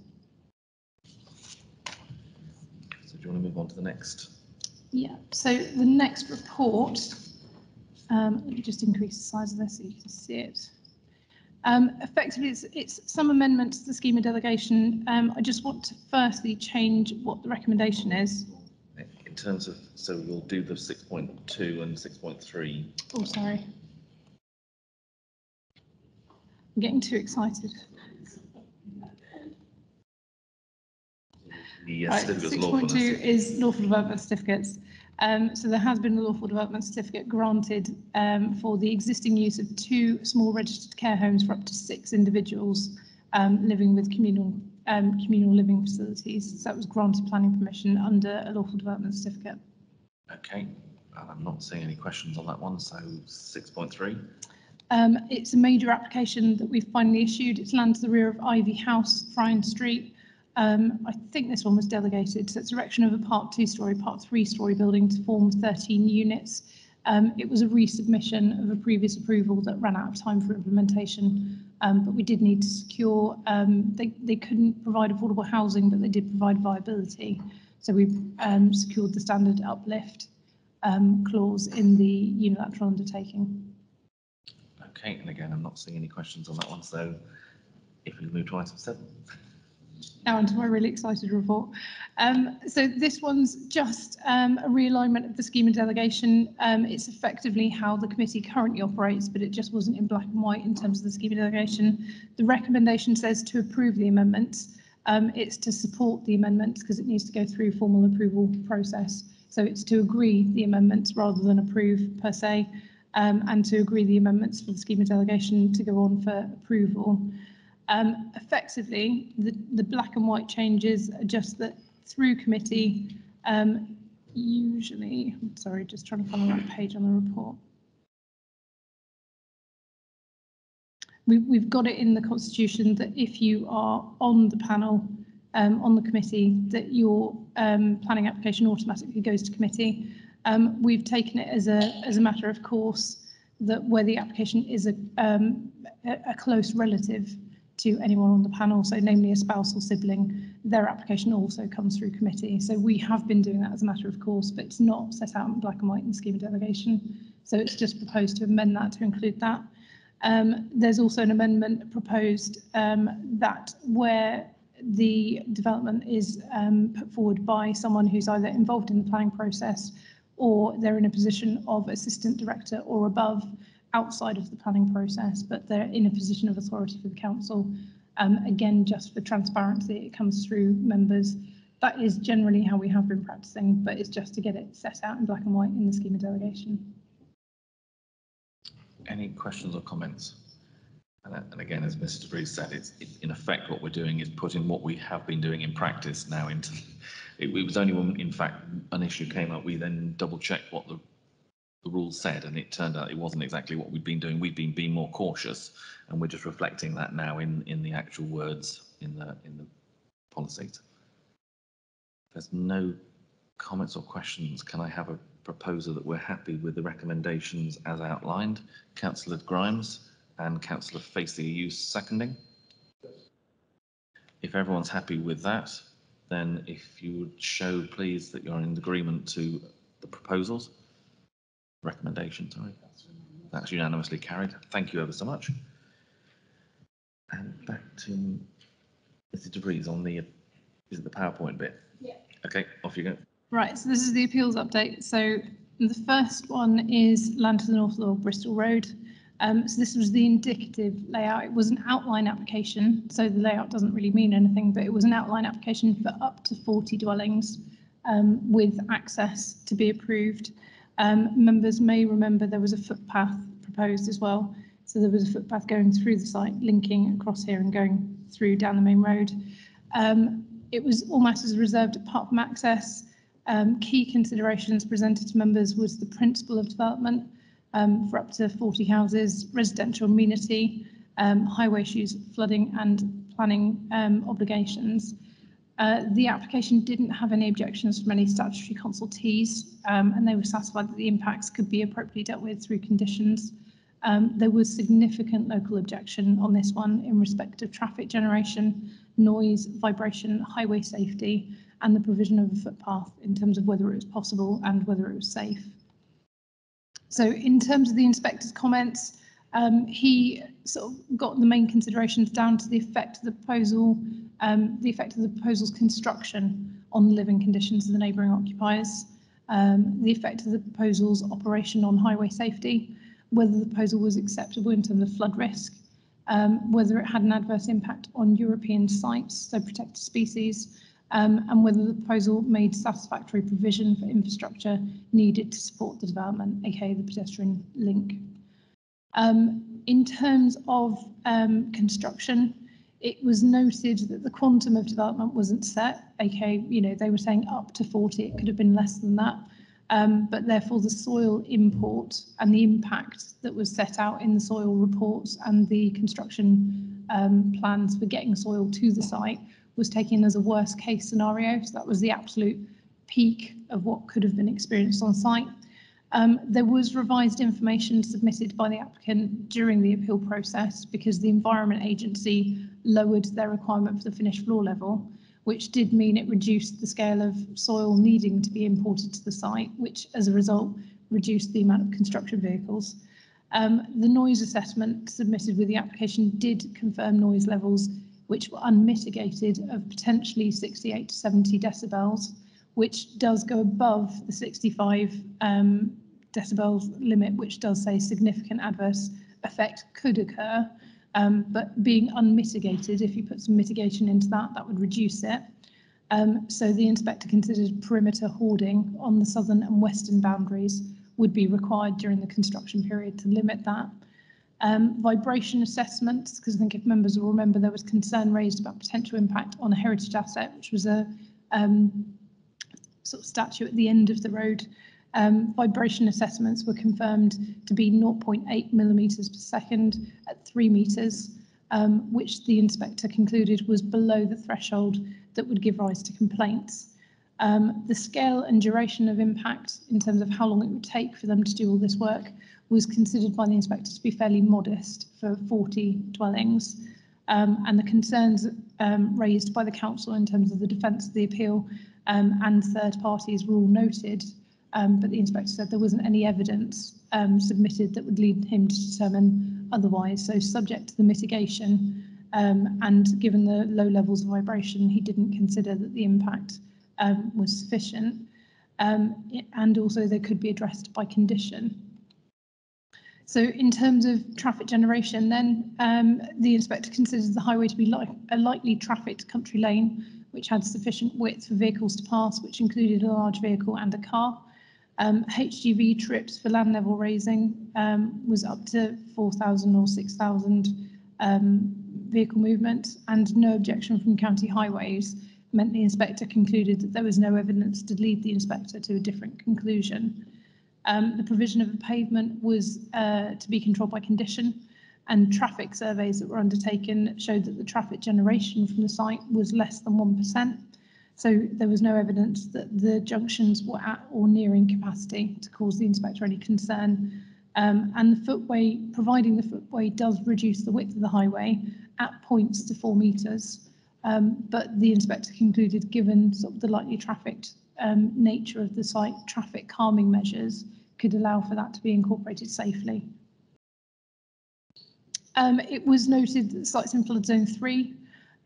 So do you want to move on to the next? Yeah, so the next report, um, let me just increase the size of this so you can see it. Um, effectively, it's, it's some amendments to the scheme of delegation. Um, I just want to firstly change what the recommendation is. In terms of, so we'll do the 6.2 and 6.3. Oh, sorry. I'm getting too excited. The uh, Right, certificates of 6.2 is lawful development certificates. Um, so there has been a lawful development certificate granted um, for the existing use of two small registered care homes for up to six individuals um, living with communal um, communal living facilities. So that was granted planning permission under a lawful development certificate. Okay, I'm not seeing any questions on that one, so 6.3. Um, it's a major application that we've finally issued. It's land to the rear of Ivy House, Friarn Street. Um, I think this one was delegated. So it's erection of a part two story, part three story building to form 13 units. Um, it was a resubmission of a previous approval that ran out of time for implementation, um, but we did need to secure, um, they, they couldn't provide affordable housing, but they did provide viability. So we um, secured the standard uplift um, clause in the unilateral undertaking. Okay, and again, I'm not seeing any questions on that one, so if we move to item seven. Now onto my really excited report. Um, so this one's just um, a realignment of the scheme of delegation. Um, it's effectively how the committee currently operates, but it just wasn't in black and white in terms of the scheme of delegation. The recommendation says to approve the amendments. Um, it's to support the amendments because it needs to go through formal approval process. So it's to agree the amendments rather than approve per se, um, and to agree the amendments for the scheme of delegation to go on for approval. Um, effectively, the, the black and white changes are just that through committee, um, usually, sorry, just trying to find the right page on the report. We, we've got it in the constitution that if you are on the panel, um, on the committee, that your um, planning application automatically goes to committee. Um, we've taken it as a, as a matter of course that where the application is a, um, a, a close relative to anyone on the panel, so namely a spouse or sibling, their application also comes through committee. So we have been doing that as a matter of course, but it's not set out in black and white in the scheme of delegation. So it's just proposed to amend that to include that. Um, there's also an amendment proposed um, that where the development is um, put forward by someone who's either involved in the planning process or they're in a position of assistant director or above outside of the planning process, but they're in a position of authority for the council. Um, again, just for transparency, it comes through members. That is generally how we have been practicing, but it's just to get it set out in black and white in the scheme of delegation. Any questions or comments? And, again, as Mr. Breeze said, it's it, in effect what we're doing is putting what we have been doing in practice now into. It, it was only when, in fact, an issue came up, we then double checked what the the rules said, and it turned out it wasn't exactly what we'd been doing. We'd been being more cautious, and we're just reflecting that now in in the actual words in the in the policies. There's no comments or questions. Can I have a proposer that we're happy with the recommendations as outlined? Councillor Grimes and Councillor Facey, are you seconding? If everyone's happy with that, then if you would show, please, that you're in agreement to the proposals recommendation, sorry. That's unanimously carried. Thank you ever so much. And back to Mr. DeVries on the, is it the PowerPoint bit? Yeah. Okay, off you go. Right, so this is the appeals update. So the first one is Land to the North of Bristol Road. Um, so this was the indicative layout. It was an outline application, so the layout doesn't really mean anything, but it was an outline application for up to 40 dwellings um, with access to be approved. Um, members may remember there was a footpath proposed as well. So there was a footpath going through the site, linking across here and going through down the main road. Um, it was all matters reserved apart from access. Um, key considerations presented to members was the principle of development um, for up to 40 houses, residential amenity, um, highway issues, flooding and planning um, obligations. Uh, the application didn't have any objections from any statutory consultees, um, and they were satisfied that the impacts could be appropriately dealt with through conditions. Um, there was significant local objection on this one in respect of traffic generation, noise, vibration, highway safety, and the provision of a footpath in terms of whether it was possible and whether it was safe. So in terms of the inspector's comments, um, he sort of got the main considerations down to the effect of the proposal, um, the effect of the proposal's construction on the living conditions of the neighbouring occupiers, um, the effect of the proposal's operation on highway safety, whether the proposal was acceptable in terms of flood risk, um, whether it had an adverse impact on European sites, so protected species, um, and whether the proposal made satisfactory provision for infrastructure needed to support the development, aka the pedestrian link. Um, in terms of um, construction, it was noted that the quantum of development wasn't set, aka, you know, they were saying up to 40, it could have been less than that. Um, but therefore the soil import and the impact that was set out in the soil reports and the construction um, plans for getting soil to the site was taken as a worst case scenario. So that was the absolute peak of what could have been experienced on site. Um, there was revised information submitted by the applicant during the appeal process because the Environment Agency lowered their requirement for the finished floor level, which did mean it reduced the scale of soil needing to be imported to the site, which as a result reduced the amount of construction vehicles. Um, the noise assessment submitted with the application did confirm noise levels which were unmitigated of potentially 68 to 70 decibels, which does go above the 65 um, decibels limit, which does say significant adverse effect could occur. Um, but being unmitigated, if you put some mitigation into that, that would reduce it. Um, so the inspector considered perimeter hoarding on the southern and western boundaries would be required during the construction period to limit that. Um, vibration assessments, because I think if members will remember, there was concern raised about potential impact on a heritage asset, which was a um, sort of statue at the end of the road. Um, vibration assessments were confirmed to be 0.8 millimetres per second at three metres, um, which the inspector concluded was below the threshold that would give rise to complaints. Um, the scale and duration of impact in terms of how long it would take for them to do all this work was considered by the inspector to be fairly modest for 40 dwellings. Um, and the concerns um, raised by the council in terms of the defence of the appeal um, and third parties were all noted, um, but the inspector said there wasn't any evidence um, submitted that would lead him to determine otherwise. So subject to the mitigation um, and given the low levels of vibration, he didn't consider that the impact um, was sufficient. Um, and also they could be addressed by condition. So in terms of traffic generation, then um, the inspector considers the highway to be like a lightly trafficked country lane, which had sufficient width for vehicles to pass, which included a large vehicle and a car. Um, HGV trips for land level raising um, was up to 4,000 or 6,000 um, vehicle movement, and no objection from county highways meant the inspector concluded that there was no evidence to lead the inspector to a different conclusion. Um, the provision of a pavement was uh, to be controlled by condition, and traffic surveys that were undertaken showed that the traffic generation from the site was less than 1%. So there was no evidence that the junctions were at or nearing capacity to cause the inspector any concern. Um, and the footway, providing the footway does reduce the width of the highway at points to four metres. Um, but the inspector concluded, given sort of the lightly trafficked um, nature of the site, traffic calming measures could allow for that to be incorporated safely. Um, it was noted that sites in flood zone three,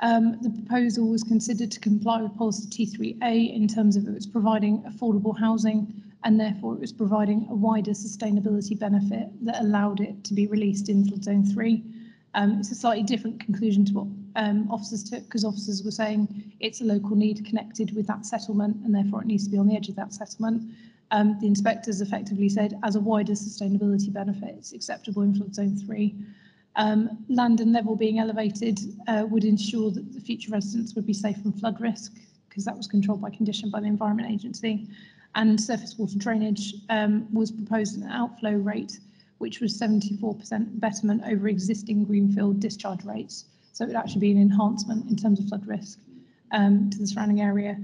um, the proposal was considered to comply with policy T3A in terms of it was providing affordable housing and therefore it was providing a wider sustainability benefit that allowed it to be released in flood zone three. Um, it's a slightly different conclusion to what um, officers took because officers were saying it's a local need connected with that settlement and therefore it needs to be on the edge of that settlement. Um, the inspectors effectively said as a wider sustainability benefit, it's acceptable in flood zone three. Um, land and level being elevated uh, would ensure that the future residents would be safe from flood risk because that was controlled by condition by the Environment Agency. And surface water drainage um, was proposed an outflow rate which was 74% betterment over existing greenfield discharge rates. So it would actually be an enhancement in terms of flood risk um, to the surrounding area.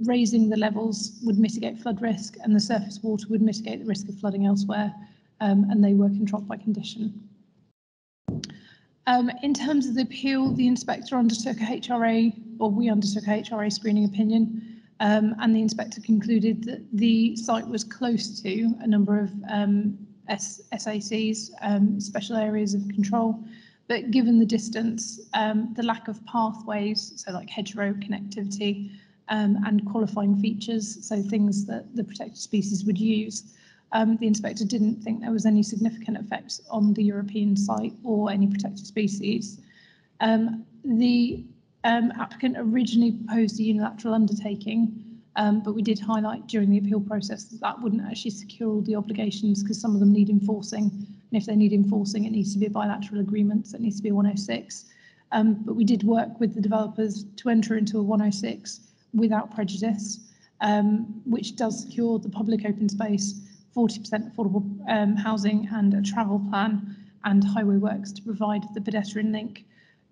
Raising the levels would mitigate flood risk and the surface water would mitigate the risk of flooding elsewhere um, and they were controlled by condition. Um, in terms of the appeal, the inspector undertook a HRA, or we undertook a HRA screening opinion, um, and the inspector concluded that the site was close to a number of um, SACs, um, special areas of control, but given the distance, um, the lack of pathways, so like hedgerow connectivity, um, and qualifying features, so things that the protected species would use, um, the inspector didn't think there was any significant effects on the European site or any protected species. Um, the um, applicant originally proposed a unilateral undertaking, um, but we did highlight during the appeal process that that wouldn't actually secure all the obligations because some of them need enforcing. And if they need enforcing, it needs to be a bilateral agreement, so it needs to be a 106. Um, but we did work with the developers to enter into a 106 without prejudice, um, which does secure the public open space 40% affordable um, housing and a travel plan and highway works to provide the pedestrian link.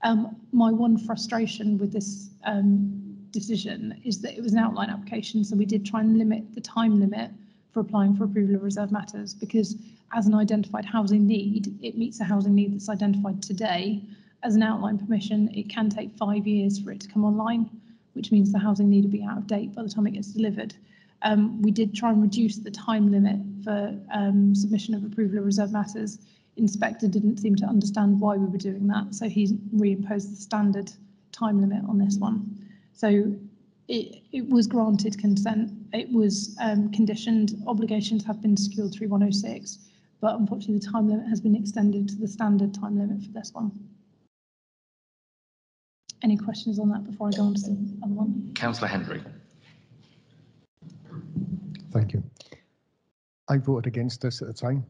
Um, my one frustration with this um, decision is that it was an outline application, so we did try and limit the time limit for applying for approval of reserve matters because as an identified housing need, it meets a housing need that's identified today. As an outline permission, it can take five years for it to come online, which means the housing need will be out of date by the time it gets delivered. Um, we did try and reduce the time limit for um, submission of approval of reserve matters. Inspector didn't seem to understand why we were doing that, so he reimposed the standard time limit on this one. So it, it was granted consent, it was um, conditioned, obligations have been secured through 106, but unfortunately the time limit has been extended to the standard time limit for this one. Any questions on that before I go on to the other one? Councillor Hendry. Thank you. I voted against this at the time.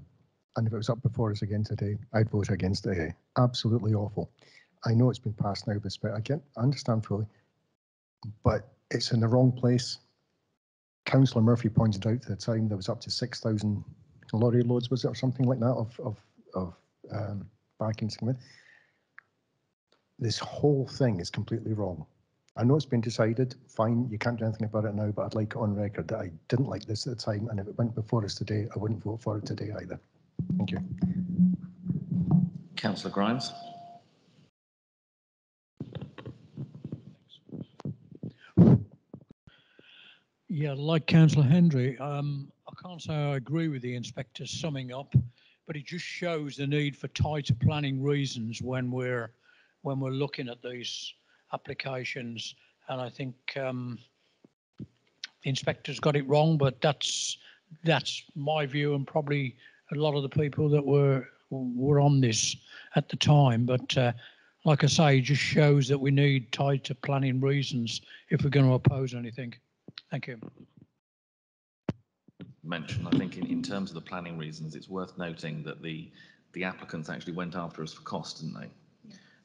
and if it was up before us again today, I'd vote against it. eh? Absolutely awful. I know it's been passed now, but I get, I understand fully, but it's in the wrong place. Councillor Murphy pointed out at the time there was up to 6,000 lorry loads, was it, or something like that, of, of, of um, coming. This whole thing is completely wrong. I know it's been decided, fine, you can't do anything about it now, but I'd like it on record that I didn't like this at the time, and if it went before us today, I wouldn't vote for it today either. Thank you. Councillor Grimes. Yeah, like Councillor Hendry, um, I can't say I agree with the inspector's summing up, but it just shows the need for tighter planning reasons when we're when we're looking at these applications. And I think um, the inspector's got it wrong, but that's that's my view and probably a lot of the people that were were on this at the time. But uh, like I say, it just shows that we need tighter planning reasons if we're going to oppose anything. Thank you. mention, I think in, in terms of the planning reasons, it's worth noting that the, the applicants actually went after us for cost, didn't they?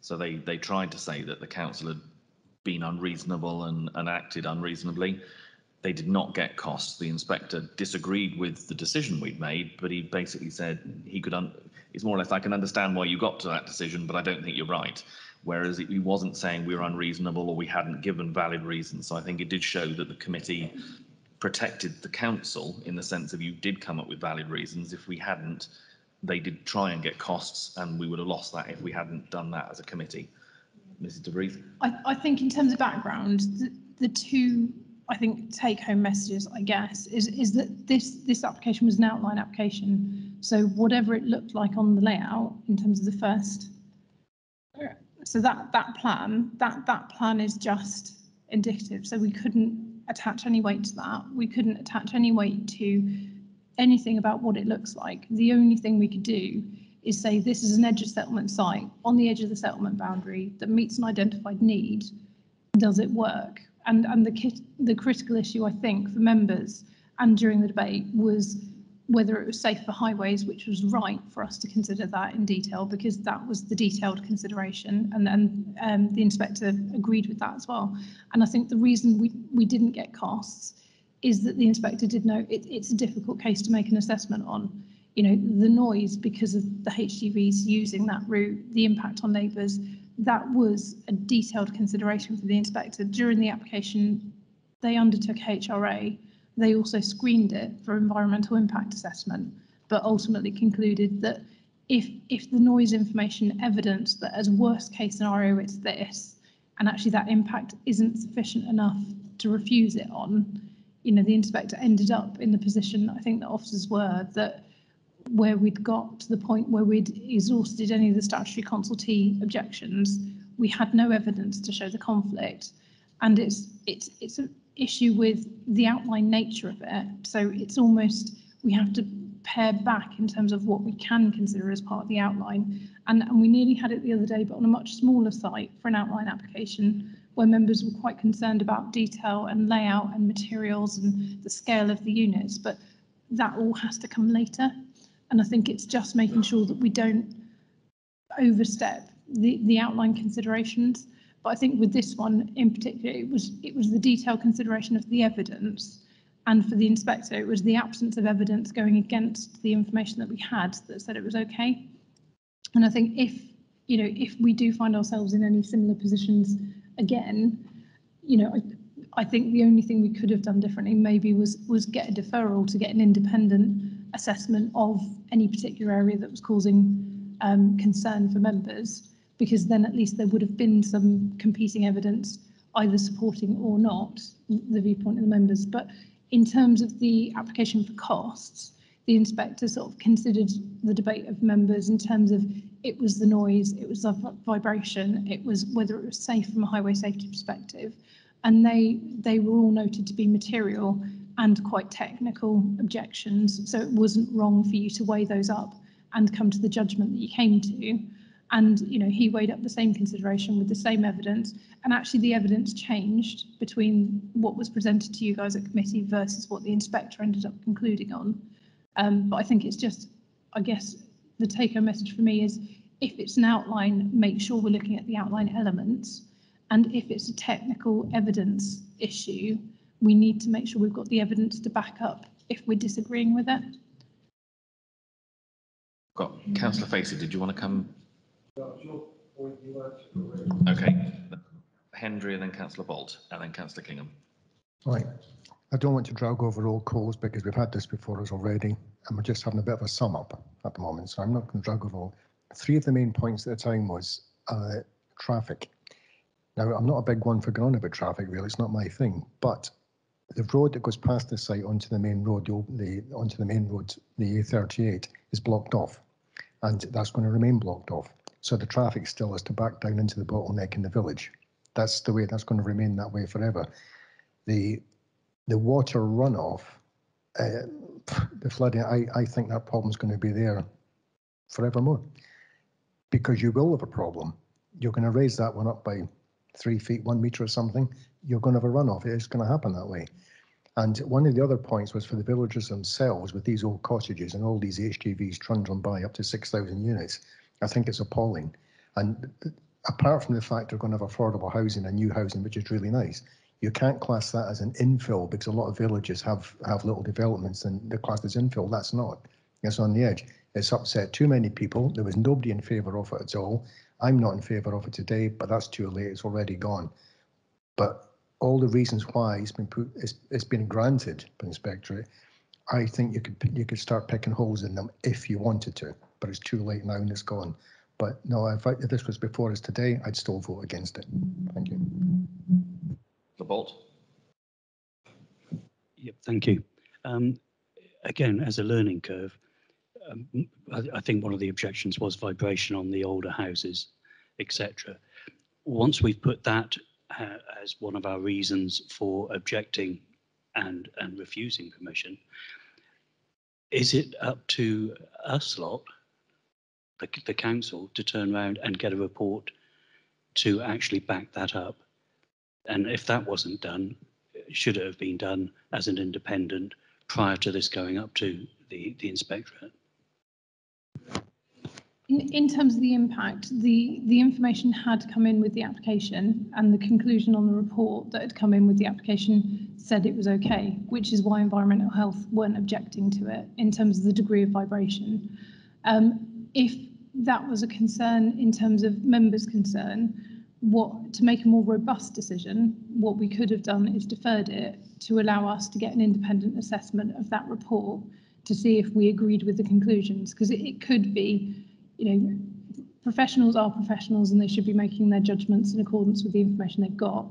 So they, they tried to say that the council had been unreasonable and, and acted unreasonably. They did not get costs. The inspector disagreed with the decision we'd made, but he basically said he could, un- it's more or less, I can understand why you got to that decision, but I don't think you're right. Whereas he wasn't saying we were unreasonable or we hadn't given valid reasons. So I think it did show that the committee protected the council in the sense of you did come up with valid reasons. If we hadn't, they did try and get costs and we would have lost that if we hadn't done that as a committee. Mrs. DeVries? I, I think in terms of background, the, the two, I think, take-home messages, I guess, is, is that this, this application was an outline application. So whatever it looked like on the layout in terms of the first, so that, that plan, that, that plan is just indicative. So we couldn't attach any weight to that. We couldn't attach any weight to anything about what it looks like. The only thing we could do is say this is an edge of settlement site on the edge of the settlement boundary that meets an identified need. Does it work? And and the kit, the critical issue I think for members and during the debate was whether it was safe for highways, which was right for us to consider that in detail because that was the detailed consideration and and um, the inspector agreed with that as well. And I think the reason we we didn't get costs is that the inspector did know it, it's a difficult case to make an assessment on. You know, the noise because of the HGVs using that route, the impact on neighbours, that was a detailed consideration for the inspector. During the application, they undertook HRA. They also screened it for environmental impact assessment, but ultimately concluded that if if the noise information evidenced that as worst case scenario it's this, and actually that impact isn't sufficient enough to refuse it on, you know, the inspector ended up in the position I think the officers were that where we'd got to the point where we'd exhausted any of the statutory consultee objections, we had no evidence to show the conflict. And it's it's it's an issue with the outline nature of it. So it's almost we have to pare back in terms of what we can consider as part of the outline. And, and we nearly had it the other day, but on a much smaller site for an outline application where members were quite concerned about detail and layout and materials and the scale of the units. But that all has to come later. And I think it's just making sure that we don't overstep the, the outline considerations. But I think with this one in particular, it was it was the detailed consideration of the evidence. And for the inspector, it was the absence of evidence going against the information that we had that said it was okay. And I think if, you know, if we do find ourselves in any similar positions again, you know, I, I think the only thing we could have done differently maybe was was get a deferral to get an independent assessment of any particular area that was causing um, concern for members, because then at least there would have been some competing evidence, either supporting or not the viewpoint of the members. But in terms of the application for costs, the inspector sort of considered the debate of members in terms of it was the noise, it was the vibration, it was whether it was safe from a highway safety perspective, and they they were all noted to be material and quite technical objections. So it wasn't wrong for you to weigh those up and come to the judgment that you came to. And you know he weighed up the same consideration with the same evidence, and actually the evidence changed between what was presented to you guys at committee versus what the inspector ended up concluding on. Um, but I think it's just I guess the take home message for me is if it's an outline, make sure we're looking at the outline elements. And if it's a technical evidence issue, we need to make sure we've got the evidence to back up if we're disagreeing with it. Got councillor Facey, did you want to come? Okay, Hendry and then councillor Bolt and then councillor Kingham. Right. I don't want to drag over old coals because we've had this before us already, and we're just having a bit of a sum up at the moment. So I'm not going to drag over all. Three of the main points at the time was uh, traffic. Now, I'm not a big one for going on about traffic, really. It's not my thing. But the road that goes past the site onto the main road, the, onto the main road, the A38, is blocked off, and that's going to remain blocked off. So the traffic still has to back down into the bottleneck in the village. That's the way. That's going to remain that way forever. The the water runoff, uh, the flooding. I I think that problem's going to be there forevermore, because you will have a problem. You're going to raise that one up by three feet, one meter or something, you're going to have a runoff. It's going to happen that way. And one of the other points was for the villagers themselves with these old cottages and all these HGVs trundling by up to 6,000 units. I think it's appalling. And apart from the fact they're going to have affordable housing and new housing, which is really nice, you can't class that as an infill because a lot of villages have, have little developments and they're classed as infill. That's not. It's on the edge. It's upset too many people. There was nobody in favour of it at all. I'm not in favour of it today, but that's too late. It's already gone. But all the reasons why it's been put, it's, it's been granted by the inspectorate, I think you could you could start picking holes in them if you wanted to, but it's too late now and it's gone. But no, if, I, if this was before us today, I'd still vote against it. Thank you. The Bolt. Yep, thank you. Um, again, as a learning curve, um, I, I, think one of the objections was vibration on the older houses, etc. Once we've put that uh, as one of our reasons for objecting and and refusing permission, is it up to us lot, the, the council, to turn around and get a report to actually back that up? And if that wasn't done, should it have been done as an independent prior to this going up to the, the inspectorate? In, in terms of the impact, the, the information had come in with the application and the conclusion on the report that had come in with the application said it was okay, which is why environmental health weren't objecting to it in terms of the degree of vibration. Um, if that was a concern in terms of members' concern, what to make a more robust decision, what we could have done is deferred it to allow us to get an independent assessment of that report to see if we agreed with the conclusions, because it, it could be you know, professionals are professionals and they should be making their judgments in accordance with the information they've got.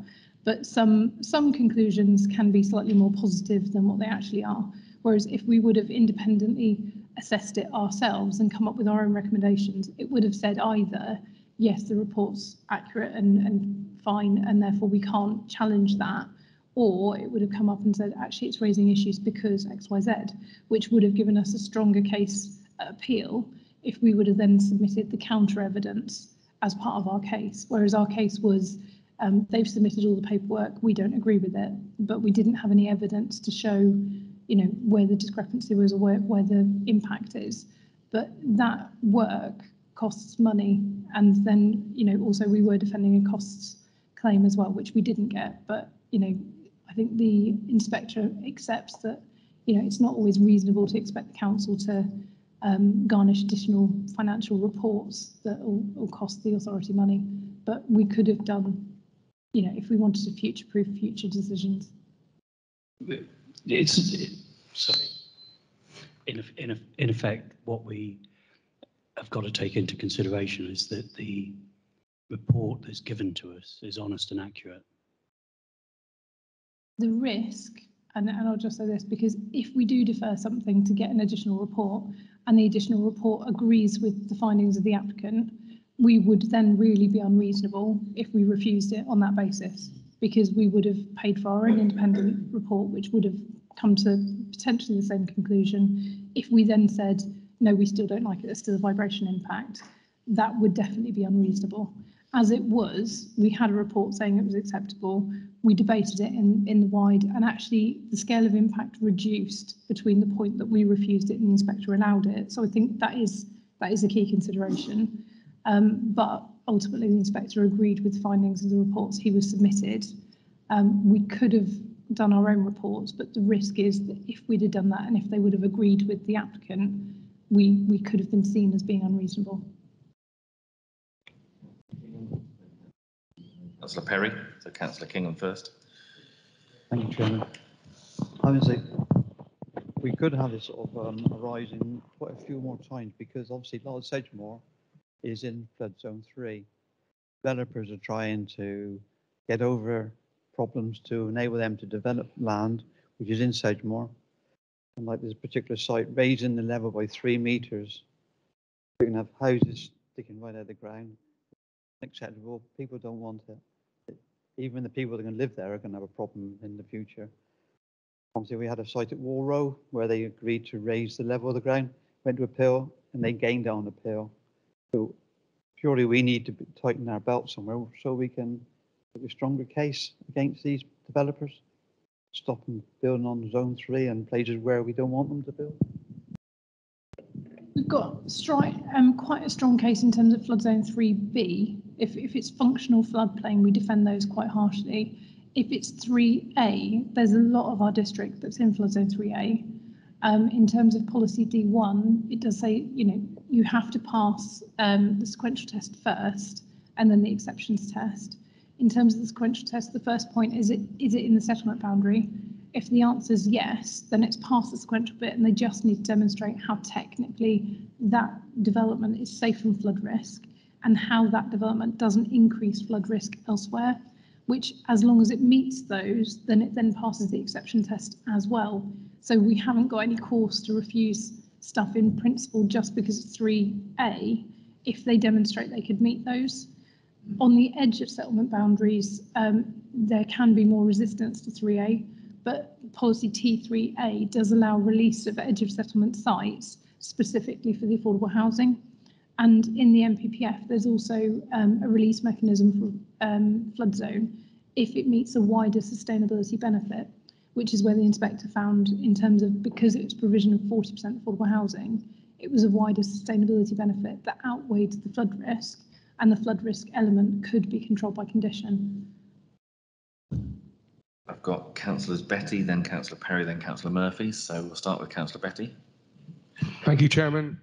But some some conclusions can be slightly more positive than what they actually are. Whereas if we would have independently assessed it ourselves and come up with our own recommendations, it would have said either, yes, the report's accurate and, and fine, and therefore we can't challenge that, or it would have come up and said, actually, it's raising issues because X, Y, Z, which would have given us a stronger case appeal if we would have then submitted the counter evidence as part of our case, whereas our case was um, they've submitted all the paperwork, we don't agree with it, but we didn't have any evidence to show, you know, where the discrepancy was or where, where the impact is. But that work costs money, and then, you know, also we were defending a costs claim as well, which we didn't get. But, you know, I think the inspector accepts that, you know, it's not always reasonable to expect the council to um, garnish additional financial reports that will, will cost the authority money. But we could have done, you know, if we wanted to future-proof future decisions. It's it, sorry. In in in effect, what we have got to take into consideration is that the report that's given to us is honest and accurate. The risk, and, and I'll just say this, because if we do defer something to get an additional report, and the additional report agrees with the findings of the applicant, we would then really be unreasonable if we refused it on that basis, because we would have paid for our own independent report, which would have come to potentially the same conclusion. If we then said, no, we still don't like it, there's still a vibration impact, that would definitely be unreasonable. As it was, we had a report saying it was acceptable. We debated it in, in the wide, and actually the scale of impact reduced between the point that we refused it and the inspector allowed it. So I think that is that is a key consideration. Um, but ultimately, the inspector agreed with the findings of the reports he was submitted. Um, we could have done our own reports, but the risk is that if we'd have done that and if they would have agreed with the applicant, we, we could have been seen as being unreasonable. Councillor Perry, so Councillor Kingham first. Thank you, Chairman. I would say we could have this sort of um, in quite a few more times because obviously Lord Sedgemoor is in flood zone three. Developers are trying to get over problems to enable them to develop land, which is in Sedgemoor. And like this particular site, raising the level by three meters. You can have houses sticking right out of the ground. Acceptable. People don't want it. Even the people that are going to live there are going to have a problem in the future. Obviously, we had a site at Walrow where they agreed to raise the level of the ground, went to appeal, and they gained on appeal. So purely we need to tighten our belt somewhere so we can make a stronger case against these developers. Stop them building on zone three and places where we don't want them to build. We've got um, quite a strong case in terms of flood zone 3B. If, if it's functional floodplain, we defend those quite harshly. If it's 3A, there's a lot of our district that's in flood zone 3A. Um, in terms of policy D1, it does say, you know, you have to pass um, the sequential test first and then the exceptions test. In terms of the sequential test, the first point is it is it in the settlement boundary? If the answer is yes, then it's past the sequential bit and they just need to demonstrate how technically that development is safe from flood risk and how that development doesn't increase flood risk elsewhere, which as long as it meets those, then it then passes the exception test as well. So we haven't got any cause to refuse stuff in principle just because it's 3A if they demonstrate they could meet those. On the edge of settlement boundaries, um, there can be more resistance to 3A, but policy T3A does allow release of edge of settlement sites specifically for the affordable housing. And in the NPPF, there's also um, a release mechanism for um, flood zone if it meets a wider sustainability benefit which is where the inspector found in terms of because it was provision of 40% affordable housing, it was a wider sustainability benefit that outweighed the flood risk and the flood risk element could be controlled by condition. I've got councillors Betty, then councillor Perry, then councillor Murphy. So we'll start with councillor Betty. Thank you, Chairman.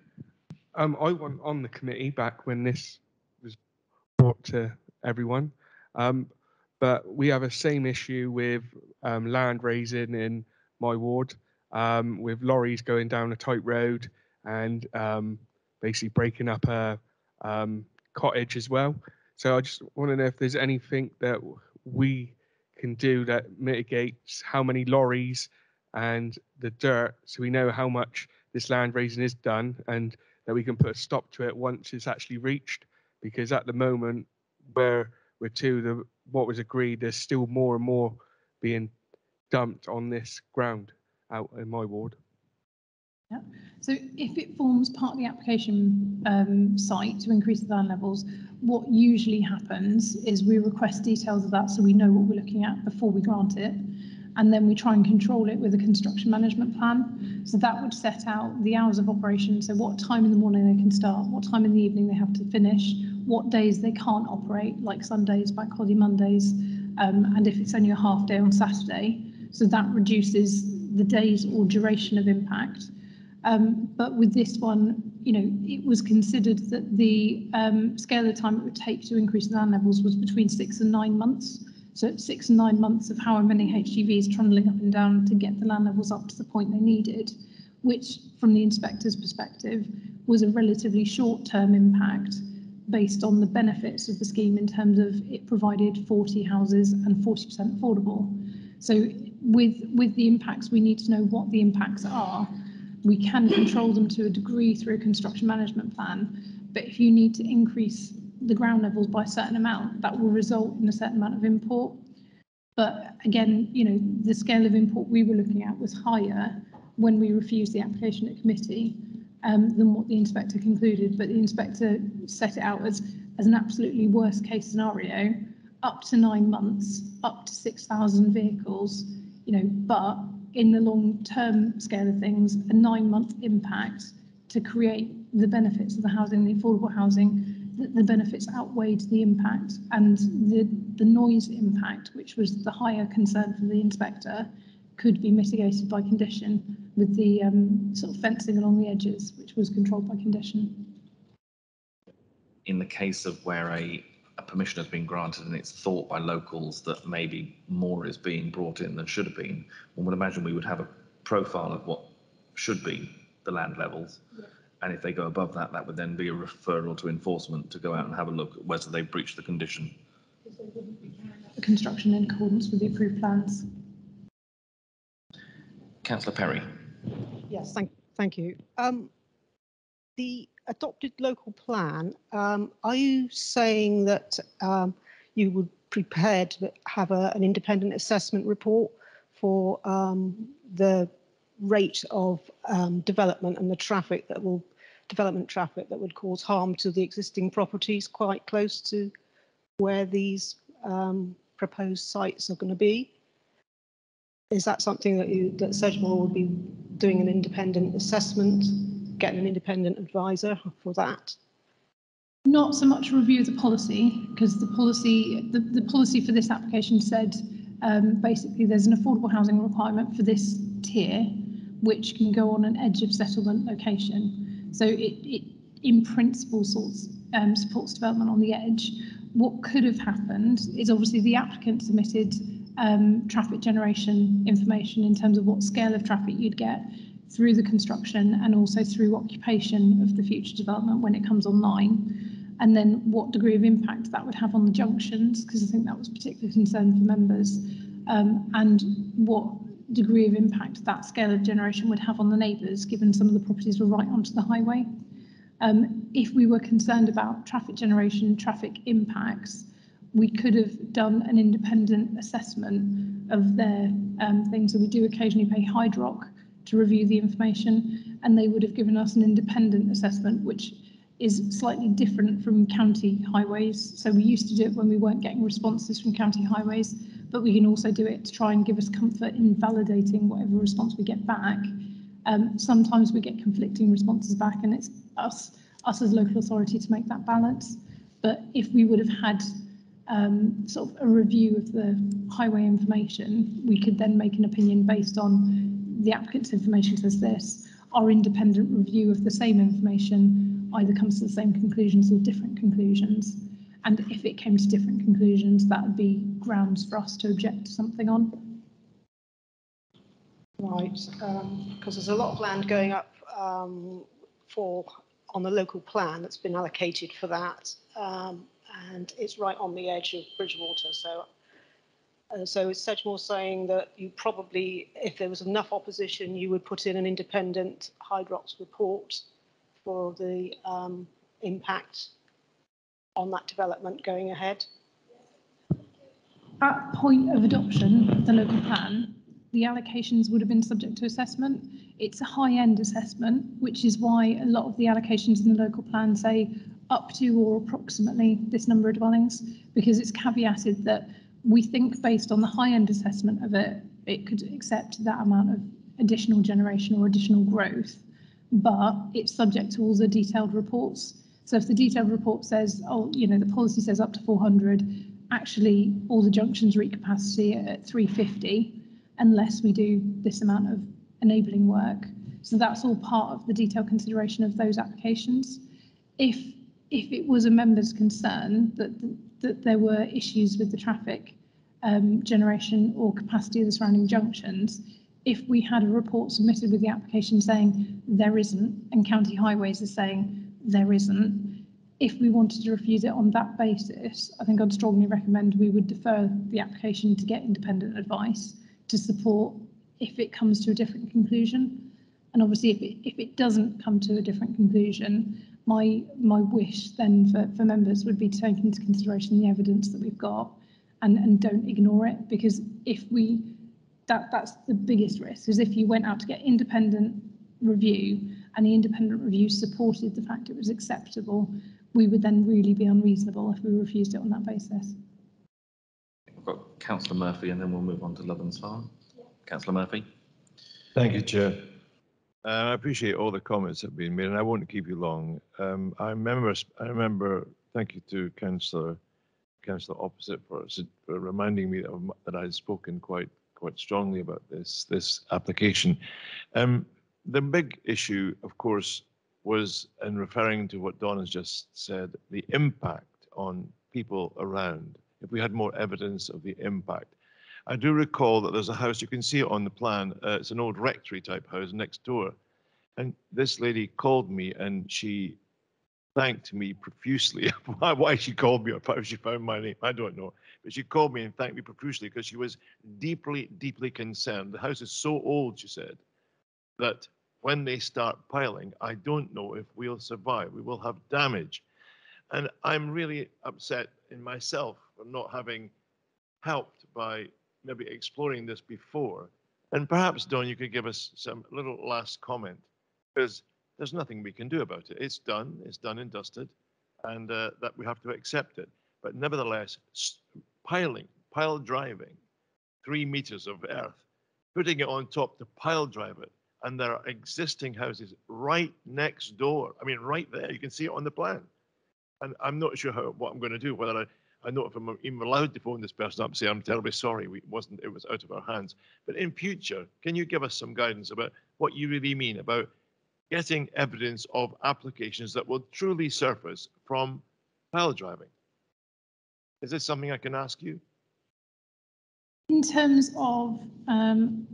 Um, I went on the committee back when this was brought to everyone. Um, but we have a same issue with um, land raising in my ward, um, with lorries going down a tight road and um, basically breaking up a um, cottage as well. So I just want to know if there's anything that we can do that mitigates how many lorries and the dirt, so we know how much this land raising is done, and that we can put a stop to it once it's actually reached. Because at the moment, where we're to the what was agreed, there's still more and more being dumped on this ground out in my ward. Yeah. So if it forms part of the application um, site to increase the land levels, what usually happens is we request details of that so we know what we're looking at before we grant it. And then we try and control it with a construction management plan. So that would set out the hours of operation. So what time in the morning they can start, what time in the evening they have to finish, what days they can't operate, like Sundays, bank holiday Mondays, um, and if it's only a half day on Saturday. So that reduces the days or duration of impact. Um, but with this one, you know, it was considered that the um, scale of time it would take to increase land levels was between six and nine months. So six and nine months of how many HGVs trundling up and down to get the land levels up to the point they needed, which from the inspector's perspective was a relatively short-term impact based on the benefits of the scheme in terms of it provided 40 houses and 40% affordable. So with, with the impacts, we need to know what the impacts are. We can control them to a degree through a construction management plan, but if you need to increase the ground levels by a certain amount, that will result in a certain amount of import. But again, you know, the scale of import we were looking at was higher when we refused the application at committee um, than what the inspector concluded, but the inspector set it out as, as an absolutely worst case scenario, up to nine months, up to 6,000 vehicles, you know, but in the long term scale of things, a nine month impact to create the benefits of the housing, the affordable housing, the, the benefits outweighed the impact and the, the noise impact, which was the higher concern for the inspector, could be mitigated by condition with the um, sort of fencing along the edges, which was controlled by condition. In the case of where a, a permission has been granted and it's thought by locals that maybe more is being brought in than should have been, one would imagine we would have a profile of what should be the land levels. And if they go above that, that would then be a referral to enforcement to go out and have a look at whether they breached the condition. The construction in accordance with the approved plans. Councillor Perry. Yes, thank, thank you. Um, the adopted local plan, um, are you saying that um, you would prepare to have a, an independent assessment report for um, the rate of um, development and the traffic that will development traffic that would cause harm to the existing properties quite close to where these um, proposed sites are going to be? Is that something that you that Sedgemoor would be doing an independent assessment, getting an independent advisor for that? Not so much review the policy, because the policy, the, the policy for this application said um, basically there's an affordable housing requirement for this tier, which can go on an edge of settlement location. So it, it in principle sorts, um, supports development on the edge. What could have happened is obviously the applicant submitted um, traffic generation information in terms of what scale of traffic you'd get through the construction and also through occupation of the future development when it comes online. And then what degree of impact that would have on the junctions, because I think that was a particular concern for members, um, and what degree of impact that scale of generation would have on the neighbours, given some of the properties were right onto the highway. Um, if we were concerned about traffic generation, traffic impacts, we could have done an independent assessment of their um, things. So we do occasionally pay Hydrock to review the information, and they would have given us an independent assessment, which is slightly different from county highways. So we used to do it when we weren't getting responses from county highways, but we can also do it to try and give us comfort in validating whatever response we get back. Um, sometimes we get conflicting responses back, and it's us, us as local authority to make that balance. But if we would have had um, sort of a review of the highway information, we could then make an opinion based on the applicant's information says this. Our independent review of the same information either comes to the same conclusions or different conclusions. And if it came to different conclusions, that would be grounds for us to object to something on. Right, because there's a lot of land going up um, for on the local plan that's been allocated for that. Um, and it's right on the edge of Bridgwater. So, uh, so is Sedgemoor saying that you probably, if there was enough opposition, you would put in an independent Hydrock's report for the um, impact on that development going ahead? At point of adoption of the local plan, the allocations would have been subject to assessment. It's a high-end assessment, which is why a lot of the allocations in the local plan say up to or approximately this number of dwellings, because it's caveated that we think based on the high-end assessment of it, it could accept that amount of additional generation or additional growth, but it's subject to all the detailed reports. So if the detailed report says, oh, you know, the policy says up to 400, actually all the junctions reach capacity at 350, unless we do this amount of enabling work. So that's all part of the detailed consideration of those applications. If if it was a member's concern that that there were issues with the traffic um, generation or capacity of the surrounding junctions, if we had a report submitted with the application saying there isn't, and County Highways is saying there isn't, if we wanted to refuse it on that basis, I think I'd strongly recommend we would defer the application to get independent advice to support if it comes to a different conclusion. And obviously, if it, if it doesn't come to a different conclusion, my my wish then for, for members would be to take into consideration the evidence that we've got and, and don't ignore it because if we that that's the biggest risk is if you went out to get independent review and the independent review supported the fact it was acceptable, we would then really be unreasonable if we refused it on that basis. We've got councillor Murphy and then we'll move on to Lothens Farm. Councillor Murphy. Thank you, Chair. Uh, I appreciate all the comments that have been made, and I won't keep you long. Um, I remember, I remember. Thank you to Councillor, Councillor Opposite for, for reminding me that I had spoken quite quite strongly about this this application. Um, the big issue, of course, was in referring to what Don has just said, the impact on people around. If we had more evidence of the impact, I do recall that there's a house, you can see it on the plan, uh, it's an old rectory type house next door. And this lady called me and she thanked me profusely. why, why she called me or how she found my name, I don't know. But she called me and thanked me profusely because she was deeply, deeply concerned. The house is so old, she said, that when they start piling, I don't know if we'll survive. We will have damage. And I'm really upset in myself for not having helped by maybe exploring this before. And perhaps, Don, you could give us some little last comment, because there's nothing we can do about it. It's done, it's done and dusted, and uh, that we have to accept it. But nevertheless, piling, pile driving, three meters of earth, putting it on top to pile drive it, and there are existing houses right next door. I mean, right there. You can see it on the plan. And I'm not sure how what I'm going to do. Whether I, I know if I'm even allowed to phone this person up and say I'm terribly sorry. We wasn't. It was out of our hands. But in future, can you give us some guidance about what you really mean about getting evidence of applications that will truly surface from pile driving? Is this something I can ask you? In terms of um,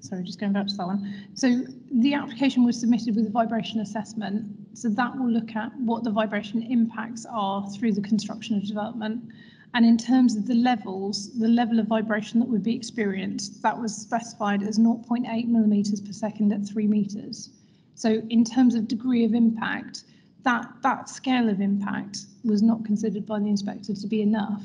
sorry, just going back to that one. So the application was submitted with a vibration assessment. So that will look at what the vibration impacts are through the construction of development. And in terms of the levels, the level of vibration that would be experienced, that was specified as 0.8 millimeters per second at three meters. So in terms of degree of impact, that, that scale of impact was not considered by the inspector to be enough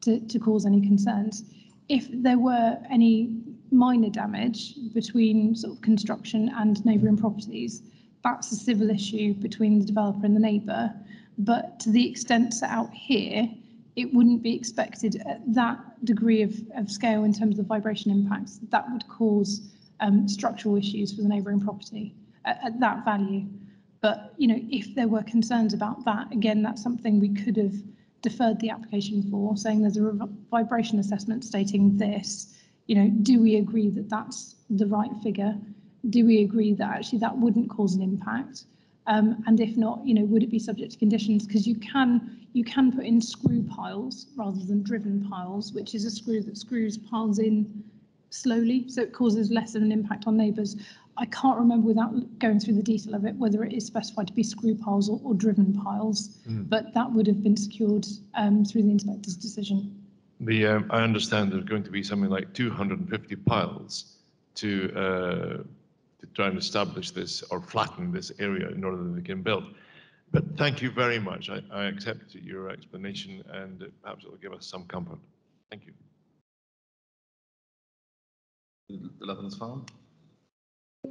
to, to cause any concerns. If there were any minor damage between sort of construction and neighbouring properties, that's a civil issue between the developer and the neighbour. But to the extent set out here, it wouldn't be expected at that degree of, of scale in terms of vibration impacts that would cause um, structural issues for the neighbouring property at, at that value. But you know, if there were concerns about that, again, that's something we could have deferred the application for, saying there's a vibration assessment stating this you know, do we agree that that's the right figure? Do we agree that actually that wouldn't cause an impact? Um, and if not, you know, would it be subject to conditions? Because you can you can put in screw piles rather than driven piles, which is a screw that screws piles in slowly, so it causes less of an impact on neighbours. I can't remember without going through the detail of it whether it is specified to be screw piles or, or driven piles, mm. but that would have been secured um, through the inspector's decision. The, um, I understand there's going to be something like 250 piles to, uh, to try and establish this or flatten this area in order that they can build. But thank you very much. I, I accept your explanation and perhaps it will give us some comfort. Thank you. The Lothens Farm?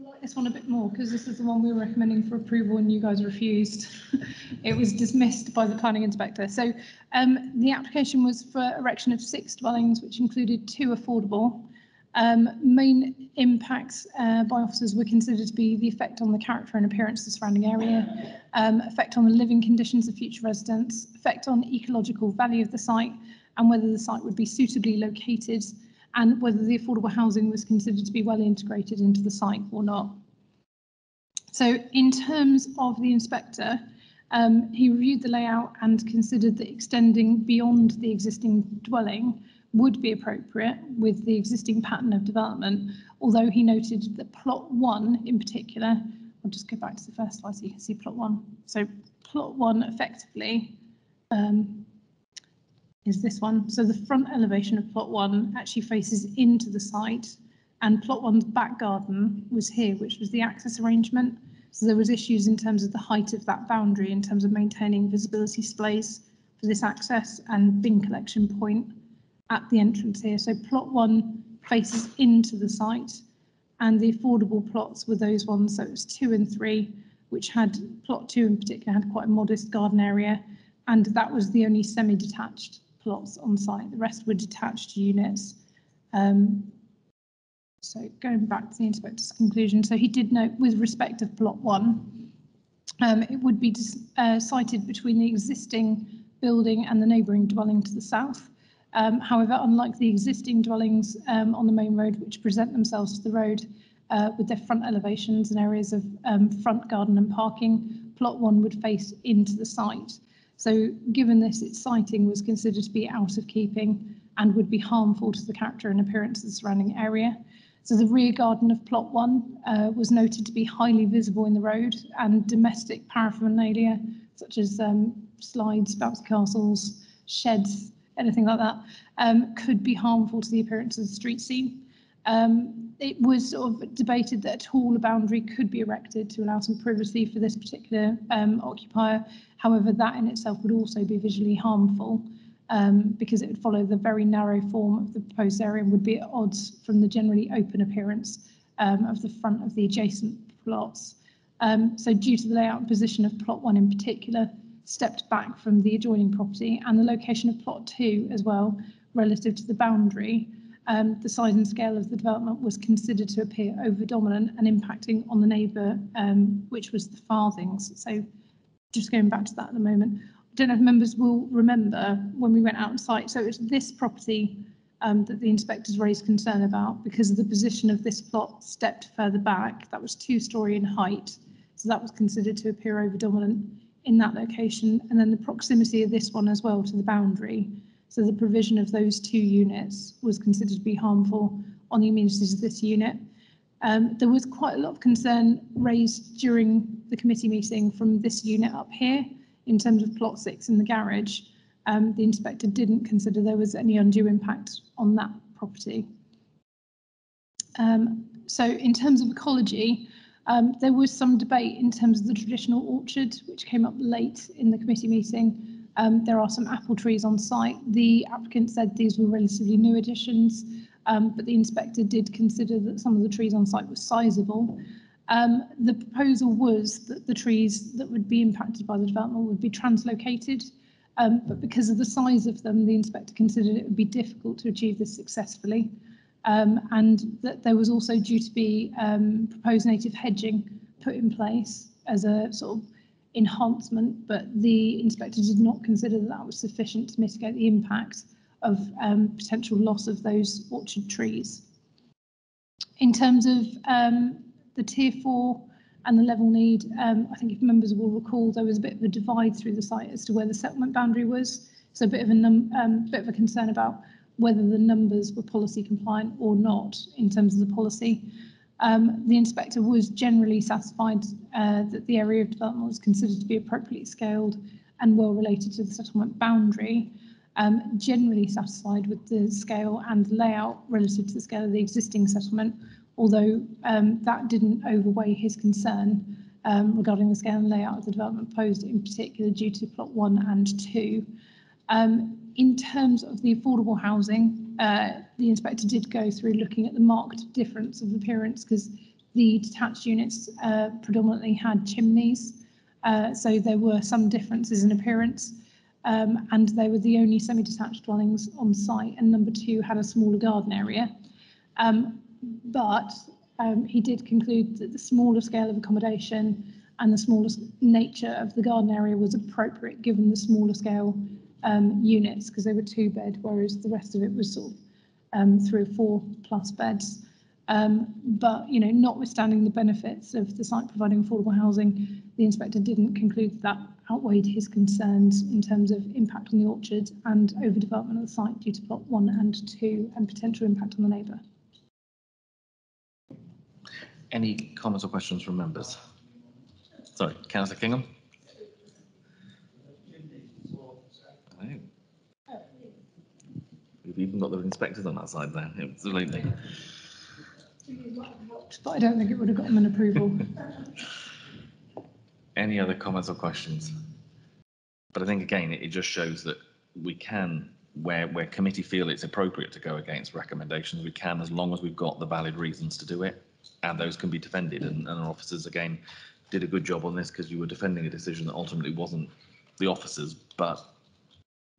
like this one a bit more because this is the one we were recommending for approval and you guys refused. it was dismissed by the planning inspector. So um, the application was for erection of six dwellings, which included two affordable. Um, main impacts uh, by officers were considered to be the effect on the character and appearance of the surrounding area, um, effect on the living conditions of future residents, effect on ecological value of the site, and whether the site would be suitably located and whether the affordable housing was considered to be well integrated into the site or not. So in terms of the inspector, um, he reviewed the layout and considered that extending beyond the existing dwelling would be appropriate with the existing pattern of development, although he noted that plot one in particular, I'll just go back to the first slide so you can see plot one. So plot one effectively um, is this one. So the front elevation of plot one actually faces into the site and plot one's back garden was here, which was the access arrangement. So there was issues in terms of the height of that boundary in terms of maintaining visibility splays for this access and bin collection point at the entrance here. So plot one faces into the site and the affordable plots were those ones, so it was two and three, which had, plot two in particular had quite a modest garden area, and that was the only semi-detached plots on site. The rest were detached units. Um, so going back to the inspector's conclusion, so he did note with respect of plot one, um, it would be uh, sited between the existing building and the neighbouring dwelling to the south. Um, however, unlike the existing dwellings um, on the main road, which present themselves to the road uh, with their front elevations and areas of um, front garden and parking, plot one would face into the site. So given this, its siting was considered to be out of keeping and would be harmful to the character and appearance of the surrounding area. So the rear garden of plot one uh, was noted to be highly visible in the road and domestic paraphernalia such as um, slides, bouncy castles, sheds, anything like that, um, could be harmful to the appearance of the street scene. Um, it was sort of debated that a taller boundary could be erected to allow some privacy for this particular um, occupier. However, that in itself would also be visually harmful um, because it would follow the very narrow form of the proposed area and would be at odds from the generally open appearance um, of the front of the adjacent plots. Um, so due to the layout and position of plot one in particular, stepped back from the adjoining property and the location of plot two as well, relative to the boundary, um, the size and scale of the development was considered to appear over dominant and impacting on the neighbour, um, which was the Farthings. So just going back to that at the moment, I don't know if members will remember when we went out on site. So it was this property um, that the inspectors raised concern about because the position of this plot stepped further back. That was two storey in height. So that was considered to appear over dominant in that location. And then the proximity of this one as well to the boundary. So the provision of those two units was considered to be harmful on the amenities of this unit. Um, there was quite a lot of concern raised during the committee meeting from this unit up here in terms of plot six in the garage. Um, the inspector didn't consider there was any undue impact on that property. Um, so in terms of ecology, um, there was some debate in terms of the traditional orchard, which came up late in the committee meeting. Um, there are some apple trees on site. The applicant said these were relatively new additions, um, but the inspector did consider that some of the trees on site were sizable. Um, the proposal was that the trees that would be impacted by the development would be translocated, um, but because of the size of them, the inspector considered it would be difficult to achieve this successfully um, and that there was also due to be um, proposed native hedging put in place as a sort of enhancement, but the inspector did not consider that, that was sufficient to mitigate the impact of um, potential loss of those orchard trees. In terms of um, the tier four and the level need, um, I think if members will recall, there was a bit of a divide through the site as to where the settlement boundary was. So a bit of a um, bit of a concern about whether the numbers were policy compliant or not in terms of the policy. Um, the inspector was generally satisfied uh, that the area of development was considered to be appropriately scaled and well related to the settlement boundary. Um, generally satisfied with the scale and layout relative to the scale of the existing settlement, although um, that didn't overweigh his concern um, regarding the scale and layout of the development posed, in particular due to plot one and two. Um, in terms of the affordable housing, uh, the inspector did go through looking at the marked difference of appearance because the detached units uh, predominantly had chimneys. Uh, so there were some differences in appearance um, and they were the only semi-detached dwellings on site and number two had a smaller garden area. Um, but um, he did conclude that the smaller scale of accommodation and the smaller nature of the garden area was appropriate given the smaller scale um, units because they were two bed, whereas the rest of it was sort of um, three or four plus beds. Um, but you know, notwithstanding the benefits of the site providing affordable housing, the inspector didn't conclude that, outweighed his concerns in terms of impact on the orchard and overdevelopment of the site due to plot one and two and potential impact on the neighbour. Any comments or questions from members? Sorry, Councillor Kingham. We've even got the inspectors on that side there, absolutely. But I don't think it would have gotten an approval. Any other comments or questions? But I think again, it, it just shows that we can, where, where committee feel it's appropriate to go against recommendations, we can as long as we've got the valid reasons to do it. and those can be defended. And, and our officers again did a good job on this because you were defending a decision that ultimately wasn't the officers, but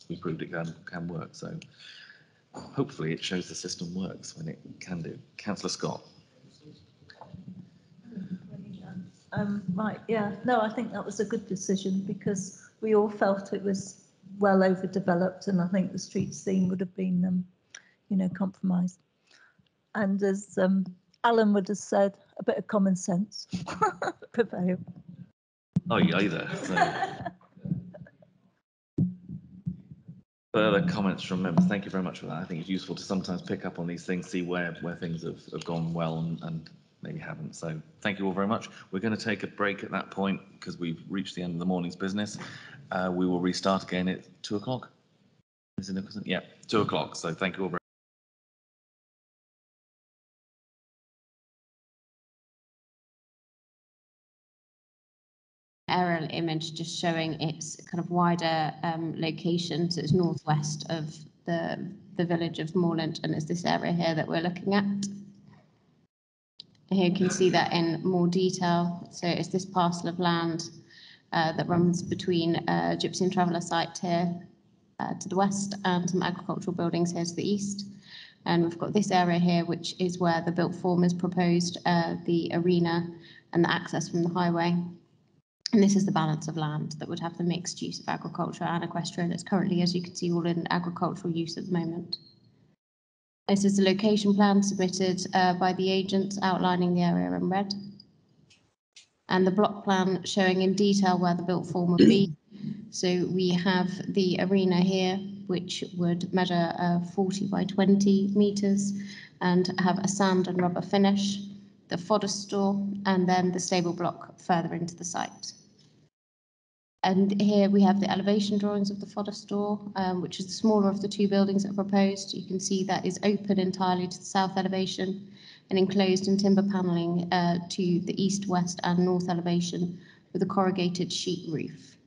we proved it can can work. So hopefully it shows the system works when it can do. Councillor Scott. Um, right, yeah, no, I think that was a good decision because we all felt it was well overdeveloped and I think the street scene would have been, um, you know, compromised. And as um, Alan would have said, a bit of common sense prevail. Oh, yeah, either. So. Further comments from members? Thank you very much for that. I think it's useful to sometimes pick up on these things, see where, where things have, have gone well and, and maybe haven't. So thank you all very much. We're going to take a break at that point because we've reached the end of the morning's business. Uh, we will restart again at two o'clock. Is it Nicholson? Yeah, two o'clock. So thank you all very aerial image just showing its kind of wider um, location. So it's northwest of the, the village of Moorland and it's this area here that we're looking at. Here you can see that in more detail. So it's this parcel of land uh, that runs between uh, Gypsy and Traveller site here uh, to the west and some agricultural buildings here to the east. And we've got this area here, which is where the built form is proposed, uh, the arena and the access from the highway. And this is the balance of land that would have the mixed use of agriculture and equestrian. It's currently, as you can see, all in agricultural use at the moment. This is the location plan submitted uh, by the agents outlining the area in red. And the block plan showing in detail where the built form would be. So we have the arena here, which would measure uh, 40 by 20 metres and have a sand and rubber finish, the fodder store, and then the stable block further into the site. And here we have the elevation drawings of the fodder store, um, which is the smaller of the two buildings that are proposed. You can see that is open entirely to the south elevation and enclosed in timber panelling uh, to the east, west and north elevation with a corrugated sheet roof.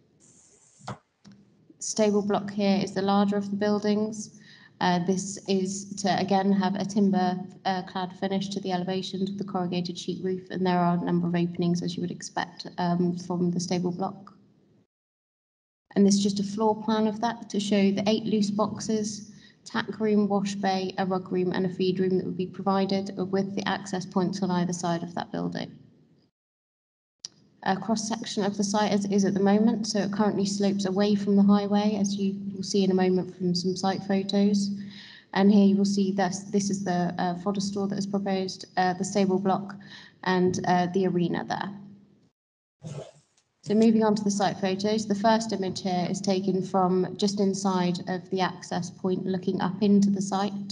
Stable block here is the larger of the buildings. Uh, this is to again have a timber uh, clad finish to the elevations with the corrugated sheet roof and there are a number of openings as you would expect um, from the stable block. And this is just a floor plan of that to show the eight loose boxes, tack room, wash bay, a rug room and a feed room that would be provided with the access points on either side of that building. A cross section of the site as it is at the moment, so it currently slopes away from the highway, as you will see in a moment from some site photos. And here you will see this, this is the uh, fodder store that is proposed, uh, the stable block and uh, the arena there. So moving on to the site photos, the first image here is taken from just inside of the access point looking up into the site.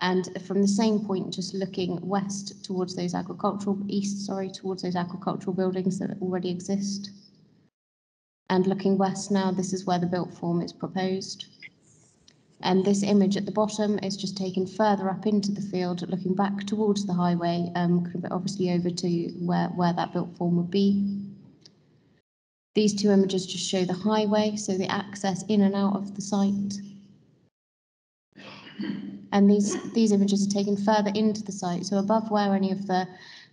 And from the same point, just looking west towards those agricultural, east, sorry, towards those agricultural buildings that already exist. And looking west now, this is where the built form is proposed. And this image at the bottom is just taken further up into the field, looking back towards the highway, um, obviously over to where, where that built form would be. These two images just show the highway, so the access in and out of the site. And these, these images are taken further into the site, so above where any of the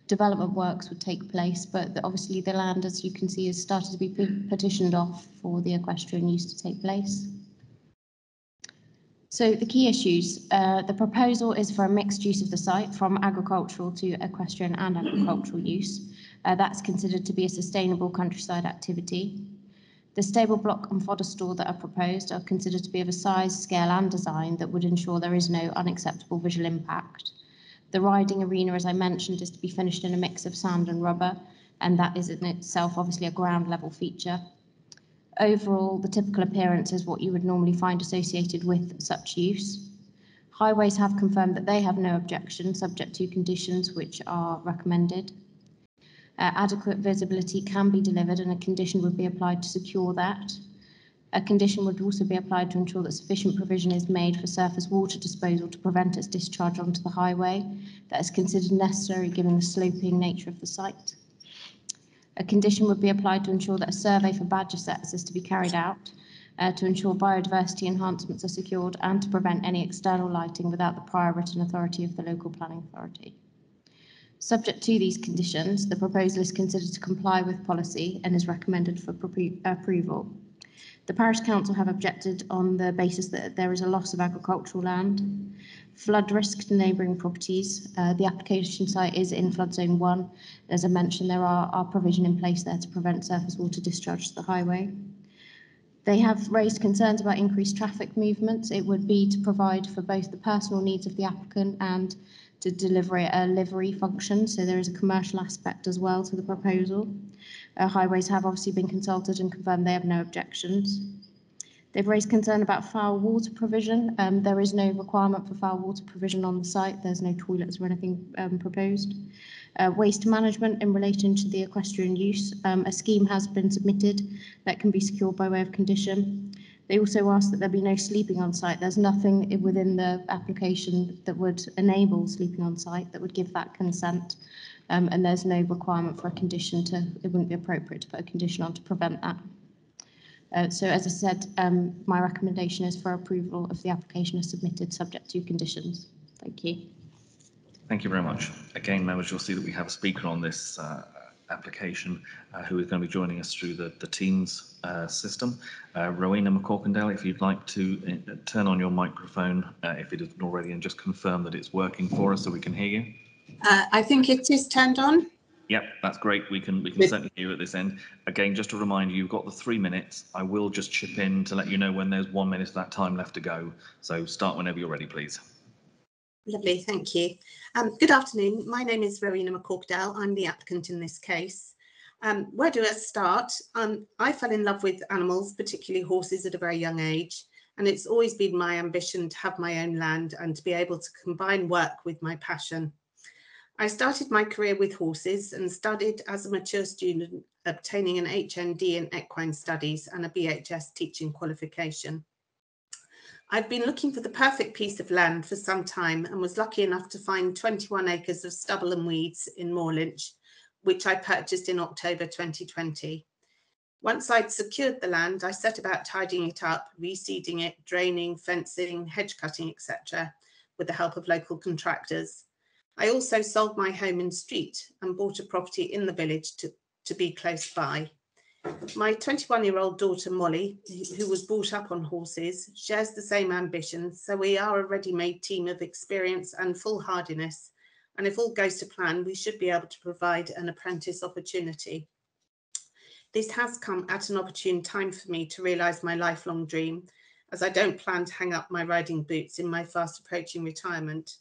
development works would take place, but the, obviously the land, as you can see, has started to be petitioned off for the equestrian use to take place. So the key issues, uh, the proposal is for a mixed use of the site from agricultural to equestrian and agricultural use. Uh, that's considered to be a sustainable countryside activity. The stable block and fodder store that are proposed are considered to be of a size, scale and design that would ensure there is no unacceptable visual impact. The riding arena, as I mentioned, is to be finished in a mix of sand and rubber, and that is in itself obviously a ground level feature. Overall, the typical appearance is what you would normally find associated with such use. Highways have confirmed that they have no objection subject to conditions which are recommended. Uh, adequate visibility can be delivered and a condition would be applied to secure that. A condition would also be applied to ensure that sufficient provision is made for surface water disposal to prevent its discharge onto the highway. That is considered necessary given the sloping nature of the site. A condition would be applied to ensure that a survey for badger sets is to be carried out uh, to ensure biodiversity enhancements are secured and to prevent any external lighting without the prior written authority of the local planning authority. Subject to these conditions, the proposal is considered to comply with policy and is recommended for approval. The parish council have objected on the basis that there is a loss of agricultural land, flood risk to neighbouring properties. Uh, the application site is in flood zone one. As I mentioned, there are, are provision in place there to prevent surface water discharge to the highway. They have raised concerns about increased traffic movements. It would be to provide for both the personal needs of the applicant and to deliver a livery function. So there is a commercial aspect as well to the proposal. Uh, highways have obviously been consulted and confirmed they have no objections. They've raised concern about foul water provision. Um, there is no requirement for foul water provision on the site. There's no toilets or anything um, proposed. Uh, waste management in relation to the equestrian use. Um, a scheme has been submitted that can be secured by way of condition. They also asked that there be no sleeping on site. There's nothing within the application that would enable sleeping on site that would give that consent. Um, and there's no requirement for a condition to, it wouldn't be appropriate to put a condition on to prevent that. Uh, so as I said, um, my recommendation is for approval of the application as submitted, subject to conditions. Thank you. Thank you very much. Again, members, you'll see that we have a speaker on this uh, application uh, who is going to be joining us through the, the Teams uh, system. Uh, Rowena McCorkindale, if you'd like to uh, turn on your microphone, uh, if it isn't already, and just confirm that it's working for us so we can hear you. Uh, I think it is turned on. Yep, that's great. We can we can certainly hear you at this end. Again, just to remind you, you've got the three minutes. I will just chip in to let you know when there's one minute of that time left to go. So start whenever you're ready, please. Lovely, thank you. Um, good afternoon. My name is Rowena McCorkindale. I'm the applicant in this case. Um, where do I start? Um, I fell in love with animals, particularly horses, at a very young age. And it's always been my ambition to have my own land and to be able to combine work with my passion. I started my career with horses and studied as a mature student, obtaining an HND in equine studies and a BHS teaching qualification. I've been looking for the perfect piece of land for some time and was lucky enough to find 21 acres of stubble and weeds in Moorlinch, which I purchased in October 2020. Once I'd secured the land, I set about tidying it up, reseeding it, draining, fencing, hedge cutting, etc., with the help of local contractors. I also sold my home in Street and bought a property in the village to, to be close by. My 21 year old daughter Molly, who- was brought up on horses, shares the same ambitions. So we are a ready made team of experience and full hardiness. And if all goes to plan, we should be able to provide an apprentice opportunity. This has come at an opportune time for me to realise my lifelong dream, as I don't plan to hang up my riding boots in my fast approaching retirement.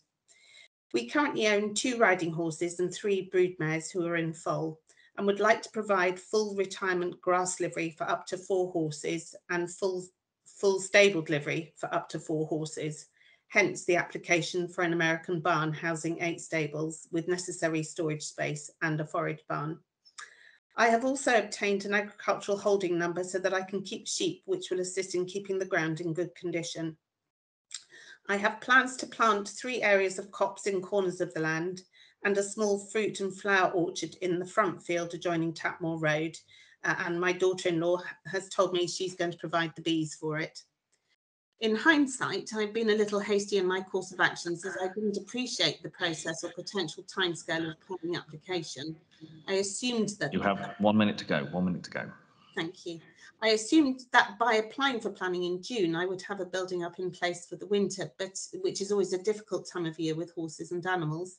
We currently own two riding horses and three broodmares who are in foal and would like to provide full retirement grass livery for up to four horses and full, full stabled livery for up to four horses. Hence the application for an American barn housing eight stables with necessary storage space and a forage barn. I have also obtained an agricultural holding number so that I can keep sheep, which will assist in keeping the ground in good condition. I have plans to plant three areas of copse in corners of the land and a small fruit and flower orchard in the front field adjoining Tapmore Road. Uh, and my daughter-in-law has told me she's going to provide the bees for it. In hindsight, I've been a little hasty in my course of actions as I didn't appreciate the process or potential timescale of planning application. I assumed that You have one minute to go. One minute to go. Thank you. I assumed that by applying for planning in June, I would have a building up in place for the winter, but which is always a difficult time of year with horses and animals.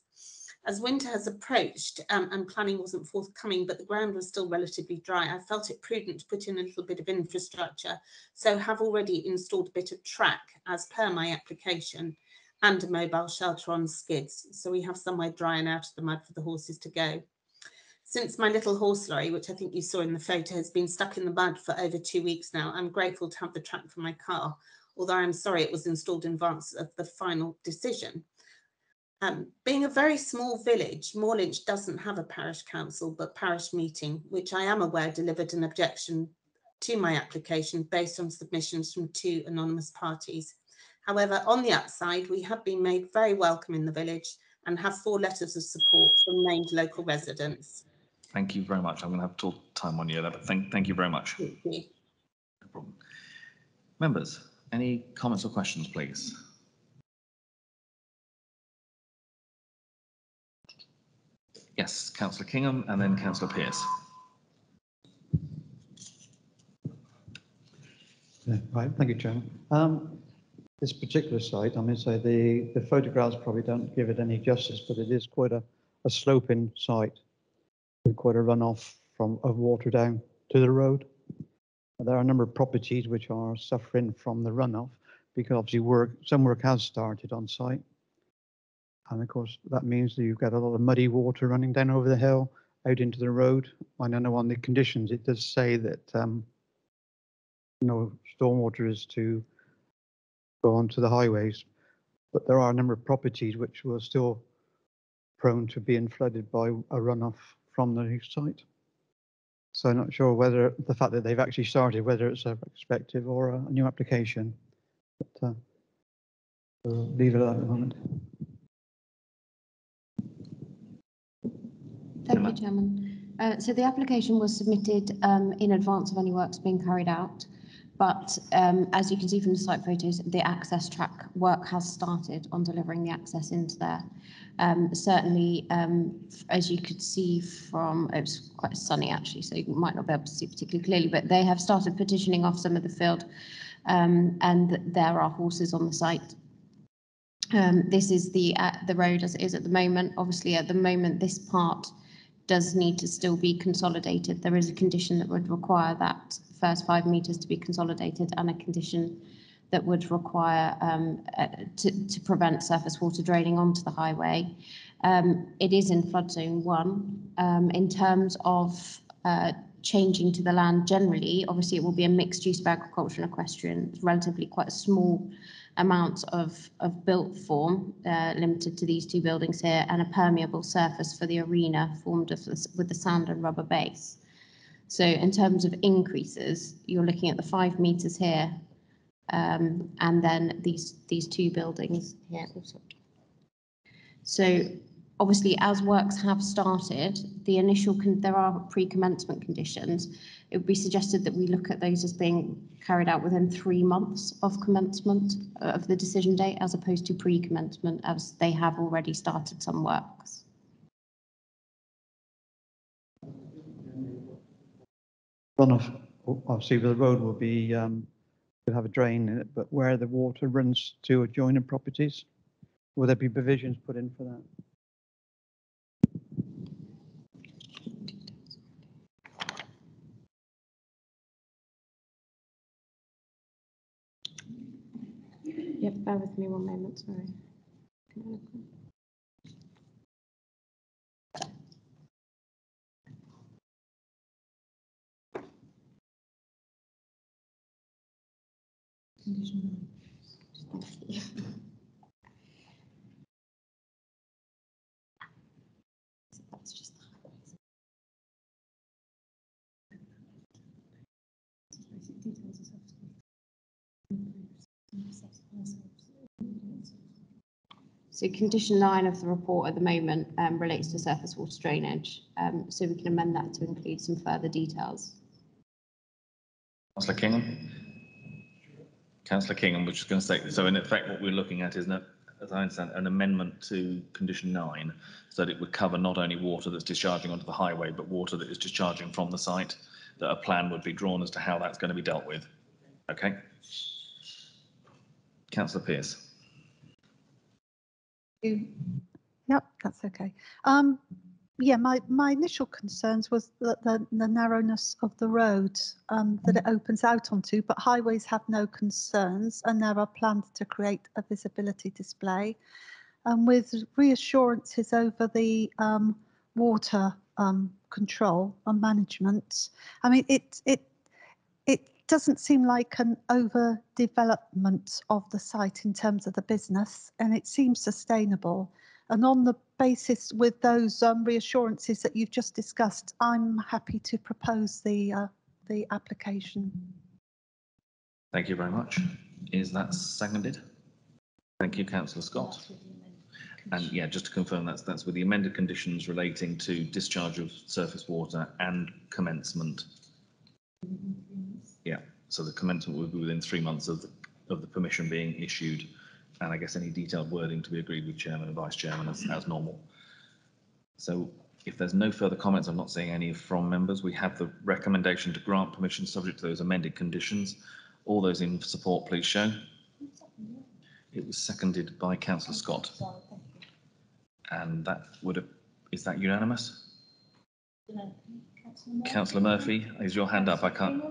As winter has approached um, and planning wasn't forthcoming, but the ground was still relatively dry, I felt it prudent to put in a little bit of infrastructure. So have already installed a bit of track as per my application and a mobile shelter on skids. So we have somewhere dry and out of the mud for the horses to go. Since my little horse lorry, which I think you saw in the photo, has been stuck in the mud for over two weeks now, I'm grateful to have the track for my car, although I'm sorry it was installed in advance of the final decision. Um, being a very small village, Moorlinch doesn't have a parish council, but parish meeting, which I am aware delivered an objection to my application based on submissions from two anonymous parties. However, on the upside, we have been made very welcome in the village and have four letters of support from named local residents. Thank you very much. I'm going to have to talk time on you there, but thank, thank you very much. Thank you. No problem. Members, any comments or questions, please? Yes, councillor Kingham and then councillor Pearce. Yeah, Right, thank you, Chairman. Um, This particular site, I mean, so the, the photographs probably don't give it any justice, but it is quite a, a sloping site with quite a runoff from, of water down to the road. There are a number of properties which are suffering from the runoff because obviously work, some work has started on site. And of course, that means that you've got a lot of muddy water running down over the hill out into the road. I don't know on the conditions, it does say that um, no stormwater is to go onto the highways. But there are a number of properties which were still prone to being flooded by a runoff from the site. So I'm not sure whether the fact that they've actually started, whether it's a retrospective or a new application. But uh, we'll leave it at that at the moment. Thank you, Chairman. Uh, so the application was submitted um, in advance of any works being carried out. But um, as you can see from the site photos, the access track work has started on delivering the access into there. Um, certainly, um, as you could see from, it was quite sunny actually, so you might not be able to see particularly clearly, but they have started petitioning off some of the field um, and there are horses on the site. Um, this is the uh, the road as it is at the moment. Obviously, at the moment, this part does need to still be consolidated. There is a condition that would require that first five metres to be consolidated and a condition that would require um, uh, to, to prevent surface water draining onto the highway. Um, it is in flood zone one. Um, in terms of uh, changing to the land generally, obviously it will be a mixed use of agriculture and equestrian, relatively quite a small amount of, of built form, uh, limited to these two buildings here, and a permeable surface for the arena formed this, with the sand and rubber base. So in terms of increases, you're looking at the five metres here, um, and then these these two buildings here. So obviously, as works have started, the initial there are pre-commencement conditions. It would be suggested that we look at those as being carried out within three months of commencement of the decision date, as opposed to pre-commencement, as they have already started some works. Runoff, obviously the road will be, um, will have a drain in it, but where the water runs to adjoining properties, will there be provisions put in for that? Bear with me one moment, sorry. So condition nine of the report at the moment um, relates to surface water drainage. Um, so we can amend that to include some further details. Councillor Kingham? Councillor Kingham, which is going to say, so in effect, what we're looking at is, as I understand, an amendment to condition nine, so that it would cover not only water that's discharging onto the highway, but water that is discharging from the site, that a plan would be drawn as to how that's going to be dealt with. Okay? Councillor Pearce? Yep, that's okay. Um, yeah, my, my initial concerns was that the, the narrowness of the road um, that it opens out onto, but highways have no concerns and there are plans to create a visibility splay. And with reassurances over the um, water um, control and management, I mean, it, it, it doesn't seem like an overdevelopment of the site in terms of the business and it seems sustainable. And on the basis with those um, reassurances that you've just discussed, I'm happy to propose the, uh, the application. Thank you very much. Is that seconded? Thank you, councillor Scott. And yeah, just to confirm, that's, that's with the amended conditions relating to discharge of surface water and commencement. Yeah, so the commencement will be within three months of the, of the permission being issued. And I guess any detailed wording to be agreed with chairman and vice chairman as, as normal. So If there's no further comments, I'm not seeing any from members. We have the recommendation to grant permission subject to those amended conditions. All those in support, please show. It was seconded by councillor Scott. Sorry, thank you. And that would have, is that unanimous? No, Councillor Murphy? Councillor Murphy, is your hand up? I can't.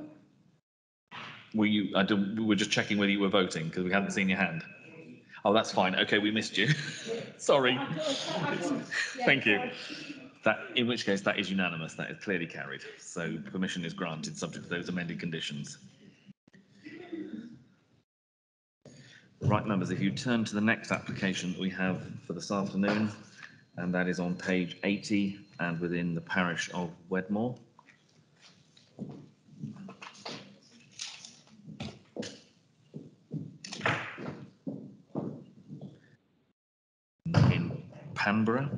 Were you, I don't, we were just checking whether you were voting because we hadn't seen your hand. Oh, that's fine. Okay, we missed you. Sorry. Thank you. That, in which case, that is unanimous. That is clearly carried. So permission is granted, subject to those amended conditions. Right, members, if you turn to the next application that we have for this afternoon, and that is on page 80 and within the parish of Wedmore. Panborough.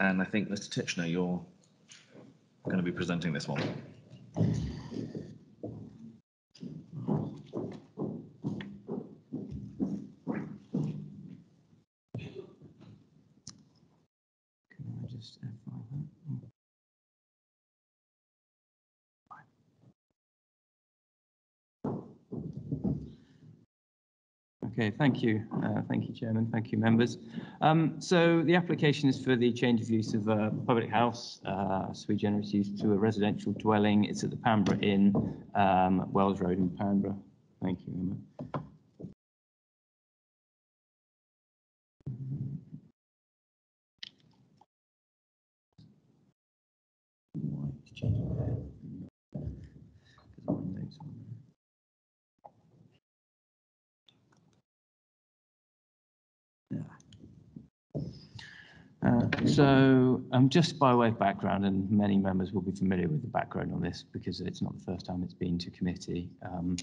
And I think, Mr. Titchener, you're going to be presenting this one. Can I just F5 that? Okay, thank you. Uh, Thank you, Chairman. Thank you, members. Um, So the application is for the change of use of a public house, uh, sui generis use to a residential dwelling. It's at the Panborough Inn, um, Wells Road in Panborough. Thank you, Emma it's changing there? Because my notes on there. Uh, So um, just by way of background, and many members will be familiar with the background on this because it's not the first time it's been to committee. Um,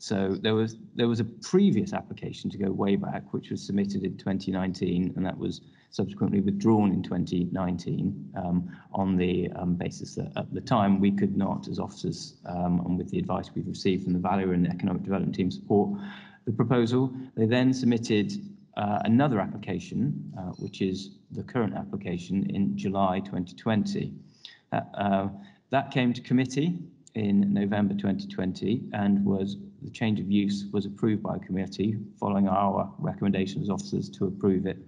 So there was there was a previous application to go way back, which was submitted in 2019, and that was subsequently withdrawn in 2019 um, on the um, basis that at the time we could not, as officers, um, and with the advice we've received from the Value and Economic Development Team, support the proposal. They then submitted uh, another application, uh, which is the current application in July 2020. Uh, uh, that came to committee in November 2020 and was the change of use was approved by committee following our recommendations officers to approve it.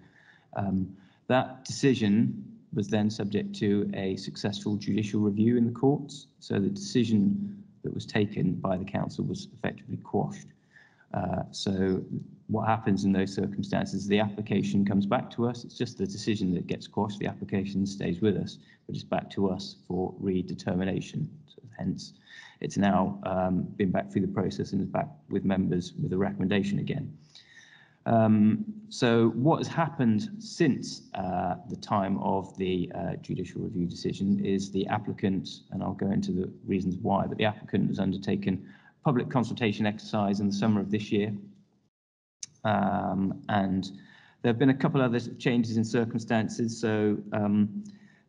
Um, that decision was then subject to a successful judicial review in the courts. So the decision that was taken by the council was effectively quashed. Uh, so what happens in those circumstances, the application comes back to us. It's just the decision that gets quashed. The application stays with us, but it's back to us for redetermination. So hence, it's now um, been back through the process and is back with members with a recommendation again. Um, so what has happened since uh, the time of the uh, judicial review decision is the applicant, and I'll go into the reasons why, but the applicant has undertaken public consultation exercise in the summer of this year. Um, and there have been a couple other changes in circumstances. So um,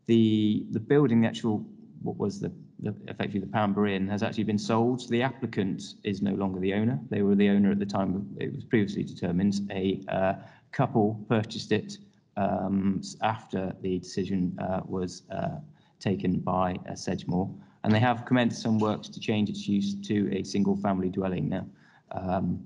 the the building, the actual what was the, the effectively the Panborough Inn, has actually been sold. The applicant is no longer the owner. They were the owner at the time it was previously determined. A uh, couple purchased it um, after the decision uh, was uh, taken by uh, Sedgemoor, and they have commenced some works to change its use to a single family dwelling now. Um,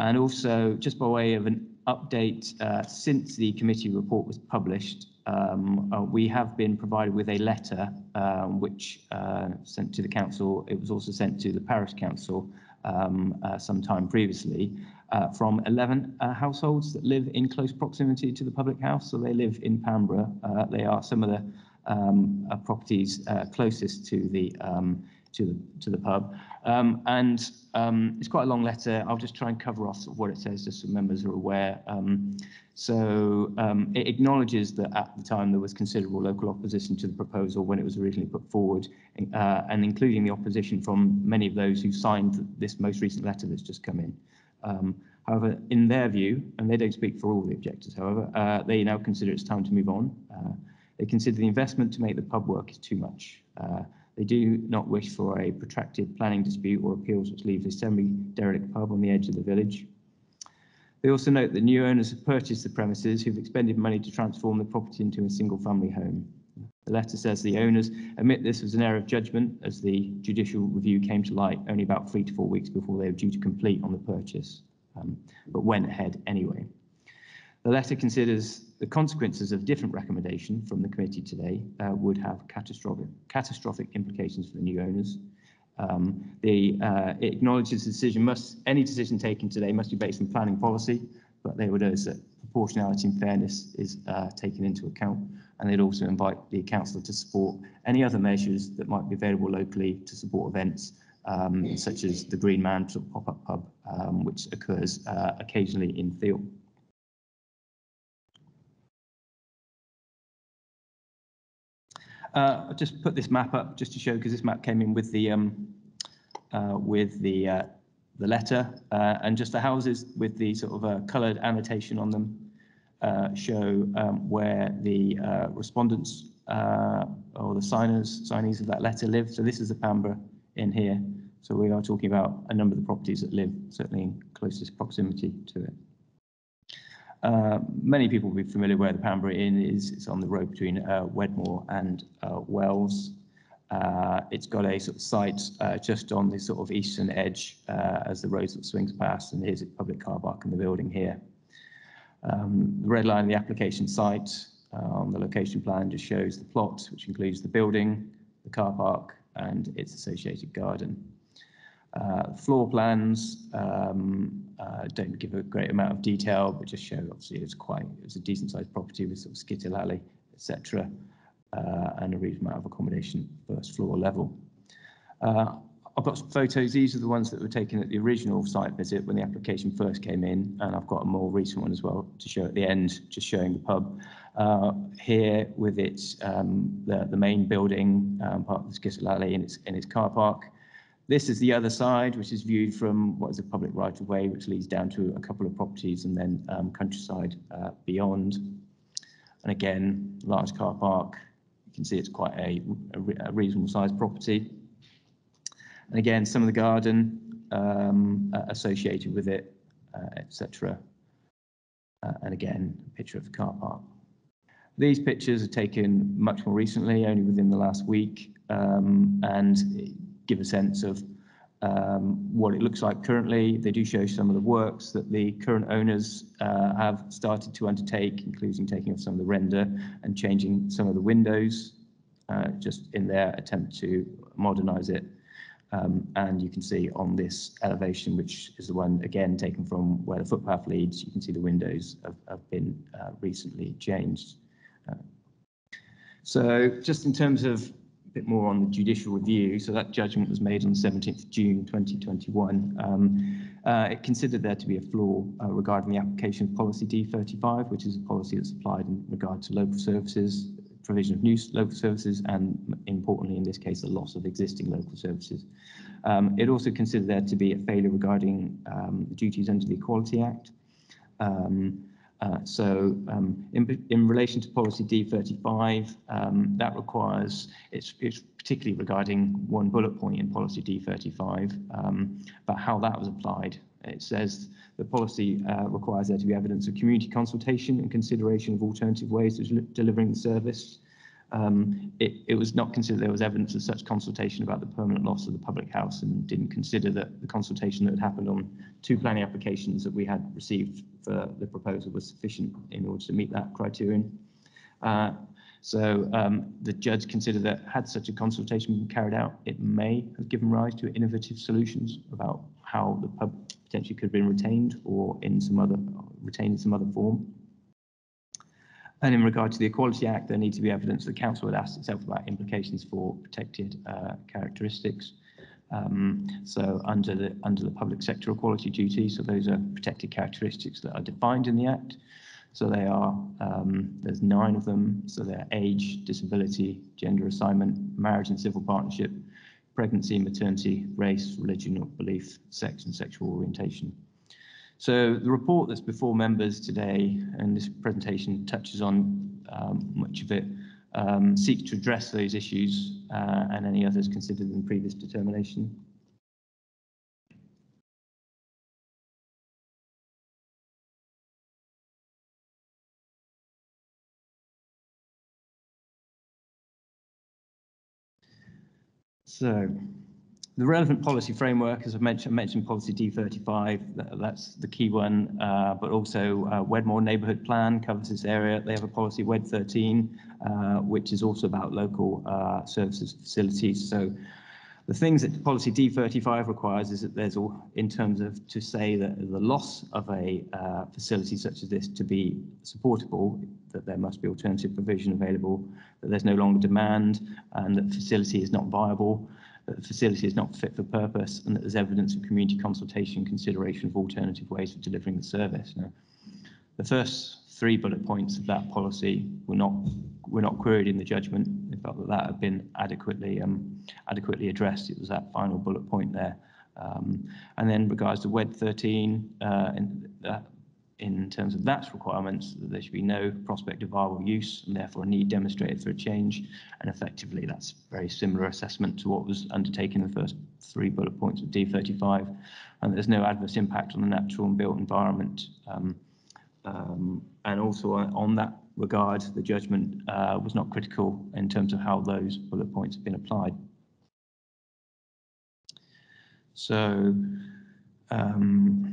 and also, just by way of an update, uh, since the committee report was published, um, uh, we have been provided with a letter um, which uh, sent to the council. It was also sent to the parish council um, uh, sometime previously uh, from 11 uh, households that live in close proximity to the public house. So they live in. Uh, they are some of the properties closest to the um, to the to the pub. Um, and um, it's quite a long letter. I'll just try and cover off sort of what it says, just so members are aware. Um, so um, it acknowledges that at the time there was considerable local opposition to the proposal when it was originally put forward, uh, and including the opposition from many of those who signed this most recent letter that's just come in. Um, however, in their view, and they don't speak for all the objectors, however, uh, they now consider it's time to move on. Uh, they consider the investment to make the pub work is too much. They do not wish for a protracted planning dispute or appeals which leaves a semi-derelict pub on the edge of the village. They also note that new owners have purchased the premises who've expended money to transform the property into a single family home. The letter says the owners admit this was an error of judgment as the judicial review came to light only about three to four weeks before they were due to complete on the purchase, um, but went ahead anyway. The letter considers the consequences of different recommendation from the committee today uh, would have catastrophic, catastrophic implications for the new owners. Um, the, uh, it acknowledges the decision must, any decision taken today must be based on planning policy, but they would urge that proportionality and fairness is uh, taken into account. And they'd also invite the councillor to support any other measures that might be available locally to support events, um, such as the Green Man pop-up pub, um, which occurs uh, occasionally in Theale. Uh, I'll just put this map up just to show because this map came in with the um, uh, with the uh, the letter uh, and just the houses with the sort of a coloured annotation on them uh, show um, where the uh, respondents or the signers signees of that letter live. So this is the Panborough Inn here. So we are talking about a number of the properties that live certainly in closest proximity to it. Uh, many people will be familiar where the Panborough Inn is. It's on the road between uh, Wedmore and uh, Wells. Uh, it's got a sort of site uh, just on the sort of eastern edge as the road sort of swings past, and here's a public car park in the building here. Um, the red line the application site on the location plan just shows the plot, which includes the building, the car park, and its associated garden. Uh, floor plans um, uh, don't give a great amount of detail, but just show obviously it's quite it's a decent sized property with sort of skittle alley, etc., uh, and a reasonable amount of accommodation first floor level. Uh, I've got some photos. These are the ones that were taken at the original site visit when the application first came in, and I've got a more recent one as well to show at the end, just showing the pub. Uh, here with its um, the, the main building, um, part of the Skittle Alley in its in its car park. This is the other side, which is viewed from what is a public right of way, which leads down to a couple of properties and then um, countryside uh, beyond. And again, large car park. You can see it's quite a, a, a reasonable sized property. And again, some of the garden um, uh, associated with it, uh, etc. Uh, and again, a picture of the car park. These pictures are taken much more recently, only within the last week, um, and give a sense of um, what it looks like currently. They do show some of the works that the current owners uh, have started to undertake, including taking off some of the render and changing some of the windows, uh, just in their attempt to modernize it. Um, and you can see on this elevation, which is the one again taken from where the footpath leads, you can see the windows have, have been uh, recently changed. Uh, so just in terms of bit more on the judicial review. So that judgment was made on 17th June 2021. Um, uh, it considered there to be a flaw uh, regarding the application of policy D35, which is a policy that's applied in regard to local services, provision of new local services, and importantly in this case, the loss of existing local services. Um, it also considered there to be a failure regarding um, duties under the Equality Act. Um, uh, so um, in, in relation to policy D35, um, that requires, it's, it's particularly regarding one bullet point in policy D35, um, but how that was applied. It says the policy uh, requires there to be evidence of community consultation and consideration of alternative ways of delivering the service um, it, it, was not considered there was evidence of such consultation about the permanent loss of the public house and didn't consider that the consultation that had happened on two planning applications that we had received for the proposal was sufficient in order to meet that criterion. Uh, so um, the judge considered that had such a consultation been carried out, it may have given rise to innovative solutions about how the pub potentially could have been retained or in some other retained in some other form. And in regard to the Equality Act, there needs to be evidence the council had asked itself about implications for protected uh, characteristics. Um, so under the under the public sector equality duty, so those are protected characteristics that are defined in the Act. So they are, um, there's nine of them. So they're age, disability, gender assignment, marriage and civil partnership, pregnancy, maternity, race, religion or belief, sex and sexual orientation. So the report that's before members today and this presentation touches on um, much of it, um, seeks to address those issues uh, and any others considered in previous determination. So the relevant policy framework, as I mentioned, I mentioned policy D35, that, that's the key one, uh, but also uh, Wedmore Neighbourhood Plan covers this area. They have a policy WED 13, uh, which is also about local uh, services facilities. So the things that policy D35 requires is that there's all, in terms of to say that the loss of a uh, facility such as this to be supportable, that there must be alternative provision available, that there's no longer demand, and that facility is not viable, that the facility is not fit for purpose, and that there's evidence of community consultation, consideration of alternative ways of delivering the service. Now, the first three bullet points of that policy were not were not queried in the judgment. They felt that that had been adequately um, adequately addressed. It was that final bullet point there. Um, and then regards to WED 13, uh, in, uh, in terms of that's requirements, that there should be no prospect of viable use and therefore a need demonstrated for a change. And effectively, that's very similar assessment to what was undertaken in the first three bullet points of D35. And there's no adverse impact on the natural and built environment. Um, um, and also on, that regard, the judgment uh, was not critical in terms of how those bullet points have been applied. So, um,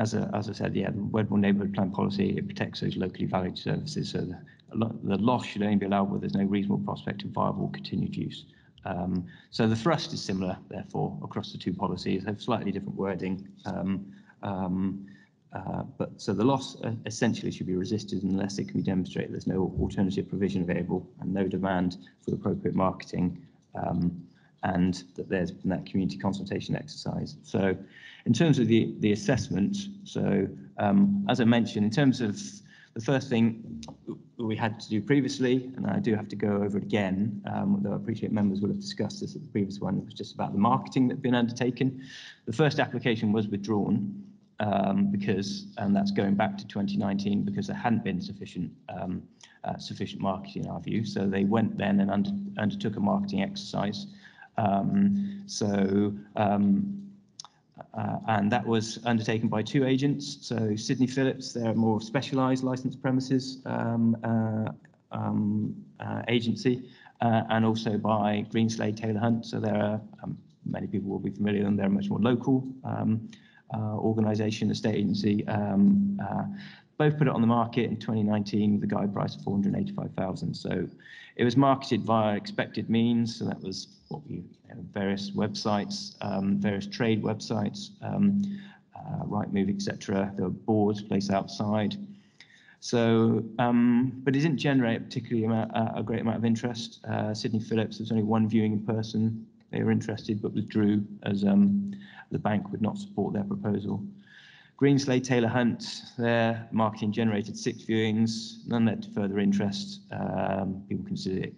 as, a, as I said, yeah, the Wedmore Neighbourhood Plan policy, it protects those locally valued services. So the, the loss should only be allowed where there's no reasonable prospect of viable continued use. Um, so the thrust is similar, therefore, across the two policies. They have slightly different wording. Um, um, uh, but so the loss uh, essentially should be resisted unless it can be demonstrated there's no alternative provision available and no demand for appropriate marketing um, and that there's been that community consultation exercise. So in terms of the, the assessment, so um, as I mentioned, in terms of the first thing we had to do previously, and I do have to go over it again, um, though I appreciate members will have discussed this at the previous one, it was just about the marketing that had been undertaken. The first application was withdrawn um, because, and that's going back to 2019, because there hadn't been sufficient um, uh, sufficient marketing in our view. So they went then and under, undertook a marketing exercise. Um, so um, uh, and that was undertaken by two agents. So Sidney Phillips, they're more specialised licensed premises um, uh, um, uh, agency, uh, and also by Greenslade Taylor Hunt. So there are um, many people will be familiar with them. They're a much more local um, uh, organisation, a state agency. Um, uh, both put it on the market in 2019 with a guide price of 485,000. So it was marketed via expected means. So that was you know, various websites, um, various trade websites, um, uh, Rightmove, etc. There were boards placed outside. So, um, but it didn't generate particularly amount, uh, a great amount of interest. Uh, Sidney Phillips, there was only one viewing in person. They were interested, but withdrew as um, the bank would not support their proposal. Greenslade Taylor Hunt, their marketing generated six viewings, none led to further interest. Um, people considered it.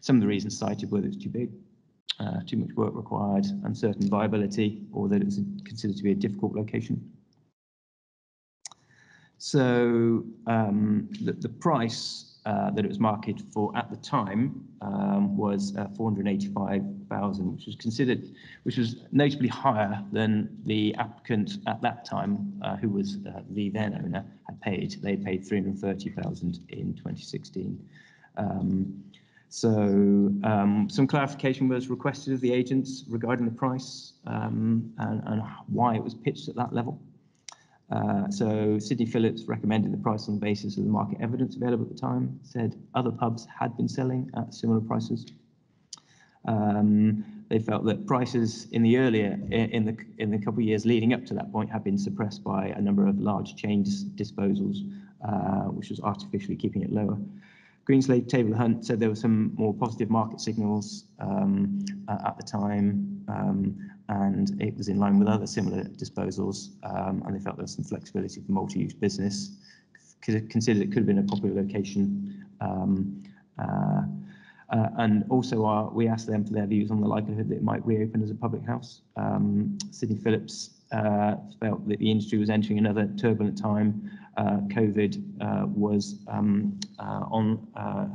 Some of the reasons cited were that it was too big, uh, too much work required, uncertain viability, or that it was considered to be a difficult location. So um, the, the price uh, that it was marketed for at the time um, was uh, 485,000, which was considered, which was notably higher than the applicant at that time, uh, who was uh, the then owner, had paid. They paid 330,000 in 2016. Um, so um, some clarification was requested of the agents regarding the price um, and, and why it was pitched at that level. Uh, so Sidney Phillips recommended the price on the basis of the market evidence available at the time, said other pubs had been selling at similar prices. Um, they felt that prices in the earlier, in the in the couple of years leading up to that point, had been suppressed by a number of large chain disposals, uh, which was artificially keeping it lower. Greenslade Taylor Hunt said there were some more positive market signals um, at the time, um, and it was in line with other similar disposals, um, and they felt there was some flexibility for multi-use business. Considered it could have been a popular location. Um, uh, uh, and also uh, we asked them for their views on the likelihood that it might reopen as a public house. Um, Sidney Phillips uh, felt that the industry was entering another turbulent time. Uh, COVID uh, was um, uh, on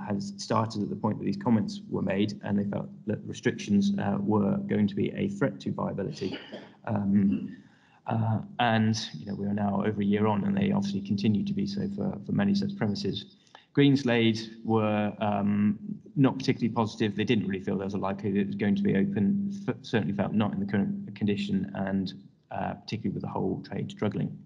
has started at the point that these comments were made, and they felt that restrictions were going to be a threat to viability. Um, uh, and you know we are now over a year on, and they obviously continue to be so for, for many such premises. Greenslade were um, not particularly positive. They didn't really feel there was a likelihood it was going to be open. F- certainly felt not in the current condition, and uh, particularly with the whole trade struggling.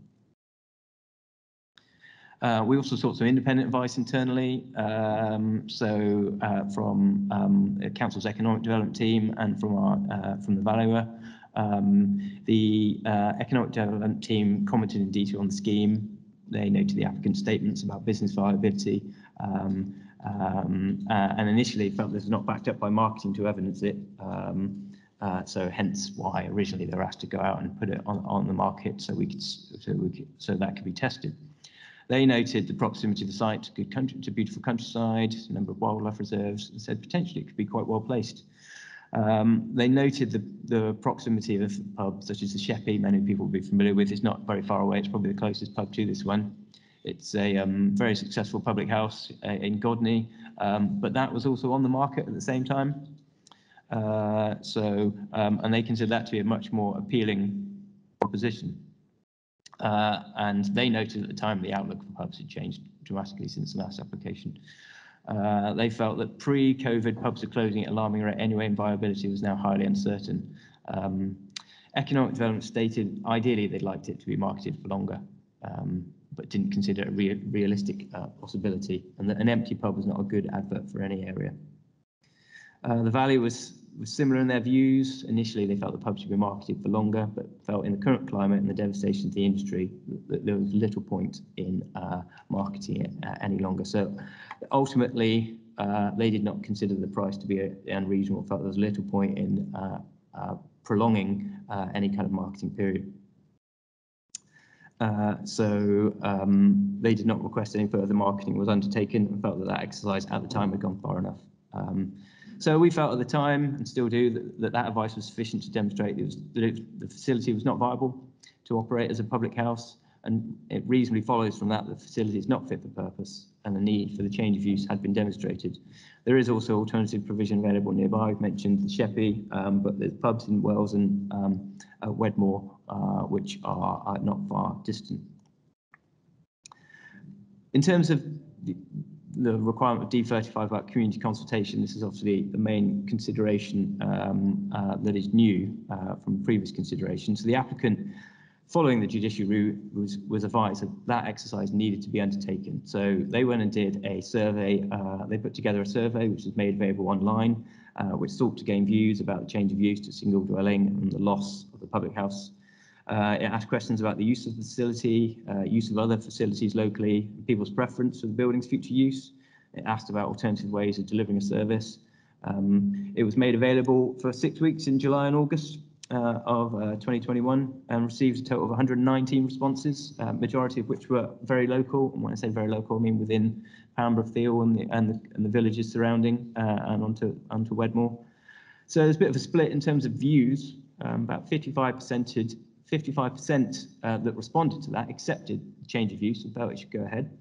Uh, we also sought some independent advice internally, um, so uh, from um, the council's economic development team and from our uh, from the valuer. Um, the uh, economic development team commented in detail on the scheme. They noted the applicant's statements about business viability, um, um, uh, and initially felt this was not backed up by marketing to evidence it. Um, uh, so hence why originally they were asked to go out and put it on, on the market so we could so we could, so that could be tested. They noted the proximity of the site to good country, to beautiful countryside, a number of wildlife reserves, and said potentially it could be quite well placed. Um, they noted the, the proximity of pubs such as the Sheppey, many people will be familiar with. It's not very far away. It's probably the closest pub to this one. It's a um, very successful public house uh, in Godney, um, but that was also on the market at the same time. Uh, so, um, and they consider that to be a much more appealing proposition. Uh, and they noted at the time the outlook for pubs had changed dramatically since the last application. Uh, they felt that pre-COVID pubs are closing at alarming rate anyway, and viability was now highly uncertain. Um, economic development stated ideally they'd liked it to be marketed for longer, um, but didn't consider a real, realistic uh, possibility, and that an empty pub was not a good advert for any area. Uh, the value was was similar in their views. Initially, they felt the pub should be marketed for longer, but felt in the current climate and the devastation to the industry that there was little point in uh, marketing it uh, any longer. So ultimately, uh, they did not consider the price to be uh, unreasonable, felt there was little point in uh, uh, prolonging any kind of marketing period. Uh, so um, they did not request any further marketing was undertaken and felt that that exercise at the time had gone far enough. Um, so we felt at the time, and still do, that that, that advice was sufficient to demonstrate was, that it, the facility was not viable to operate as a public house, and it reasonably follows from that the facility is not fit for purpose, and the need for the change of use had been demonstrated. There is also alternative provision available nearby. I've mentioned the Sheppey, um, but there's pubs in Wells and um, uh, Wedmore, uh, which are, are not far distant. In terms of the, the requirement of D35 about community consultation, this is obviously the main consideration um, uh, that is new uh, from previous consideration. So the applicant, following the judicial route, was, was advised that that exercise needed to be undertaken. So they went and did a survey. Uh, they put together a survey which was made available online, uh, which sought to gain views about the change of use to single dwelling and the loss of the public house. Uh, it asked questions about the use of the facility, uh, use of other facilities locally, people's preference for the building's future use. It asked about alternative ways of delivering a service. Um, it was made available for six weeks in July and August uh, of uh, 2021 and received a total of 119 responses, uh, majority of which were very local. And when I say very local, I mean within Panborough Theale and the, and the, and the villages surrounding uh, and onto, onto Wedmore. So there's a bit of a split in terms of views. Um, about 55% 55% uh, that responded to that accepted the change of use and felt it should go ahead.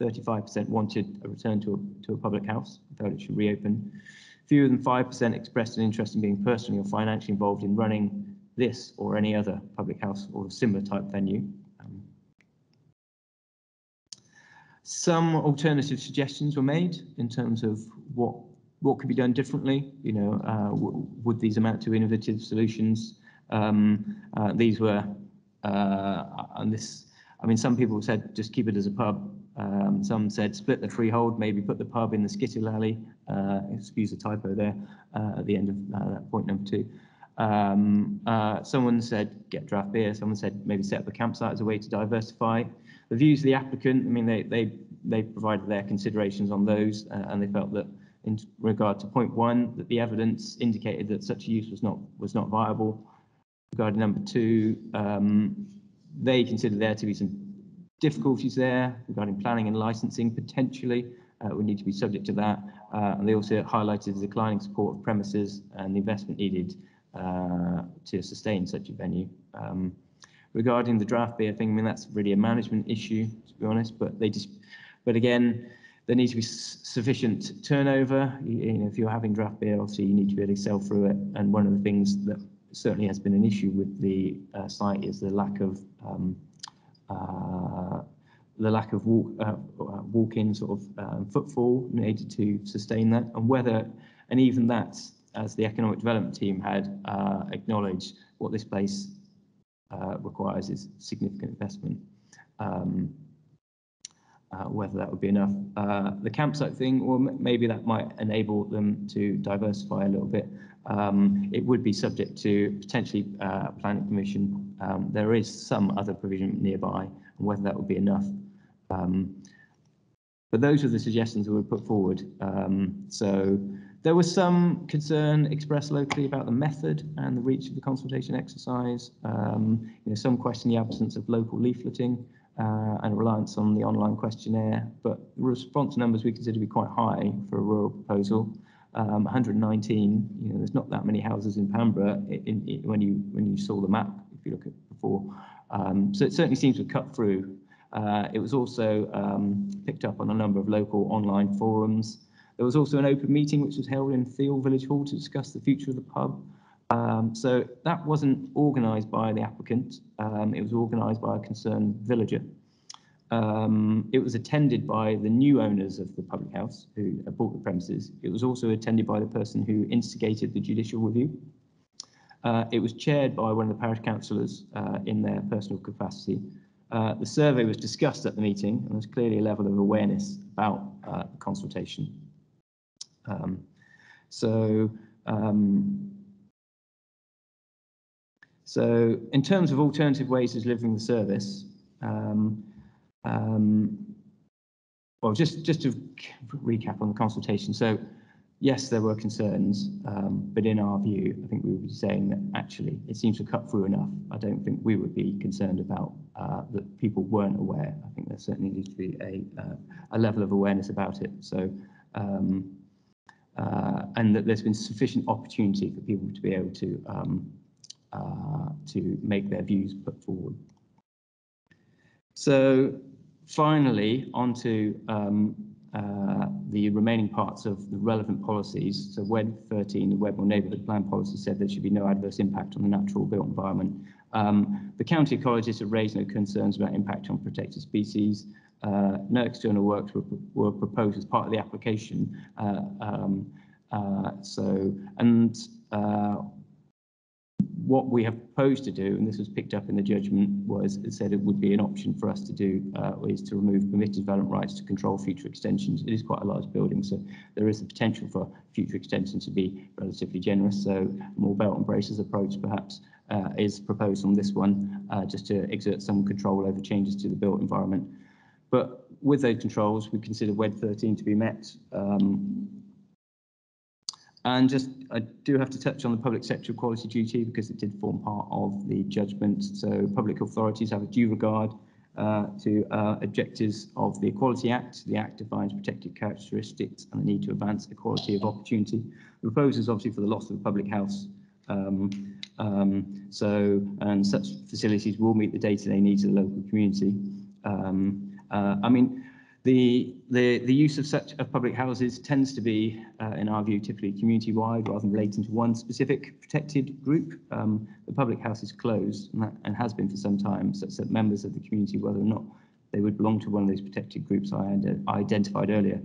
35% wanted a return to a, to a public house, felt it should reopen. Fewer than 5% expressed an interest in being personally or financially involved in running this or any other public house or similar type venue. Um, some alternative suggestions were made in terms of what what could be done differently. You know, uh, would these amount to innovative solutions? Um, uh, these were, uh, and this, I mean, some people said just keep it as a pub. Um, some said split the freehold, maybe put the pub in the skittle alley. Uh, excuse the typo there uh, at the end of uh, that point number two. Um, uh, someone said get draft beer. Someone said maybe set up a campsite as a way to diversify. The views of the applicant, I mean, they they they provided their considerations on those, and they felt that in regard to point one, that the evidence indicated that such a use was not was not viable. Regarding number two, um, they consider there to be some difficulties there regarding planning and licensing potentially. Uh, we need to be subject to that. Uh, and they also highlighted the declining support of premises and the investment needed uh, to sustain such a venue. Um, regarding the draft beer thing, I mean, that's really a management issue, to be honest, but they just, but again, there needs to be sufficient turnover. You, you, know, if you're having draft beer, obviously you need to be able to sell through it. And one of the things that certainly has been an issue with the uh, site is the lack of um, uh, the lack of walk, uh, uh, walk-in sort of um, footfall needed to sustain that, and whether, and even that, as the economic development team had uh, acknowledged, what this place uh, requires is significant investment. Um, whether that would be enough. The campsite thing, or maybe that might enable them to diversify a little bit. Um, it would be subject to potentially uh, planning permission. Um, there is some other provision nearby, and whether that would be enough. Um, but those are the suggestions that were put forward. Um, so there was some concern expressed locally about the method and the reach of the consultation exercise. Um, you know, some question the absence of local leafleting uh, and reliance on the online questionnaire, but the response numbers we consider to be quite high for a rural proposal. Um, 119, you know, there's not that many houses in Panborough in, in, when you when you saw the map, if you look at before. Um, so it certainly seems to cut through. Uh, it was also um, picked up on a number of local online forums. There was also an open meeting which was held in Theale Village Hall to discuss the future of the pub. Um, so that wasn't organised by the applicant, um, it was organised by a concerned villager. Um, it was attended by the new owners of the public house who bought the premises. It was also attended by the person who instigated the judicial review. Uh, it was chaired by one of the parish councillors uh, in their personal capacity. Uh, the survey was discussed at the meeting and there's clearly a level of awareness about uh, the consultation. Um, so um, so in terms of alternative ways of delivering the service, um, um, well, just, just to recap on the consultation. So yes, there were concerns, um, but in our view, I think we would be saying that actually it seems to cut through enough. I don't think we would be concerned about uh, that people weren't aware. I think there certainly needs to be a, uh, a level of awareness about it. So, um, uh, and that there's been sufficient opportunity for people to be able to um, uh, to make their views put forward. So finally, on to um, uh, the remaining parts of the relevant policies. So WED 13, the Wedmore Neighbourhood Plan Policy said there should be no adverse impact on the natural built environment. Um, the county ecologists have raised no concerns about impact on protected species. Uh, no external works were, were proposed as part of the application. Uh, um, uh, so, and uh, what we have proposed to do, and this was picked up in the judgment, was it said it would be an option for us to do uh, is to remove permitted development rights to control future extensions. It is quite a large building, so there is the potential for future extensions to be relatively generous. So more belt and braces approach perhaps uh, is proposed on this one, uh, just to exert some control over changes to the built environment. But with those controls, we consider WED 13 to be met. Um, and just, I do have to touch on the public sector equality duty because it did form part of the judgment. So public authorities have a due regard uh, to uh, objectives of the Equality Act. The Act defines protected characteristics and the need to advance equality of opportunity. The proposal is obviously for the loss of the public house. Um, um, so, and such facilities will meet the day-to-day -day needs of the local community. Um, uh, I mean, the, the, the use of such of public houses tends to be, uh, in our view, typically community-wide rather than relating to one specific protected group. Um, the public house is closed and, that, and has been for some time, such that members of the community, whether or not they would belong to one of those protected groups I, I identified earlier,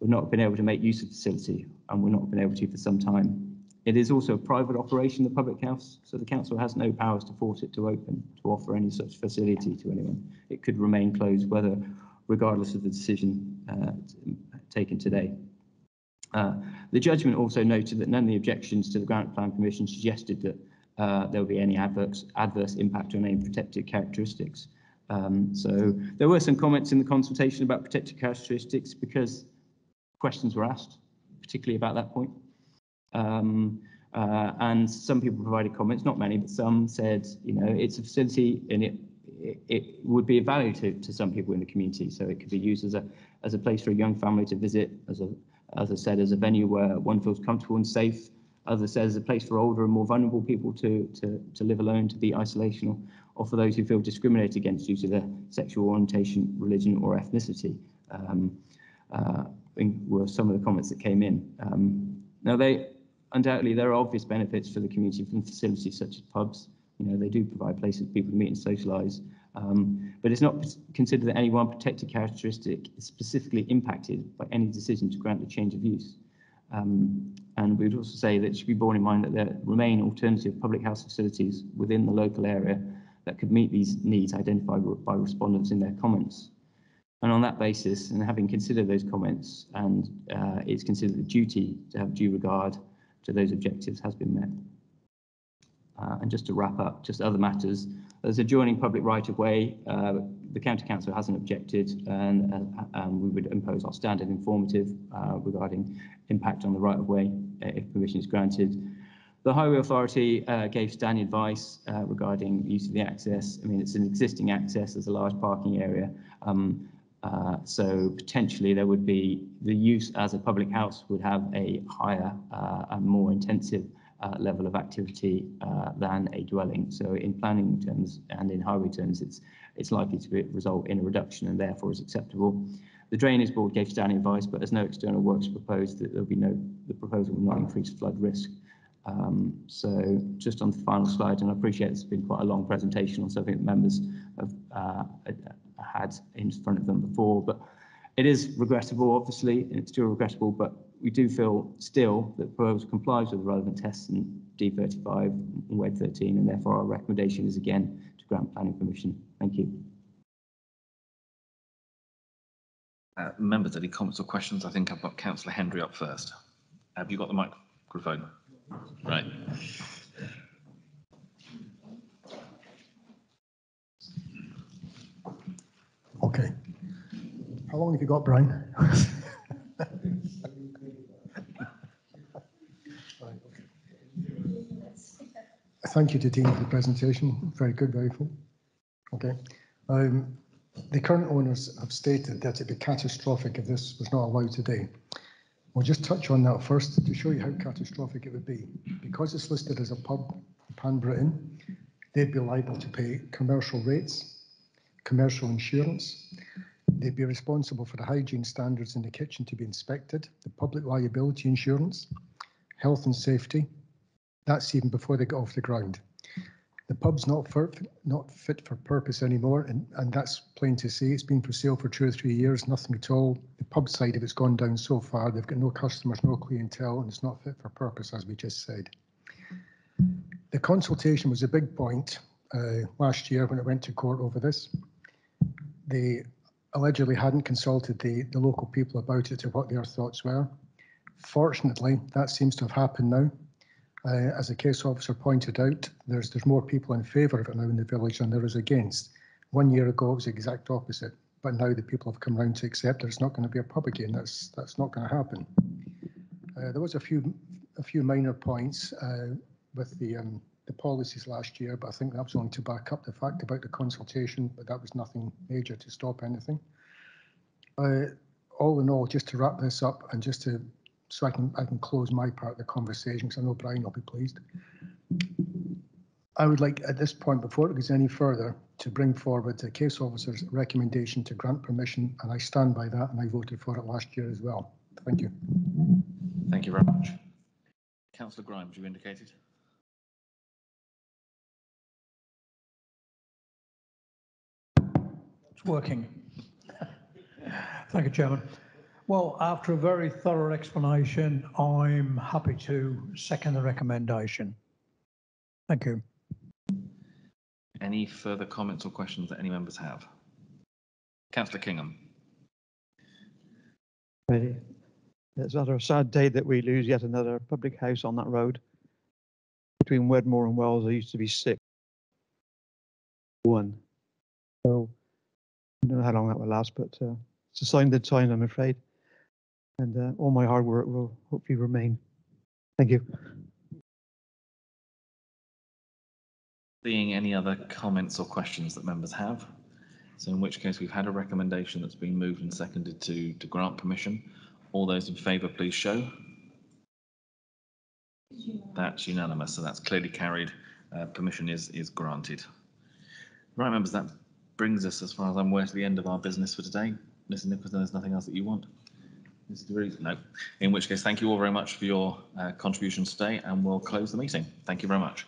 would not have been able to make use of the facility and would not have been able to for some time. It is also a private operation, the public house, so the council has no powers to force it to open, to offer any such facility to anyone. It could remain closed whether regardless of the decision uh, taken today. Uh, the judgment also noted that none of the objections to the grant plan permission suggested that uh, there would be any adverse, adverse impact on any protected characteristics. Um, so there were some comments in the consultation about protected characteristics because questions were asked, particularly about that point. Um, uh, and some people provided comments, not many, but some said, you know, it's a facility and it it, it would be of value to, to some people in the community. So it could be used as a as a place for a young family to visit, as a as I said, as a venue where one feels comfortable and safe. Others said as a place for older and more vulnerable people to to to live alone, to be isolation, or, or for those who feel discriminated against due to their sexual orientation, religion, or ethnicity. Um, uh, were some of the comments that came in. Um, now, they undoubtedly there are obvious benefits for the community from facilities such as pubs, you know, they do provide places for people to meet and socialise. Um, but it's not considered that any one protected characteristic is specifically impacted by any decision to grant the change of use. Um, and we would also say that it should be borne in mind that there remain alternative public house facilities within the local area that could meet these needs identified by respondents in their comments. And on that basis, and having considered those comments, and uh, it's considered the duty to have due regard to those objectives has been met. Uh, and just to wrap up, just other matters, there's adjoining public right of way. Uh, the county council hasn't objected, and, uh, we would impose our standard informative uh, regarding impact on the right of way uh, if permission is granted. The Highway Authority uh, gave standing advice regarding use of the access. I mean, it's an existing access, there's a large parking area. Um, uh, so potentially there would be the use as a public house would have a higher uh, and more intensive uh, level of activity uh, than a dwelling. So in planning terms and in highway terms, it's it's likely to be, result in a reduction and therefore is acceptable. The Drainage Board gave standing advice, but as no external works proposed, that there'll be no the proposal will not increase flood risk. Um, so just on the final slide, and I appreciate it's been quite a long presentation on something that members have uh, had in front of them before. But it is regrettable, obviously, and it's still regrettable, but we do feel still that the proposal complies with the relevant tests in D35 and WED 13, and therefore our recommendation is again to grant planning permission. Thank you. Uh, members, any comments or questions? I think I've got Councillor Hendry up first. Have you got the microphone? Right. Okay. How long have you got, Brian? Thank you to team for the presentation. Very good, very full. Okay. Um, the current owners have stated that it'd be catastrophic if this was not allowed today. We'll just touch on that first to show you how catastrophic it would be. Because it's listed as a pub, Pan Britain, they'd be liable to pay commercial rates, commercial insurance. They'd be responsible for the hygiene standards in the kitchen to be inspected, the public liability insurance, health and safety. That's even before they get off the ground. The pub's not for, not fit for purpose anymore, and, and that's plain to see. It's been for sale for two or three years, nothing at all. The pub side of it's gone down so far, they've got no customers, no clientele, and it's not fit for purpose, as we just said. The consultation was a big point uh, last year when it went to court over this. They allegedly hadn't consulted the, the local people about it or what their thoughts were. Fortunately, that seems to have happened now. Uh, as the case officer pointed out, there's there's more people in favour of it now in the village than there is against. One year ago, it was the exact opposite, but now the people have come round to accept it's not going to be a pub again. That's that's not going to happen. Uh, there was a few a few minor points uh, with the um, the policies last year, but I think that was only to back up the fact about the consultation, but that was nothing major to stop anything. Uh, all in all, just to wrap this up and just to so I can I can close my part of the conversation because I know Brian will be pleased. I would like at this point, before it goes any further, to bring forward the case officer's recommendation to grant permission, and I stand by that, and I voted for it last year as well. Thank you. Thank you very much. Councillor Grimes, you indicated. It's working. Thank you, Chairman. Well, after a very thorough explanation, I'm happy to second the recommendation. Thank you. Any further comments or questions that any members have? Councillor Kingham. Ready? It's rather a sad day that we lose yet another public house on that road. Between Wedmore and Wells, there used to be six. One. So, I don't know how long that will last, but uh, it's a sign of the time, I'm afraid. And uh, all my hard work will hopefully remain. Thank you. Seeing any other comments or questions that members have? So in which case we've had a recommendation that's been moved and seconded to, to grant permission. All those in favour, please show. That's unanimous, so that's clearly carried. Uh, permission is, is granted. Right, members, that brings us, as far as I'm aware, to the end of our business for today. Mr Nicholson, there's nothing else that you want? Mr DeVries? No. In which case, thank you all very much for your uh, contributions today, and we'll close the meeting. Thank you very much.